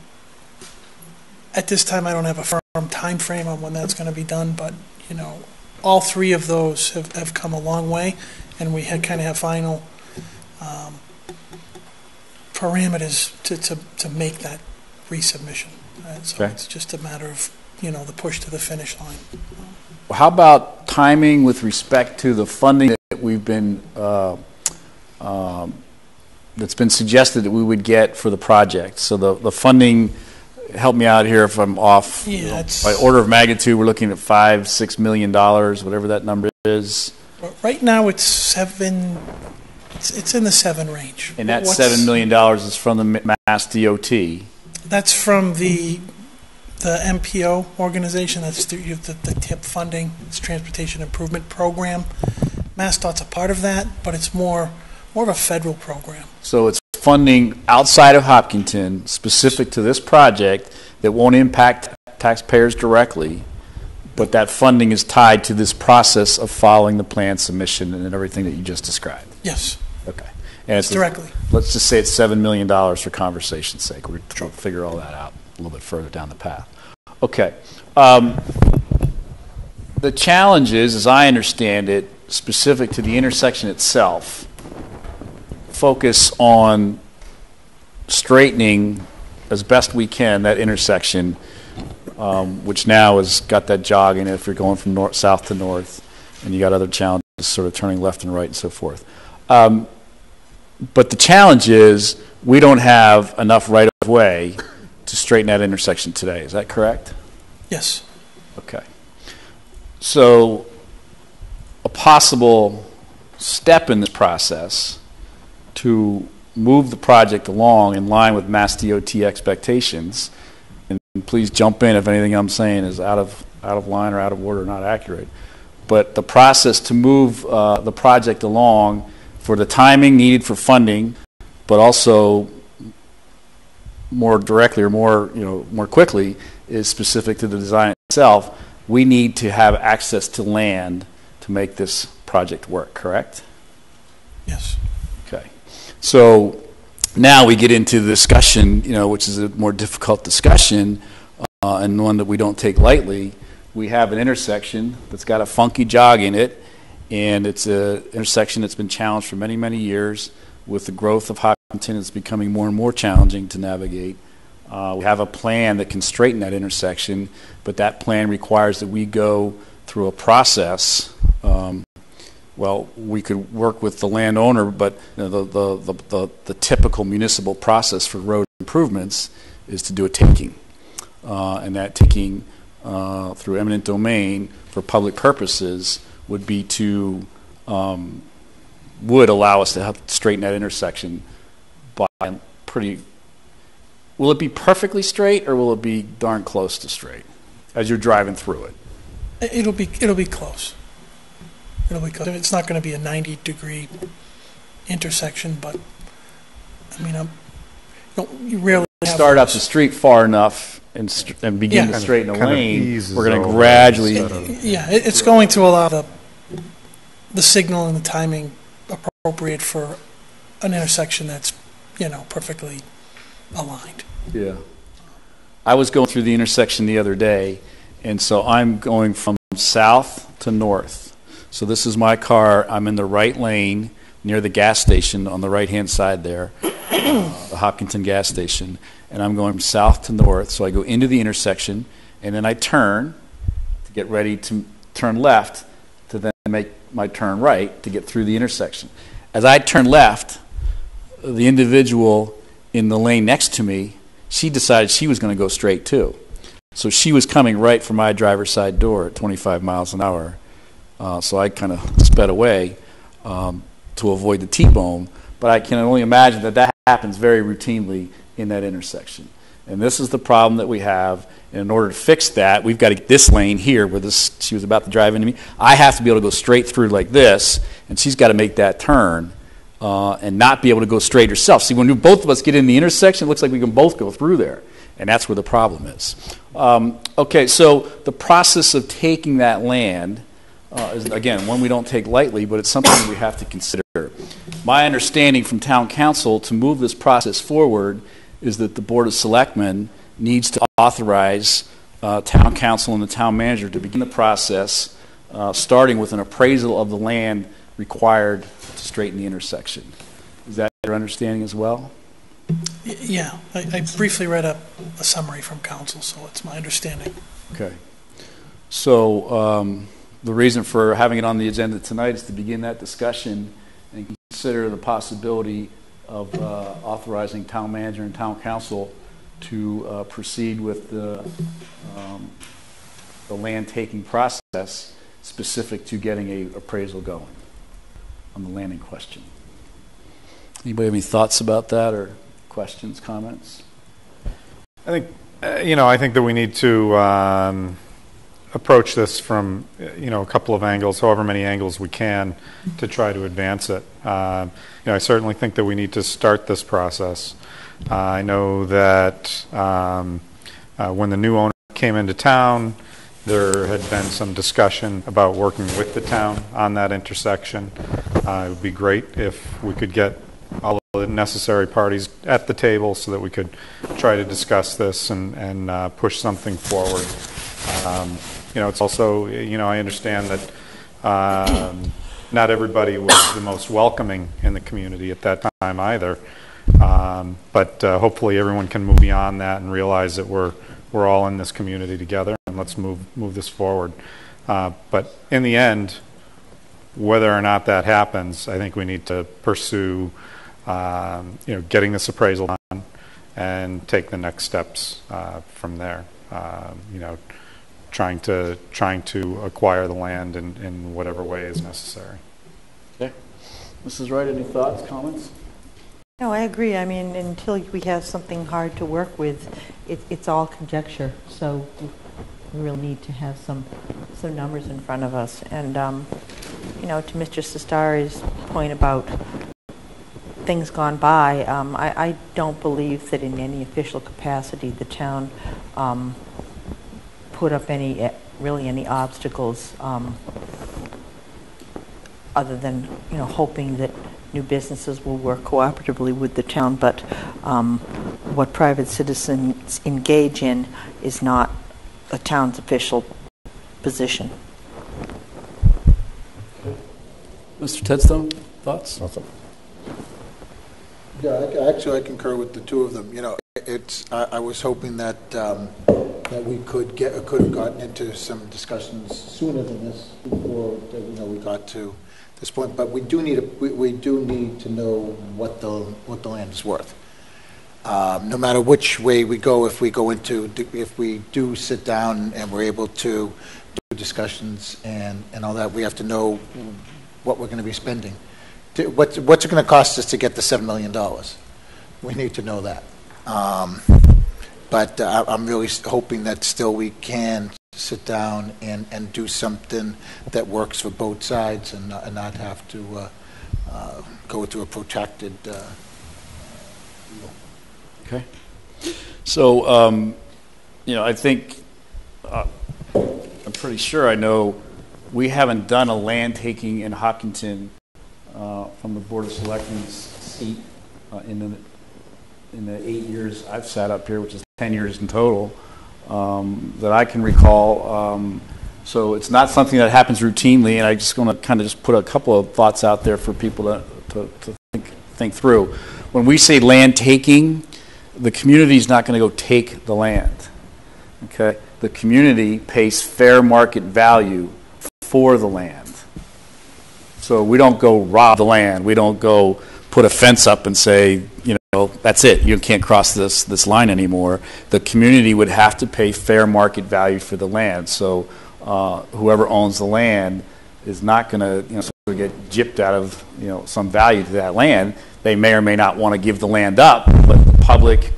at this time, I don't have a firm time frame on when that's going to be done, but, you know, all three of those have, have come a long way, and we had kind of have final um, parameters to, to, to make that resubmission. Uh, So Okay. it's just a matter of, you know, the push to the finish line. How about timing with respect to the funding that we've been, uh, um, that's been suggested that we would get for the project? So the, the funding, help me out here if I'm off. you know, By order of magnitude, we're looking at five, six million dollars, whatever that number is. Right now, it's seven, it's, it's in the seven range. And that What's- seven million dollars is from the Mass DOT. That's from the, the MPO organization, that's the, the, the TIP funding, it's Transportation Improvement Program. MassDOT's a part of that, but it's more, more of a federal program. So it's funding outside of Hopkinton, specific to this project, that won't impact taxpayers directly, but that funding is tied to this process of following the plan submission and everything that you just described. Yes. Okay. And It's directly. Let's just say it's $7 million for conversation's sake. We're trying to figure all that out a little bit further down the path. Okay. Um, The challenge is, as I understand it, specific to the intersection itself, focus on straightening as best we can that intersection, um, which now has got that jog in it if you're going from north, south to north, and you got other challenges, sort of turning left and right and so forth. Um, but the challenge is we don't have enough right of way to straighten that intersection today. Is that correct? Yes. Okay. So, a possible step in this process to move the project along in line with Mass DOT expectations, and please jump in if anything I'm saying is out of, out of line or out of order or not accurate, but the process to move uh, the project along for the timing needed for funding, but also more directly or more, you know, more quickly is specific to the design itself. We need to have access to land to make this project work, correct? Yes. So now we get into the discussion, you know, which is a more difficult discussion uh, and one that we don't take lightly. We have an intersection that's got a funky jog in it, and it's an intersection that's been challenged for many, many years. With the growth of Hopkinton, it's becoming more and more challenging to navigate. Uh, we have a plan that can straighten that intersection, but that plan requires that we go through a process. Um, well, we could work with the landowner, but you know, the, the, the, the, typical municipal process for road improvements is to do a taking. Uh, and that taking uh, through eminent domain for public purposes would be to, um, would allow us to help straighten that intersection by pretty, will it be perfectly straight or will it be darn close to straight as you're driving through it? It'll be, it'll be close. It'll be close. It's not going to be a 90-degree intersection, but, I mean, I'm, you don't- you rarely have... start up the street far enough and, st- and begin Yeah. to straighten a Kind of lane, we're going to over gradually. Yeah, it- it's going to allow the, the signal and the timing appropriate for an intersection that's, you know, perfectly aligned. Yeah. I was going through the intersection the other day, and so I'm going from south to north. So this is my car. I'm in the right lane near the gas station on the right hand side there, the Hopkinton gas station. And I'm going from south to north. So I go into the intersection, and then I turn to get ready to turn left to then make my turn right to get through the intersection. As I turn left, the individual in the lane next to me, she decided she was going to go straight too. So she was coming right for my driver's side door at 25 miles an hour. Uh, so I kind of sped away um, to avoid the T-bone. But I can only imagine that that happens very routinely in that intersection. And this is the problem that we have. And in order to fix that, we've got to get this lane here where this she was about to drive into me. I have to be able to go straight through like this, and she's got to make that turn uh, and not be able to go straight herself. See, when both of us get in the intersection, it looks like we can both go through there. And that's where the problem is. Um, okay, so the process of taking that land uh, is, again, one we don't take lightly, but it's something we have to consider. My understanding from town counsel to move this process forward is that the Board of Selectmen needs to authorize uh, town counsel and the town manager to begin the process, uh, starting with an appraisal of the land required to straighten the intersection. Is that your understanding as well? Yeah, I I briefly read a a summary from counsel, so it's my understanding. Okay. So um, the reason for having it on the agenda tonight is to begin that discussion and consider the possibility of uh, authorizing town manager and town counsel to uh, proceed with the, um, the land taking process specific to getting a appraisal going on the land in question. Anybody have any thoughts about that or questions, comments? I think, uh, you know, I think that we need to um, approach this from, uh, you know, a couple of angles, however many angles we can, to try to advance it. Um, you know, I certainly think that we need to start this process. Uh, I know that um, uh, when the new owner came into town, there had been some discussion about working with the town on that intersection. Uh, it would be great if we could get all of the necessary parties at the table so that we could try to discuss this and, and uh, push something forward. Um, you know, it's also, you know, I understand that um, not everybody was the most welcoming in the community at that time either. Um, but uh, hopefully everyone can move beyond that and realize that we're, we're all in this community together and let's move, move this forward. Uh, but in the end, whether or not that happens, I think we need to pursue, um, you know, getting this appraisal done and take the next steps uh, from there. Um, you know, trying to trying to acquire the land in, in whatever way is necessary. Okay. Mrs. Wright, any thoughts, comments? No, I agree. I mean, until we have something hard to work with, it, it's all conjecture. So we really need to have some, some numbers in front of us. And, um, you know, to Mr. Cestari's point about things gone by, um, I, I don't believe that in any official capacity the town um, put up any, eh, really any obstacles um, other than, you know, hoping that new businesses will work cooperatively with the town, but um, what private citizens engage in is not a town's official position. Mr. Tedstone, thoughts? Nothing. Yeah, I- actually, I concur with the two of them. You know, it's, I, I was hoping that, um, that we could get, could have gotten into some discussions sooner than this before, you know, we got to this point. But we do need, a- we, we do need to know what the, what the land is worth. Um, no matter which way we go, if we go into, if we do sit down and we're able to do discussions and, and all that, we have to know what we're going to be spending. What's, what's it going to cost us to get the $7 million? We need to know that. Um, But uh, I'm really hoping that still we can sit down and, and do something that works for both sides and not, and not have to uh, uh, go through a protracted uh, Okay. So, um, you know, I think, uh, I'm pretty sure I know, we haven't done a land taking in Hopkinton uh, from the Board of Selectmen's seat uh, in the, in the eight years I've sat up here, which is 10 years in total, um, that I can recall. Um, So it's not something that happens routinely, and I just want to kind of just put a couple of thoughts out there for people to, to, to think, think through. When we say land taking, the community is not going to go take the land. Okay? The community pays fair market value for the land. So we don't go rob the land. We don't go put a fence up and say, you that's it. You can't cross this this line anymore. The community would have to pay fair market value for the land. So uh, whoever owns the land is not going to you know, sort of get gypped out of you know, some value to that land. They may or may not want to give the land up, but the public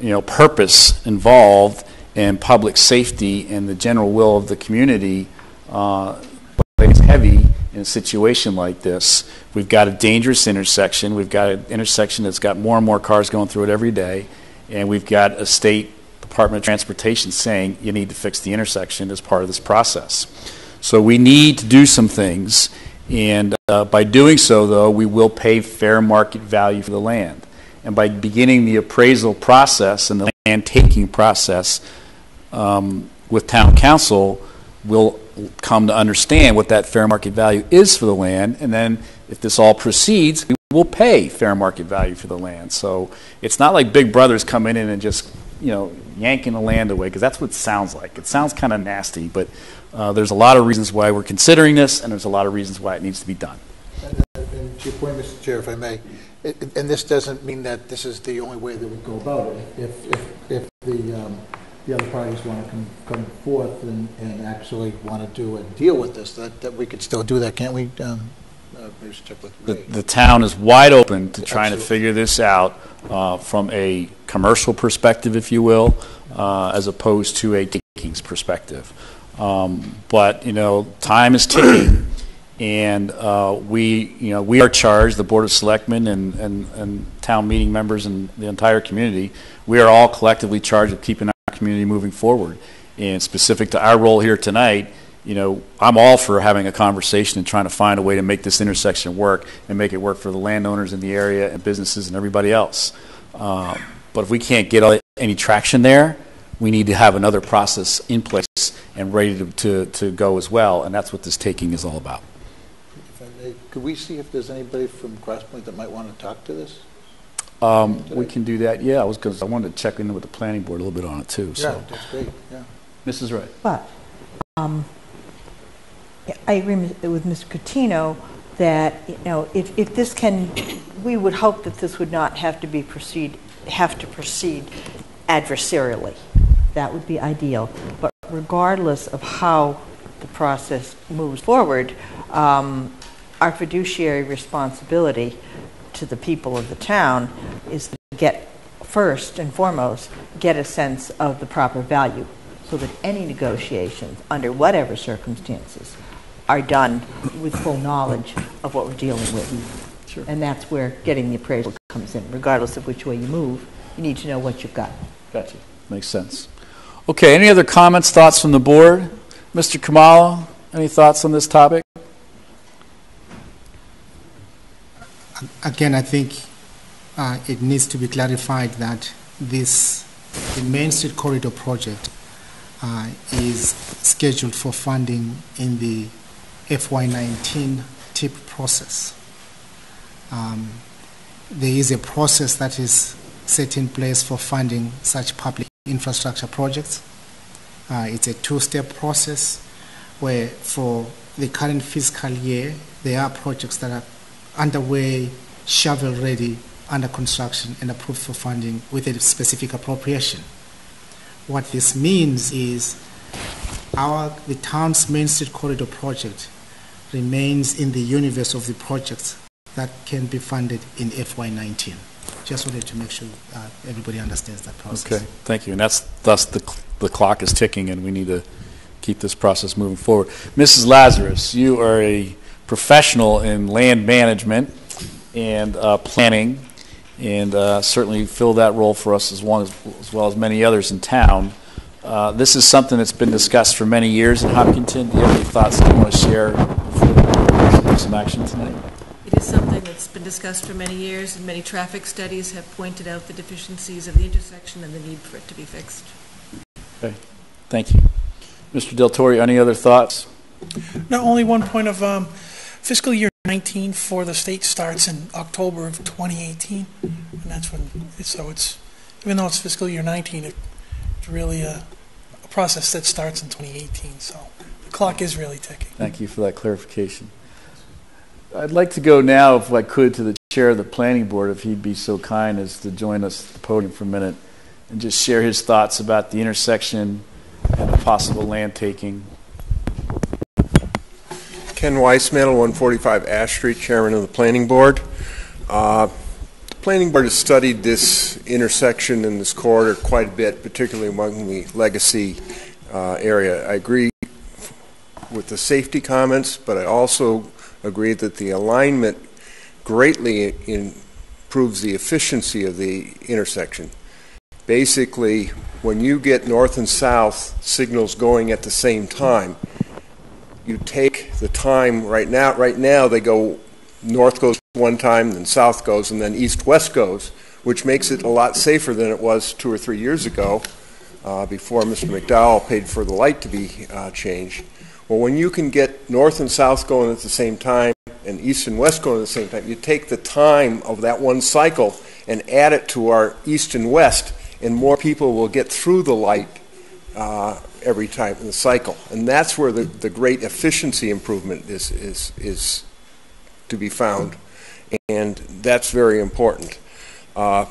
you know, purpose involved and public safety and the general will of the community uh, weighs heavy in a situation like this. We've got a dangerous intersection. We've got an intersection that's got more and more cars going through it every day. And we've got a state Department of Transportation saying you need to fix the intersection as part of this process. So we need to do some things. And uh, by doing so, though, we will pay fair market value for the land. And by beginning the appraisal process and the land taking process um, with town counsel, we'll come to understand what that fair market value is for the land. And then if this all proceeds, we will pay fair market value for the land. So it's not like big brothers coming in and just, you know, yanking the land away, because that's what it sounds like. It sounds kind of nasty, but uh, there's a lot of reasons why we're considering this, and there's a lot of reasons why it needs to be done. And, and to your point, Mr. Chair, if I may, it, and this doesn't mean that this is the only way that we go about it. If, if, if the, um, the other parties want to come, come forth and, and actually want to do and deal with this, that, that we could still do that, can't we? Um, uh, maybe check with The, Ray. the town is wide open to trying to figure this out uh, from a commercial perspective, if you will, uh, as opposed to a takings perspective. Um, but you know, time is ticking, and uh, we, you know, we are charged, the Board of Selectmen and, and, and town meeting members and the entire community, we are all collectively charged with keeping community moving forward. And specific to our role here tonight, you know, I'm all for having a conversation and trying to find a way to make this intersection work and make it work for the landowners in the area and businesses and everybody else. Uh, but if we can't get any traction there, we need to have another process in place and ready to, to, to go as well, and that's what this taking is all about. Could we see if there's anybody from Crosspoint that might want to talk to this? Um, we can do that, yeah, I was, because I wanted to check in with the planning board a little bit on it too, Yeah, so. that's great, yeah. Mrs. Wright? But um, I agree with with Mr. Coutinho that, you know, if, if this can, we would hope that this would not have to be proceed, have to proceed adversarially. That would be ideal. But regardless of how the process moves forward, um, our fiduciary responsibility to the people of the town is to get, first and foremost, get a sense of the proper value so that any negotiations, under whatever circumstances, are done with full knowledge of what we're dealing with. Sure. And that's where getting the appraisal comes in. Regardless of which way you move, you need to know what you've got. Gotcha. Makes sense. Okay, any other comments, thoughts from the board? Mr. Khumalo, any thoughts on this topic? Again, I think uh, it needs to be clarified that this, the Main Street Corridor project uh, is scheduled for funding in the FY19 TIP process. Um, there is a process that is set in place for funding such public infrastructure projects. Uh, it's a two-step process where for the current fiscal year, there are projects that are underway, shovel-ready, under construction, and approved for funding with a specific appropriation. What this means is our, the town's Main Street Corridor project remains in the universe of the projects that can be funded in FY19. Just wanted to make sure uh, everybody understands that process. Okay, thank you. And that's, thus the, cl- the clock is ticking and we need to keep this process moving forward. Mrs. Lazarus, you are a professional in land management and uh, planning and uh, certainly fill that role for us as, long as, as well as many others in town. Uh, this is something that's been discussed for many years in Hopkinton. Do you have any thoughts that you want to share before the board takes some action tonight? It is something that's been discussed for many years, and many traffic studies have pointed out the deficiencies of the intersection and the need for it to be fixed. Okay, thank you. Mr. Daltorio, any other thoughts? Not only one point of um, fiscal year 19 for the state starts in October of 2018, and that's when, so it's, even though it's fiscal year 19, it- it's really a, a process that starts in 2018, so the clock is really ticking. Thank you for that clarification. I'd like to go now, if I could, to the chair of the planning board, if he'd be so kind as to join us at the podium for a minute and just share his thoughts about the intersection and the possible land taking. Ken Weissman, 145 Ash Street, Chairman of the Planning Board. Uh, The Planning Board has studied this intersection and this corridor quite a bit, particularly among the legacy uh, area. I agree with the safety comments, but I also agree that the alignment greatly improves the efficiency of the intersection. Basically, when you get north and south signals going at the same time, you take the time right now. Right now, they go north goes one time, then south goes, and then east west goes, which makes it a lot safer than it was two or three years ago, uh, before Mr. McDowell paid for the light to be uh, changed. Well, when you can get north and south going at the same time and east and west going at the same time, you take the time of that one cycle and add it to our east and west, and more people will get through the light uh, every time in the cycle. And that's where the, the great efficiency improvement is, is, is to be found. And that's very important. Uh,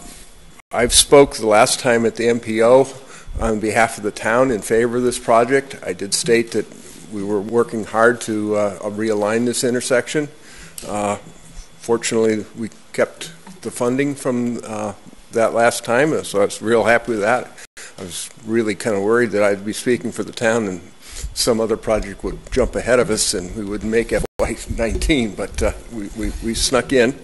I've spoke the last time at the MPO on behalf of the town in favor of this project. I did state that we were working hard to uh, realign this intersection. Uh, fortunately, we kept the funding from uh, that last time, so I was real happy with that. I was really kind of worried that I'd be speaking for the town and some other project would jump ahead of us and we would make FY19, but uh, we, we, we snuck in.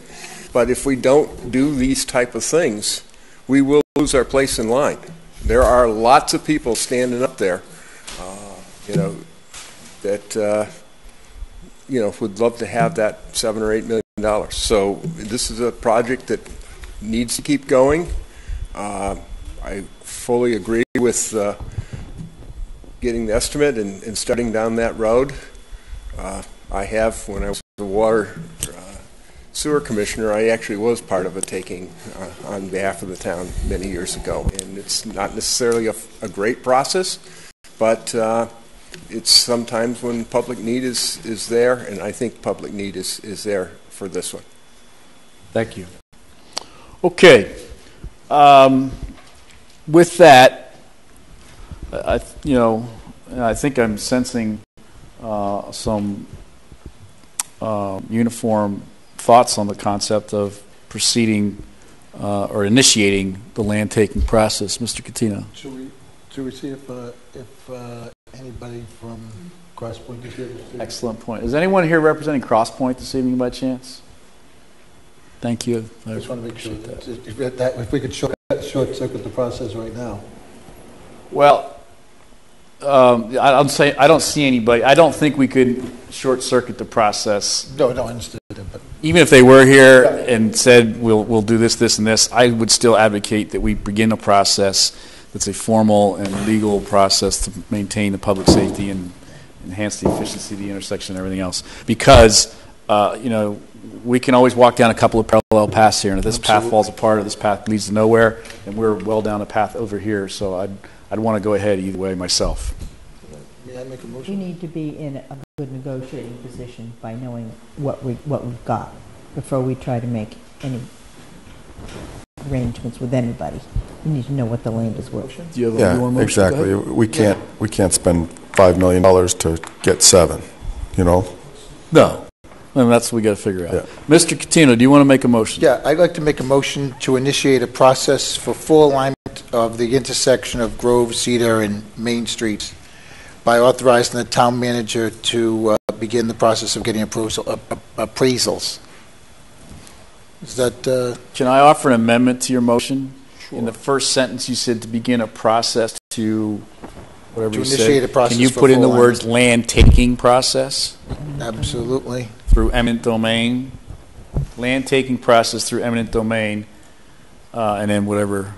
But if we don't do these type of things, we will lose our place in line. There are lots of people standing up there, uh, you know, that uh, you know would love to have that seven or eight million dollars. So this is a project that needs to keep going. Uh, I fully agree with uh, getting the estimate and, and, starting down that road. Uh, I have, when I was the water uh, sewer commissioner, I actually was part of a taking uh, on behalf of the town many years ago. And it's not necessarily a, a great process, but uh, it's sometimes when public need is, is there, and I think public need is, is there for this one. Thank you. Okay. Um, with that, I, you know, I think I'm sensing uh, some uh, uniform thoughts on the concept of proceeding uh, or initiating the land taking process. Mr. Coutinho. Should we, should we see if, uh, if uh, anybody from Crosspoint is here? Excellent point. Is anyone here representing Crosspoint this evening by chance? Thank you. I just want to make sure that if, that, if we could short, short circuit the process right now. Well, um, I don't say I don't see anybody. I don't think we could short circuit the process. No, no, I understood it, but even if they were here and said we'll we'll do this, this, and this, I would still advocate that we begin a process that's a formal and legal process to maintain the public safety and enhance the efficiency of the intersection and everything else. Because uh, you know we can always walk down a couple of parallel paths here, and if this Absolutely. path falls apart or this path leads to nowhere, and we're well down a path over here, so I'd I'd want to go ahead either way myself. May I make a You need to be in a good negotiating position by knowing what we, what we've got before we try to make any arrangements with anybody. You need to know what the land is worth. Do you have a Yeah, motion? Exactly. We can't, we can't spend $5 million to get seven, you know? No. And that's what we got to figure out. Yeah. Mr. Coutinho, do you want to make a motion? Yeah, I'd like to make a motion to initiate a process for full alignment of the intersection of Grove, Cedar, and Main Streets by authorizing the town manager to uh, begin the process of getting appraisal, uh, uh, appraisals. Is that, uh, Can I offer an amendment to your motion? In the first sentence, you said to begin a process to, whatever To you said. initiate a process Can you for put in the full words land taking process absolutely? Through eminent domain? Land taking process through eminent domain, uh, and then whatever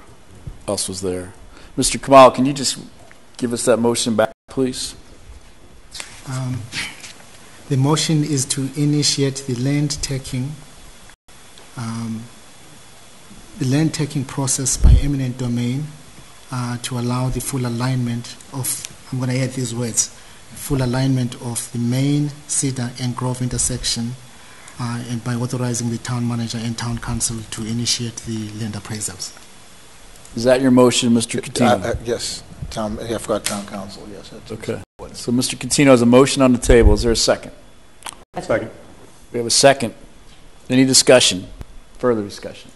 else was there. Mr. Khumalo, can you just give us that motion back, please? Um, the motion is to initiate the land taking, um, the land taking process by eminent domain uh, to allow the full alignment of, I'm going to add these words, full alignment of the main Cedar and Grove intersection uh, and by authorizing the town manager and town counsel to initiate the land appraisals. Is that your motion, Mr. Uh, Coutinho? uh, Yes, town, I forgot town counsel, yes. that's- Okay. So Mr. Coutinho has a motion on the table. Is there a second? Second. We have a second. Any discussion? Further discussion?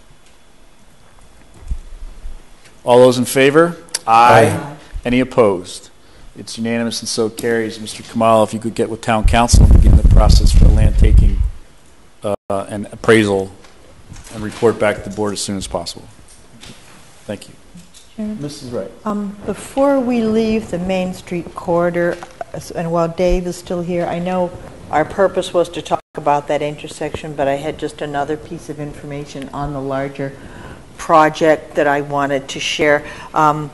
All those in favor? Aye. Any opposed? It's unanimous and so carries. Mr. Khumalo, if you could get with town counsel and begin the process for land taking uh, and appraisal and report back to the board as soon as possible. Thank you. Chairman? Mrs. Wright. Um, Before we leave the Main Street corridor, and while Dave is still here, I know our purpose was to talk about that intersection, but I had just another piece of information on the larger project that I wanted to share. Um,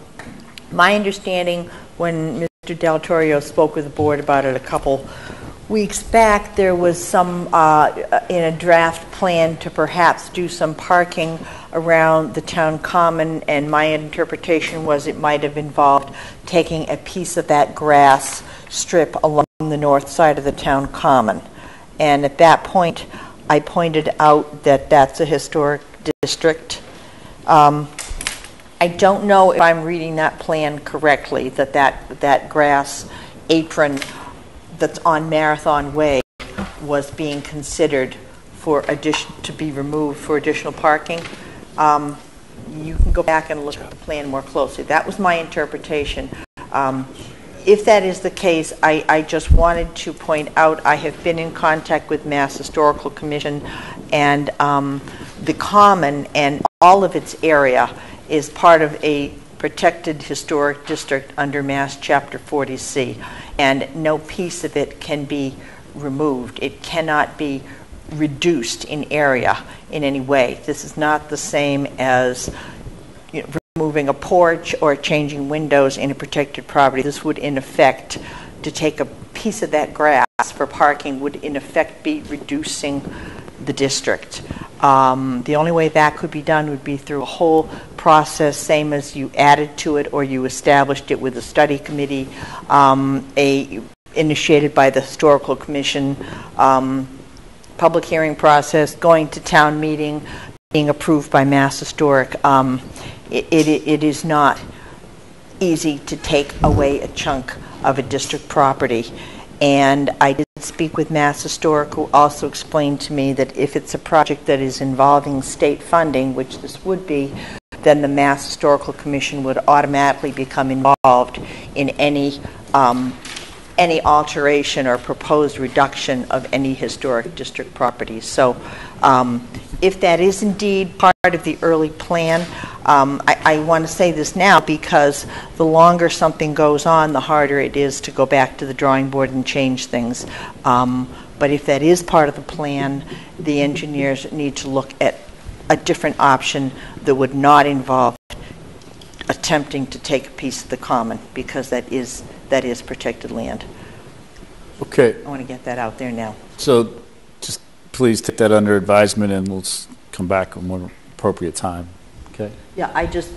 My understanding, when Mr. Daltorio spoke with the board about it a couple weeks back, there was some, uh, in a draft plan to perhaps do some parking around the town common, and my interpretation was it might have involved taking a piece of that grass strip along the north side of the town common. And at that point, I pointed out that that's a historic district. Um, I don't know if I'm reading that plan correctly, that that, that grass apron that's on Marathon Way was being considered for addition, to be removed for additional parking. Um, You can go back and look at the plan more closely. That was my interpretation. Um, If that is the case, I, I just wanted to point out, I have been in contact with Mass Historical Commission, and um, the Common and all of its area is part of a protected historic district under Mass Chapter 40C, and no piece of it can be removed. It cannot be reduced in area in any way. This is not the same as you know, removing a porch or changing windows in a protected property. This would, in effect, to take a piece of that grass for parking would, in effect, be reducing the district. Um, the only way that could be done would be through a whole process, same as you added to it or you established it with a study committee, um, a initiated by the historical commission, um, public hearing process, going to town meeting, being approved by Mass Historic. Um, it, it, it is not easy to take away a chunk of a district property. And I did speak with Mass Historic, who also explained to me that if it's a project that is involving state funding, which this would be, then the Mass Historical Commission would automatically become involved in any um, any alteration or proposed reduction of any historic district properties. So um, if that is indeed part of the early plan, um, I, I want to say this now because the longer something goes on, the harder it is to go back to the drawing board and change things. Um, but if that is part of the plan, the engineers need to look at a different option that would not involve attempting to take a piece of the common because that is that is protected land. Okay. I want to get that out there now. So just please take that under advisement and we'll come back at a more appropriate time. Okay? Yeah, I just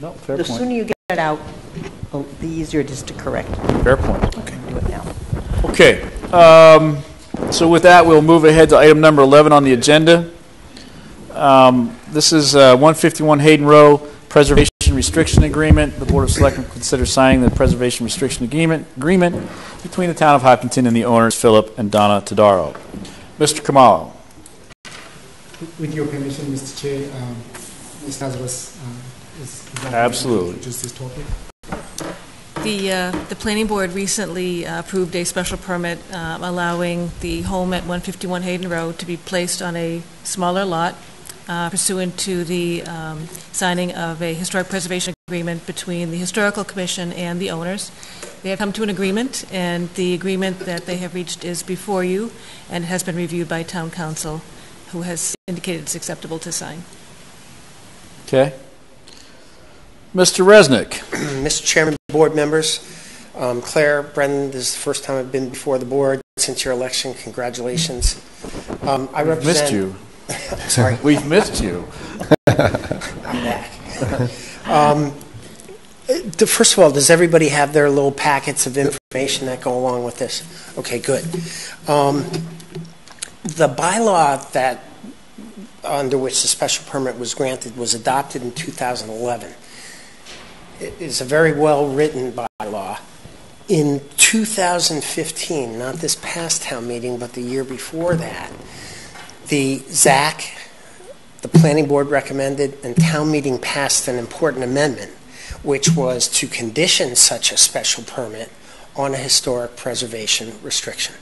No, fair the point. sooner you get it out, the easier it is to correct. Fair point. Okay, do it now. Okay. Um, so with that, we'll move ahead to item number 11 on the agenda. Um, this is uh, 151 Hayden Rowe Preservation Restriction Agreement. The Board of Selectmen consider signing the Preservation Restriction Agreement, agreement between the Town of Hopkinton and the owners, Philip and Donna Tadaro. Mr. Khumalo. With your permission, Mr. Chair, um, Ms. Lazarus uh, is... Absolutely. Introduce this topic. The, uh, the planning board recently uh, approved a special permit uh, allowing the home at 151 Hayden Rowe to be placed on a smaller lot uh, pursuant to the um, signing of a historic preservation agreement between the Historical Commission and the owners. They have come to an agreement, and the agreement that they have reached is before you and has been reviewed by town counsel, who has indicated it's acceptable to sign. Okay. Mr. Resnick. Mr. Chairman, board members, um, Claire, Brendan, this is the first time I've been before the board since your election. Congratulations. Um, I represent. missed you. Sorry. We've missed you. I'm back. um, the, first of all, does everybody have their little packets of information that go along with this? Okay, good. Um, the bylaw that under which the special permit was granted was adopted in 2011. It is a very well written bylaw, in 2015, not this past town meeting, but the year before that, the ZAC, the planning board recommended, and town meeting passed an important amendment, which was to condition such a special permit on a historic preservation restriction.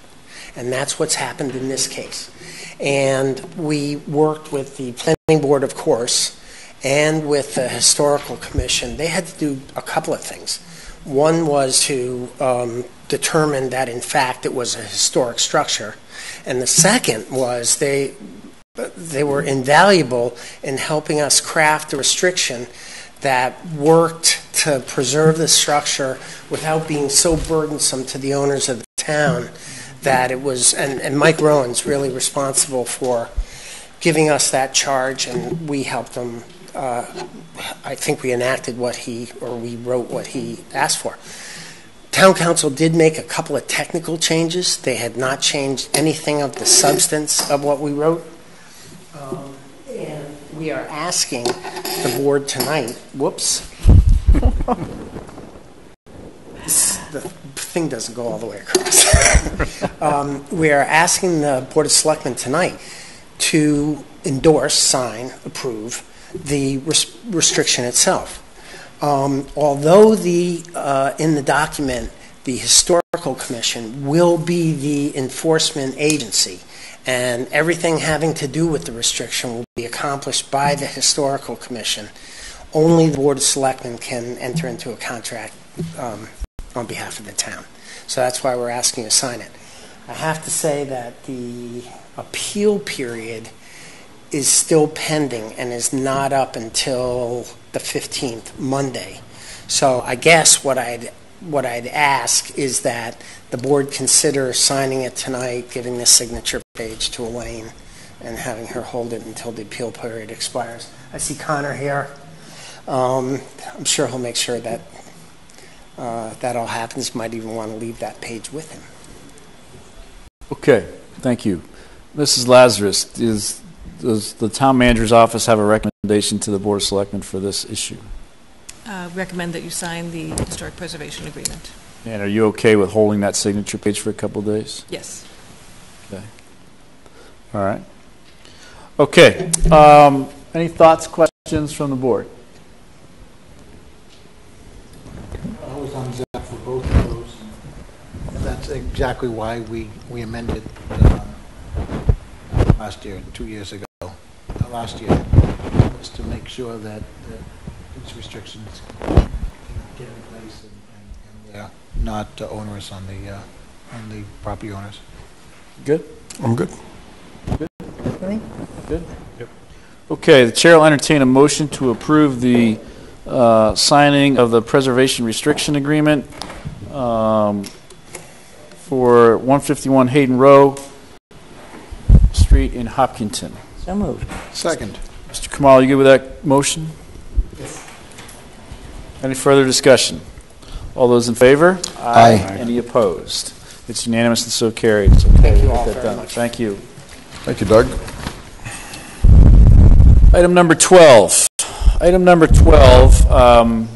And that's what's happened in this case. And we worked with the planning board, of course, and with the historical commission. They had to do a couple of things. One was to um, determine that, in fact, it was a historic structure. And the second was they, they were invaluable in helping us craft a restriction that worked to preserve the structure without being so burdensome to the owners of the town that it was, and, and Mike Rowan's really responsible for giving us that charge, and we helped him uh, I think we enacted what he, or we wrote what he asked for. Town counsel did make a couple of technical changes. They had not changed anything of the substance of what we wrote. Um, and we are asking the board tonight, whoops. the thing doesn't go all the way across. um, we are asking the Board of Selectmen tonight to endorse, sign, approve the res- restriction itself. Um, although the uh, in the document the historical commission will be the enforcement agency, and everything having to do with the restriction will be accomplished by the historical commission. Only the board of selectmen can enter into a contract um, on behalf of the town. So that's why we're asking to sign it. I have to say that the appeal period is still pending and is not up until the 15th, Monday. So I guess what I'd what I'd ask is that the board consider signing it tonight, giving the signature page to Elaine, and having her hold it until the appeal period expires. I see Connor here. Um, I'm sure he'll make sure that uh, that all happens. Might even want to leave that page with him. Okay, thank you. Mrs. Lazarus, is does the town manager's office have a recommendation to the board of selectmen for this issue? Uh, Recommend that you sign the historic preservation agreement. And are you okay with holding that signature page for a couple of days? Yes. Okay. All right. Okay. Um, any thoughts, questions from the board? I was on ZAC for both of those. and That's exactly why we, we amended um, last year, two years ago, last year, was to make sure that that these restrictions can get in place and- and and they're not uh, onerous on the, uh, on the property owners. Good? I'm good. Good? Yep. Okay, the chair will entertain a motion to approve the uh, signing of the preservation restriction agreement um, for 151 Hayden Rowe Street in Hopkinton. So moved. Second. Mr. Khumalo, you good with that motion? Yes. Any further discussion? All those in favor? Aye. Any opposed? It's unanimous and so carried. It's okay. Thank you all that very done. much. Thank you. Thank you, Doug. Item number 12. Item number 12 um,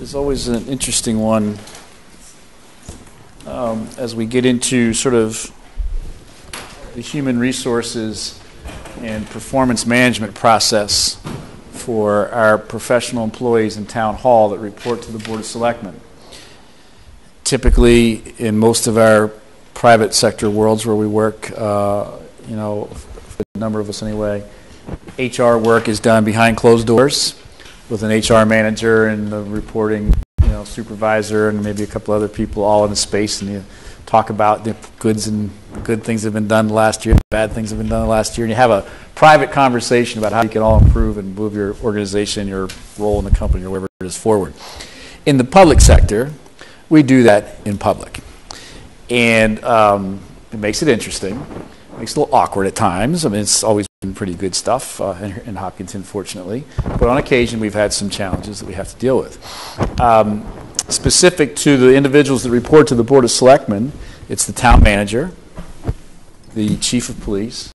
is always an interesting one um, as we get into sort of the human resources and performance management process for our professional employees in town hall that report to the Board of Selectmen. Typically, in most of our private sector worlds where we work, uh, you know, a number of us anyway, HR work is done behind closed doors with an HR manager and the reporting, you know, supervisor and maybe a couple other people all in a space and you talk about the goods and good things have been done last year, bad things have been done last year, and you have a private conversation about how you can all improve and move your organization, your role in the company, or whatever it is forward. In the public sector, we do that in public. And um, it makes it interesting. It makes it a little awkward at times. I mean, it's always been pretty good stuff uh, in, in Hopkinton, fortunately. But on occasion, we've had some challenges that we have to deal with. Um, specific to the individuals that report to the Board of Selectmen, it's the town manager, the chief of police,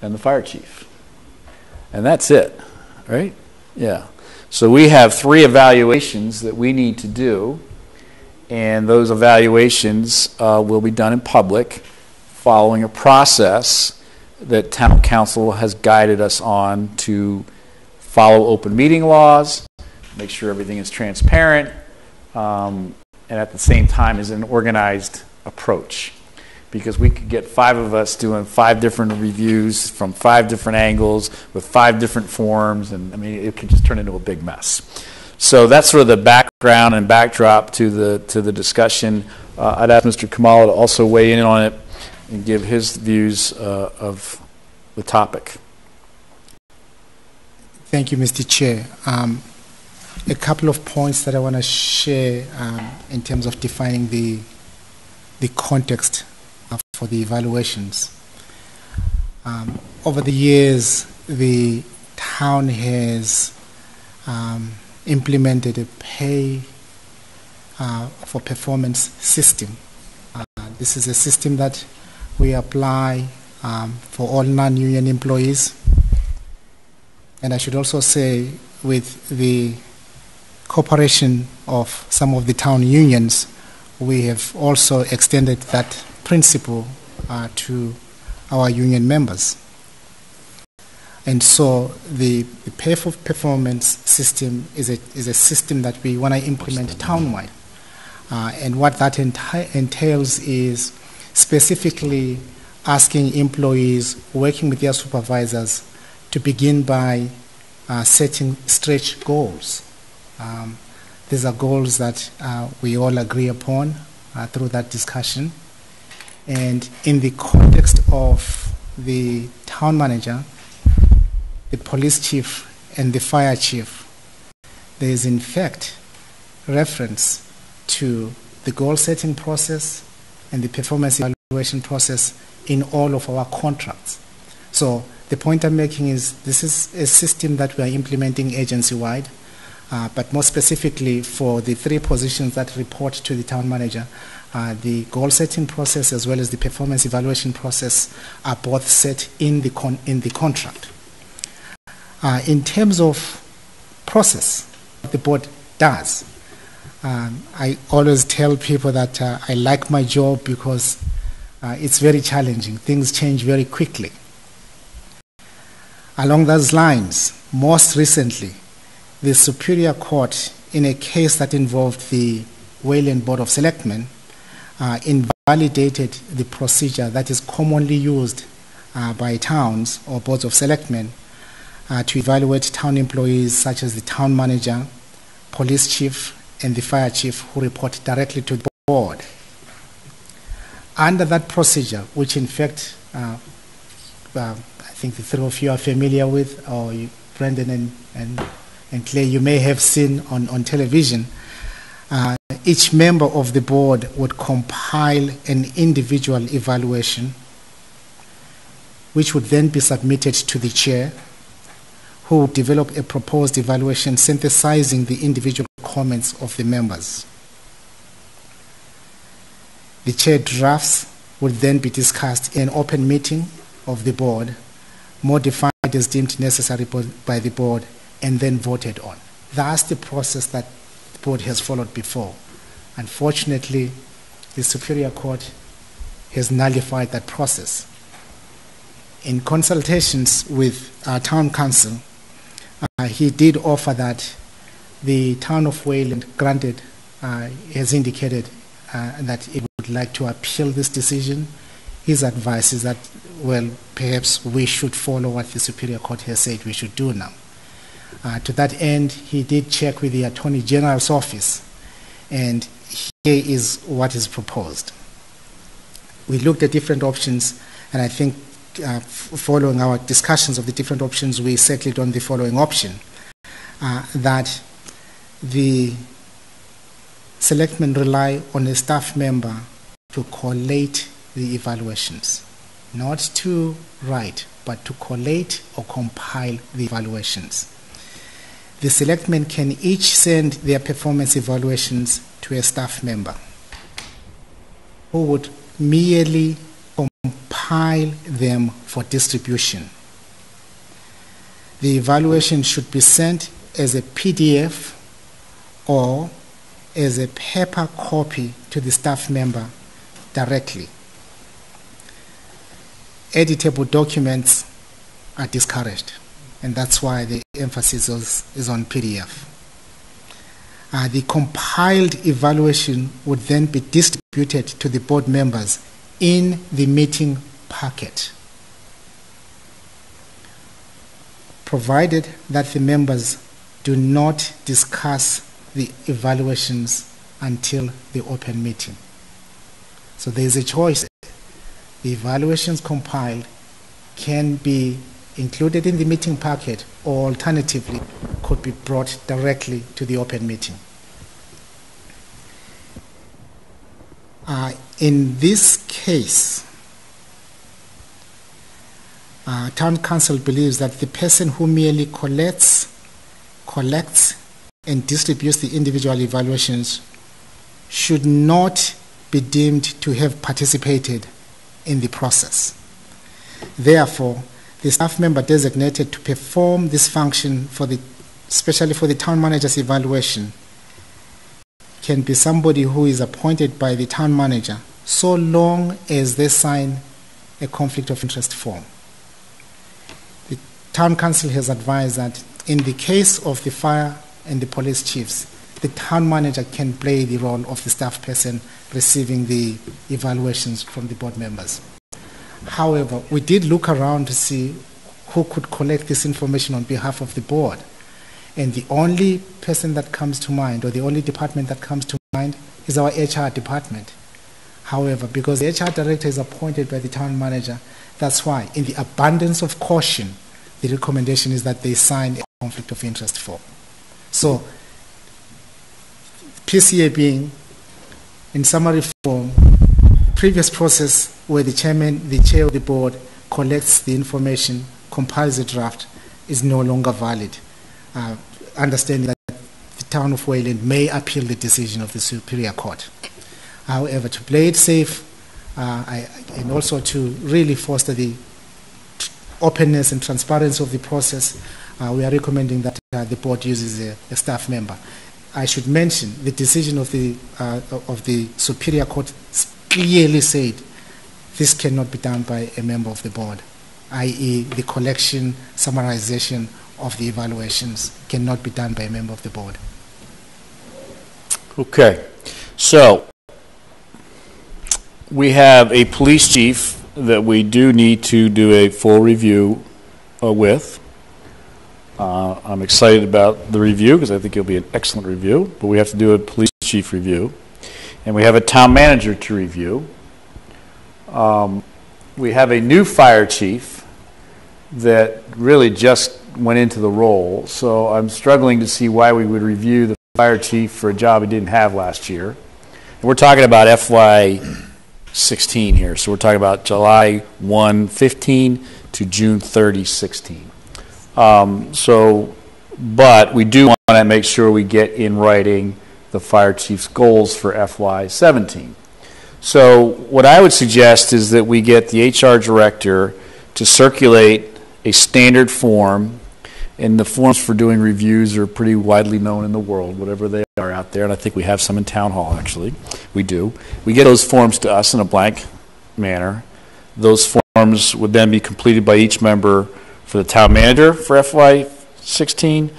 and the fire chief. And that's it, right? Yeah. So we have three evaluations that we need to do, and those evaluations uh, will be done in public following a process that town counsel has guided us on to follow open meeting laws, make sure everything is transparent, um, and at the same time is an organized approach. Because we could get five of us doing five different reviews from five different angles with five different forms, and I mean, it could just turn into a big mess. So that's sort of the background and backdrop to the to the discussion. Uh, I'd ask Mr. Khumalo to also weigh in on it and give his views uh, of the topic. Thank you, Mr. Chair. Um, a couple of points that I want to share um, in terms of defining the the context for the evaluations. Um, over the years, the town has um, implemented a pay uh, for performance system. Uh, this is a system that we apply um, for all non-union employees. And I should also say with the cooperation of some of the town unions, we have also extended that principle uh, to our union members. And so the, the pay for performance system is a, is a system that we want to implement townwide. Uh, and what that enti- entails is specifically asking employees working with their supervisors to begin by uh, setting stretch goals. Um, these are goals that uh, we all agree upon uh, through that discussion. And in the context of the town manager, the police chief, and the fire chief, there is in fact reference to the goal setting process and the performance evaluation process in all of our contracts. So the point I'm making is this is a system that we are implementing agency wide, uh, but more specifically for the three positions that report to the town manager. Uh, the goal setting process as well as the performance evaluation process are both set in the, in the contract. Uh, in terms of process, the board does. Um, I always tell people that uh, I like my job because uh, it's very challenging. Things change very quickly. Along those lines, most recently, the Superior Court, in a case that involved the Wayland Board of Selectmen, uh, invalidated the procedure that is commonly used uh, by towns or boards of selectmen uh, to evaluate town employees such as the town manager, police chief, and the fire chief who report directly to the board. Under that procedure, which in fact uh, uh, I think the three of you are familiar with, or you, Brendan and, and, and Clay, you may have seen on, on television, uh, each member of the board would compile an individual evaluation, which would then be submitted to the chair, who would develop a proposed evaluation synthesizing the individual comments of the members. The chair drafts would then be discussed in an open meeting of the board, modified as deemed necessary by the board, and then voted on. That's the process that board has followed before. Unfortunately, the Superior Court has nullified that process. In consultations with our town counsel, uh, he did offer that the town of Wayland, granted, uh, has indicated uh, that it would like to appeal this decision. His advice is that, well, perhaps we should follow what the Superior Court has said we should do now. Uh, to that end, he did check with the Attorney General's office, and here is what is proposed. We looked at different options, and I think uh, following our discussions of the different options, we settled on the following option uh, that the selectmen rely on a staff member to collate the evaluations, not to write, but to collate or compile the evaluations. The selectmen can each send their performance evaluations to a staff member who would merely compile them for distribution. The evaluation should be sent as a PDF or as a paper copy to the staff member directly. Editable documents are discouraged, and that's why the emphasis is, is on PDF. Uh, the compiled evaluation would then be distributed to the board members in the meeting packet, provided that the members do not discuss the evaluations until the open meeting. So there is a choice. The evaluations compiled can be included in the meeting packet or alternatively could be brought directly to the open meeting. Uh, in this case, uh, town counsel believes that the person who merely collects, collects and distributes the individual evaluations should not be deemed to have participated in the process. Therefore, the staff member designated to perform this function for the especially for the town manager's evaluation can be somebody who is appointed by the town manager so long as they sign a conflict of interest form. The town counsel has advised that in the case of the fire and the police chiefs, the town manager can play the role of the staff person receiving the evaluations from the board members. However, we did look around to see who could collect this information on behalf of the board. And the only person that comes to mind, or the only department that comes to mind, is our HR department. However, because the HR director is appointed by the town manager, that's why, in the abundance of caution, the recommendation is that they sign a conflict of interest form. So, PCA being, in summary form, previous process where the chairman, the chair of the board, collects the information, compiles the draft, is no longer valid. Uh, understanding that the town of Wayland may appeal the decision of the Superior Court. However, to play it safe uh, I, and also to really foster the openness and transparency of the process, uh, we are recommending that uh, the board uses a, a, staff member. I should mention the decision of the, uh, of the Superior Court clearly said this cannot be done by a member of the board, i.e., the collection, summarization of the evaluations cannot be done by a member of the board. Okay. So, we have a police chief that we do need to do a full review uh, with. Uh, I'm excited about the review because I think it'll be an excellent review, but we have to do a police chief review. And we have a town manager to review. Um, we have a new fire chief that really just went into the role. So I'm struggling to see why we would review the fire chief for a job he didn't have last year. And we're talking about FY 16 here. So we're talking about July 1, 15 to June 30, 16. Um, so, but we do want to make sure we get in writing the fire chief's goals for FY 17. So, what I would suggest is that we get the HR director to circulate a standard form, and the forms for doing reviews are pretty widely known in the world, whatever they are out there, and I think we have some in town hall actually. We do. We get those forms to us in a blank manner. Those forms would then be completed by each member for the town manager for FY 16,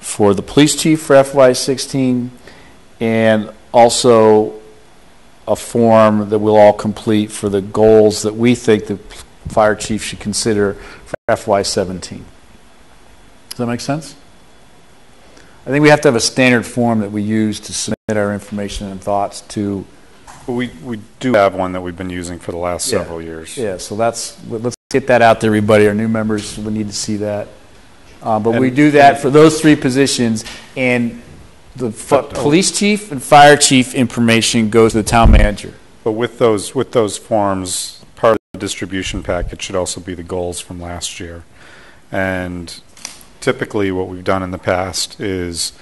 for the police chief for FY 16, and also a form that we'll all complete for the goals that we think the fire chief should consider for FY17. Does that make sense? I think we have to have a standard form that we use to submit our information and thoughts to. We, we do have one that we've been using for the last Yeah. several years. Yeah, so that's, let's get that out to everybody. Our new members will need to see that. Uh, But we do that for those three positions, and the fu- police chief and fire chief information goes to the town manager. But with those, with those forms, part of the distribution package should also be the goals from last year. And typically, what we've done in the past is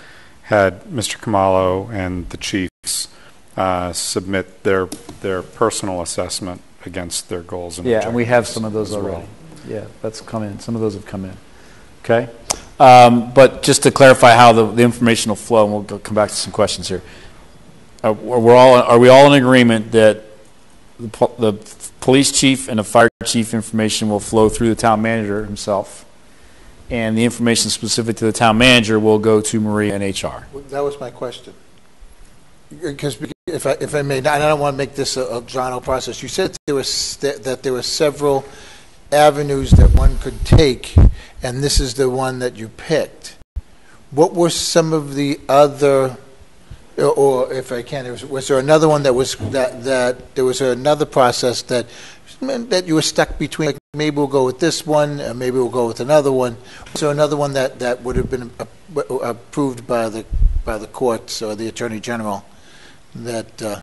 had Mr. Khumalo and the chiefs uh, submit their, their personal assessment against their goals and Yeah, and we have some of those as well. already. Yeah, that's come in, some of those have come in. Okay? Um, But just to clarify how the, the information will flow, and we'll go- come back to some questions here. uh, we're all, are we all in agreement that the, the police chief and the fire chief information will flow through the town manager himself? And the information specific to the town manager will go to Maria and HR? That was my question. Because if I, if I may, I don't want to make this a, a process, you said there was, that there were several avenues that one could take, and this is the one that you picked. What were some of the other, or if I can, was, was there another one that was, that, that, there was another process that, that you were stuck between, like, maybe we'll go with this one, or maybe we'll go with another one? So another one that, that would have been approved by the, by the courts or the Attorney General that, uh,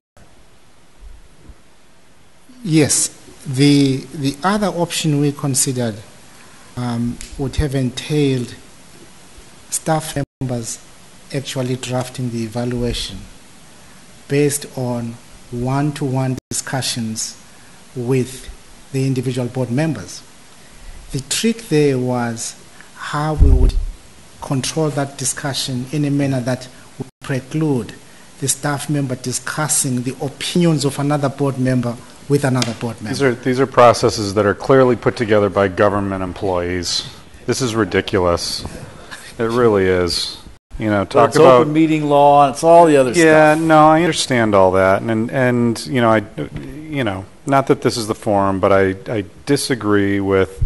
Yes, the the other option we considered um, would have entailed staff members actually drafting the evaluation based on one-to-one discussions with the individual board members. The trick there was how we would control that discussion in a manner that would preclude the staff member discussing the opinions of another board member with another board member. These are, these are processes that are clearly put together by government employees. This is ridiculous. It really is. You know, Well, talk it's about. open meeting law, and it's all the other Yeah, stuff. Yeah, no, I understand all that, and and you know, I, you know, not that this is the forum, but I I disagree with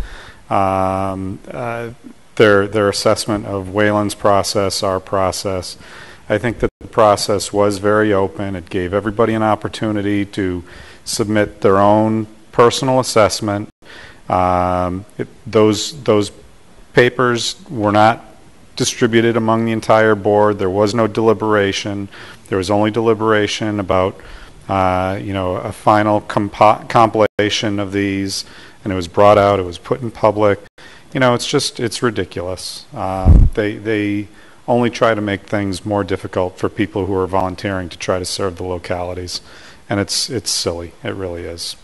um, uh, their their assessment of Wayland's process, our process. I think that the process was very open. It gave everybody an opportunity to submit their own personal assessment. Um, it, those those papers were not distributed among the entire board. There was no deliberation. There was only deliberation about, uh, you know, a final compo- compilation of these, and it was brought out. It was put in public. You know, it's just it's ridiculous. Um, they they only try to make things more difficult for people who are volunteering to try to serve the localities, and it's it's silly. It really is.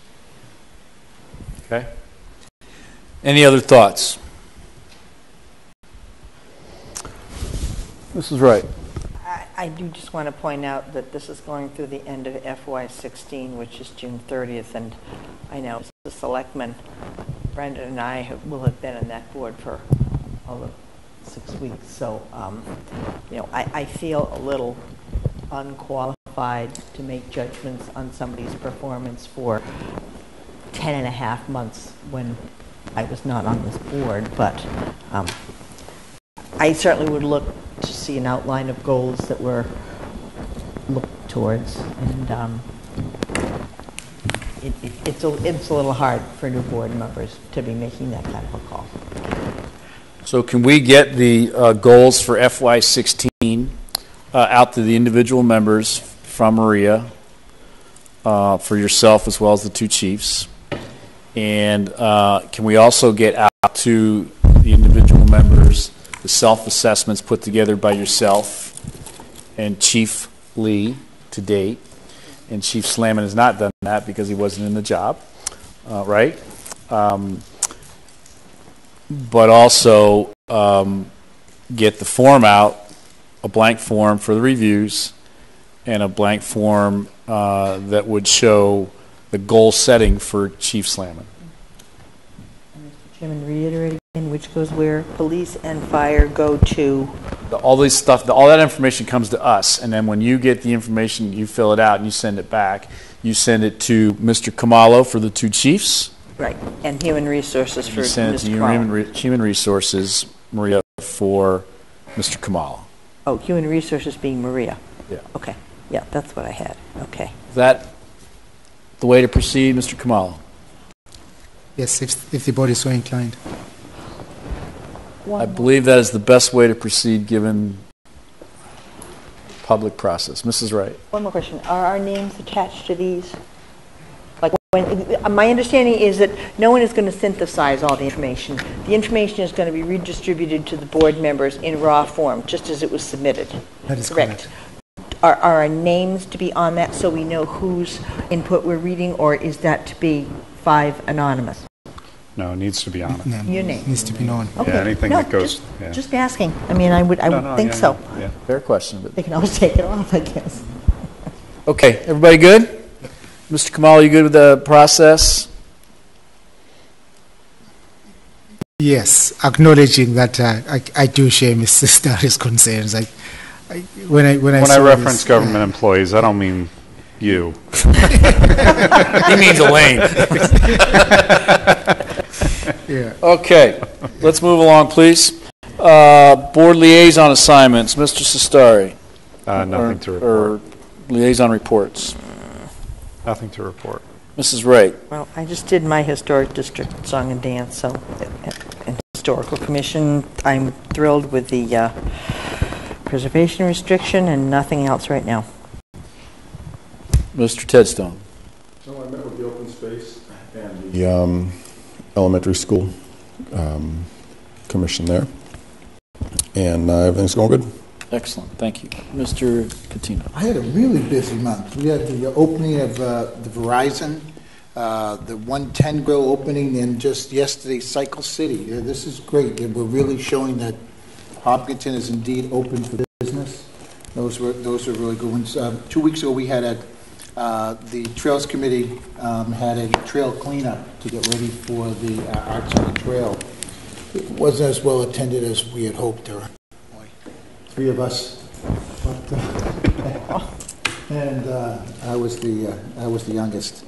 Okay. Any other thoughts? This is right. I, I do just want to point out that this is going through the end of FY16, which is June 30th, and I know as the selectman, Brendan and I have, will have been on that board for all of six weeks, so, um, you know, I, I feel a little unqualified to make judgments on somebody's performance for 10 and a half months when I was not on this board, but um, I certainly would look to see an outline of goals that we're looked towards, and um, it, it, it's, a, it's a little hard for new board members to be making that kind of a call. So can we get the uh, goals for FY16 uh, out to the individual members from Maria, uh, for yourself as well as the two chiefs? And uh, can we also get out to the individual members the self-assessments put together by yourself and Chief Lee to date? And Chief Slaman has not done that because he wasn't in the job, uh, right? Um, but also um, get the form out, a blank form for the reviews, and a blank form uh, that would show the goal setting for Chief Slaman. Chairman, reiterate again which goes where police and fire go to. The- all this stuff, all that information comes to us, and then when you get the information, you fill it out and you send it back. You send it to Mr. Khumalo for the two chiefs. Right, and human resources for You send it to Mr. Human, Collins. Re- Human Resources, Maria, for Mr. Khumalo. Oh, human resources being Maria. Yeah. Okay, yeah, that's what I had, okay. Is that the way to proceed, Mr. Khumalo? Yes, if, if the board is so inclined. I believe that is the best way to proceed, given public process. Mrs. Wright? One more question, are our names attached to these? Like, when, my understanding is that no one is going to synthesize all the information. The information is going to be redistributed to the board members in raw form, just as it was submitted. That is Correct. Are, are our names to be on that so we know whose input we're reading, or is that to be five anonymous? No, it needs to be on it. No, Your name. Needs to be known. Yeah, Okay. anything No, that goes. just- yeah. Just asking. I mean, I would, I No, would no, think yeah, so. yeah. Fair question, but They can always take it off, I guess. Okay, everybody good? Mr. Khumalo, you good with the process? Yes, acknowledging that uh, I, I do share Mr. Cestari's concerns. I, I, when I when I When I saw reference this, government employees, I don't mean you. He means Elaine. Yeah. Okay, let's move along, please. Uh, Board liaison assignments, Mr. Cestari. Uh, nothing to report. Or liaison reports. Nothing to report. Mrs. Wright. Well, I just did my historic district song and dance, so, and historical commission, I'm thrilled with the uh, preservation restriction and nothing else right now. Mr. Tedstone. So I met with the open space and the um, elementary school um, commission there, and uh, everything's going good. Excellent, thank you. Mr. Coutinho. I had a really busy month. We had the opening of uh, the Verizon, uh, the 110 Grill opening, and just yesterday, Cycle City. Uh, This is great. and We're really showing that Hopkinton is indeed open for business. Those were those were really good ones. Uh, two weeks ago, we had a uh, the Trails Committee um, had a trail cleanup to get ready for the uh, Arts on the Trail. It wasn't as well attended as we had hoped. There three of us, but, uh, and uh, I was the uh, I was the youngest.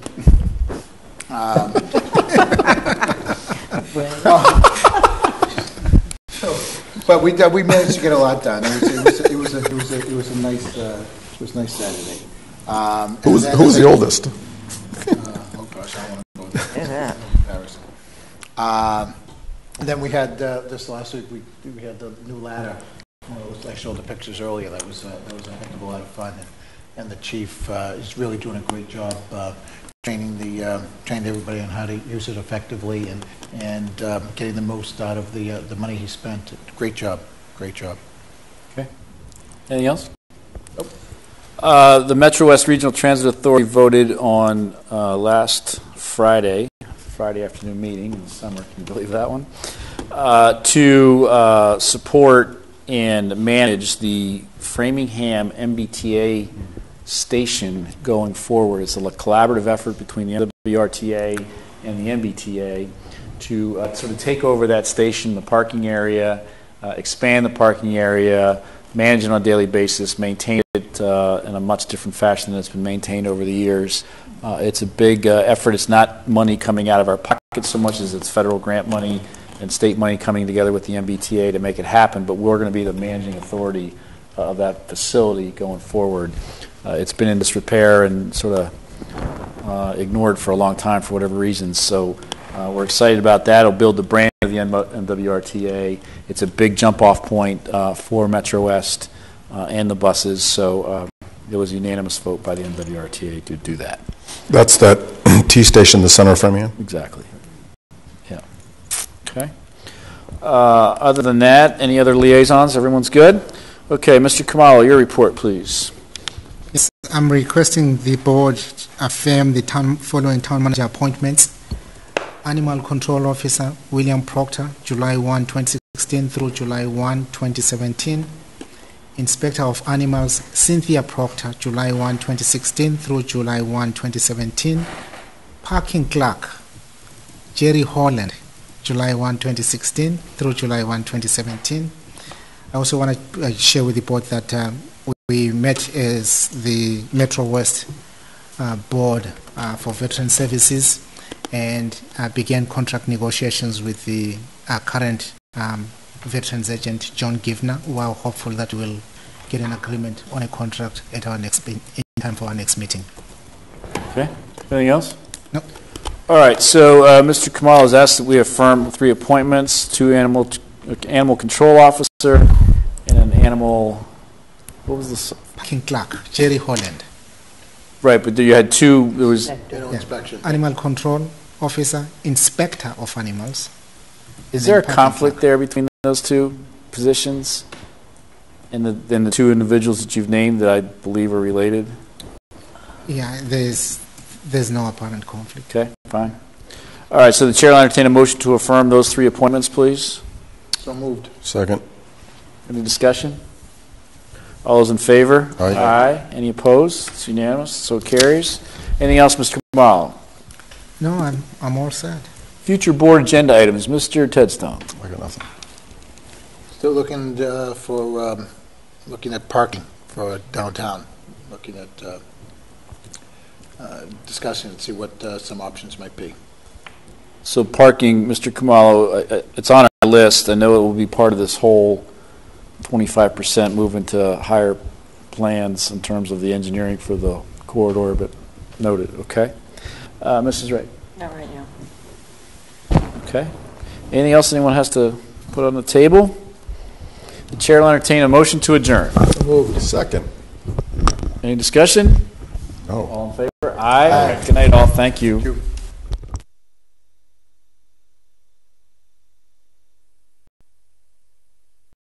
Um, so, but we did- we managed to get a lot done. It was it was it was a, it was a, it was a nice uh, it was a nice Saturday. Um, and Who's then- who's the oldest? Uh, oh gosh, I want to go there. Embarrassing. Um, then we had uh, this last week. We we had the new ladder. Well, it was- I showed the pictures earlier. That was uh, that was a heck of a lot of fun, and, and the chief uh, is really doing a great job uh, training the um, training everybody on how to use it effectively and and um, getting the most out of the uh, the money he spent. Great job, great job. Okay. Anything else? Uh, The Metro West Regional Transit Authority voted on uh, last Friday, Friday afternoon meeting in the summer, can you believe that one? Uh, To uh, support and manage the Framingham MBTA station going forward. It's a collaborative effort between the WRTA and the MBTA to uh, sort of take over that station, the parking area, uh, expand the parking area, manage it on a daily basis, maintain it uh, in a much different fashion than it's been maintained over the years. Uh, it's a big uh, effort. It's not money coming out of our pockets so much as it's federal grant money and state money coming together with the MBTA to make it happen, but we're going to be the managing authority uh, of that facility going forward. Uh, it's been in disrepair and sort of uh, ignored for a long time for whatever reasons. So uh, we're excited about that. It'll build the brand of the MWRTA. It's a big jump-off point uh, for Metro West uh, and the buses. So uh, it was a unanimous vote by the MWRTA to do that. That's that T station, the center of Framingham. Exactly. Okay. Uh, other than that, any other liaisons? Everyone's good? Okay, Mr. Khumalo, your report, please. Yes, I'm requesting the board affirm the town, following town manager appointments. Animal Control Officer William Proctor, July 1, 2016 through July 1, 2017. Inspector of Animals Cynthia Proctor, July 1, 2016 through July 1, 2017. Parking Clerk Jerry Holland, July 1, 2016 through July 1, 2017. I also want to uh, share with the board that um, we met as the Metro West uh, Board uh, for Veteran Services and uh, began contract negotiations with the uh, current um, Veterans Agent, John Givner. We are hopeful that we'll get an agreement on a contract at our next, in time for our next meeting. Okay. Anything else? No. All right. So uh, Mr. Khumalo has asked that we affirm three appointments: two animal animal control officer and an animal. What was this? Parking Clerk, Jerry Holland. Right, but you had two. There was Dental inspection. Animal Control Officer, Inspector of Animals. Is there a then parking conflict there between those two positions? And the, and the two individuals that you've named that I believe are related? Yeah, there's there's no apparent conflict. Okay, fine. All right, so the chair will entertain a motion to affirm those three appointments, please. So moved. Second. Any discussion? All those in favor? Aye. Any opposed? It's unanimous, so it carries. Anything else, Mr. Khumalo? No, I'm, I'm all set. Future board agenda items, Mr. Tedstone. I got nothing. Still looking uh, for, um, looking at parking for downtown, looking at uh, discussing and see what uh, some options might be. So parking, Mr. Khumalo, uh, uh, it's on our list. I know it will be part of this whole 25% move into higher plans in terms of the engineering for the corridor, but noted, okay? Uh, Mrs. Wright? Not right now. Okay. Anything else anyone has to put on the table? The chair will entertain a motion to adjourn. Moved. Second. Any discussion? No. All in favor? Aye. Good night, all. Thank you.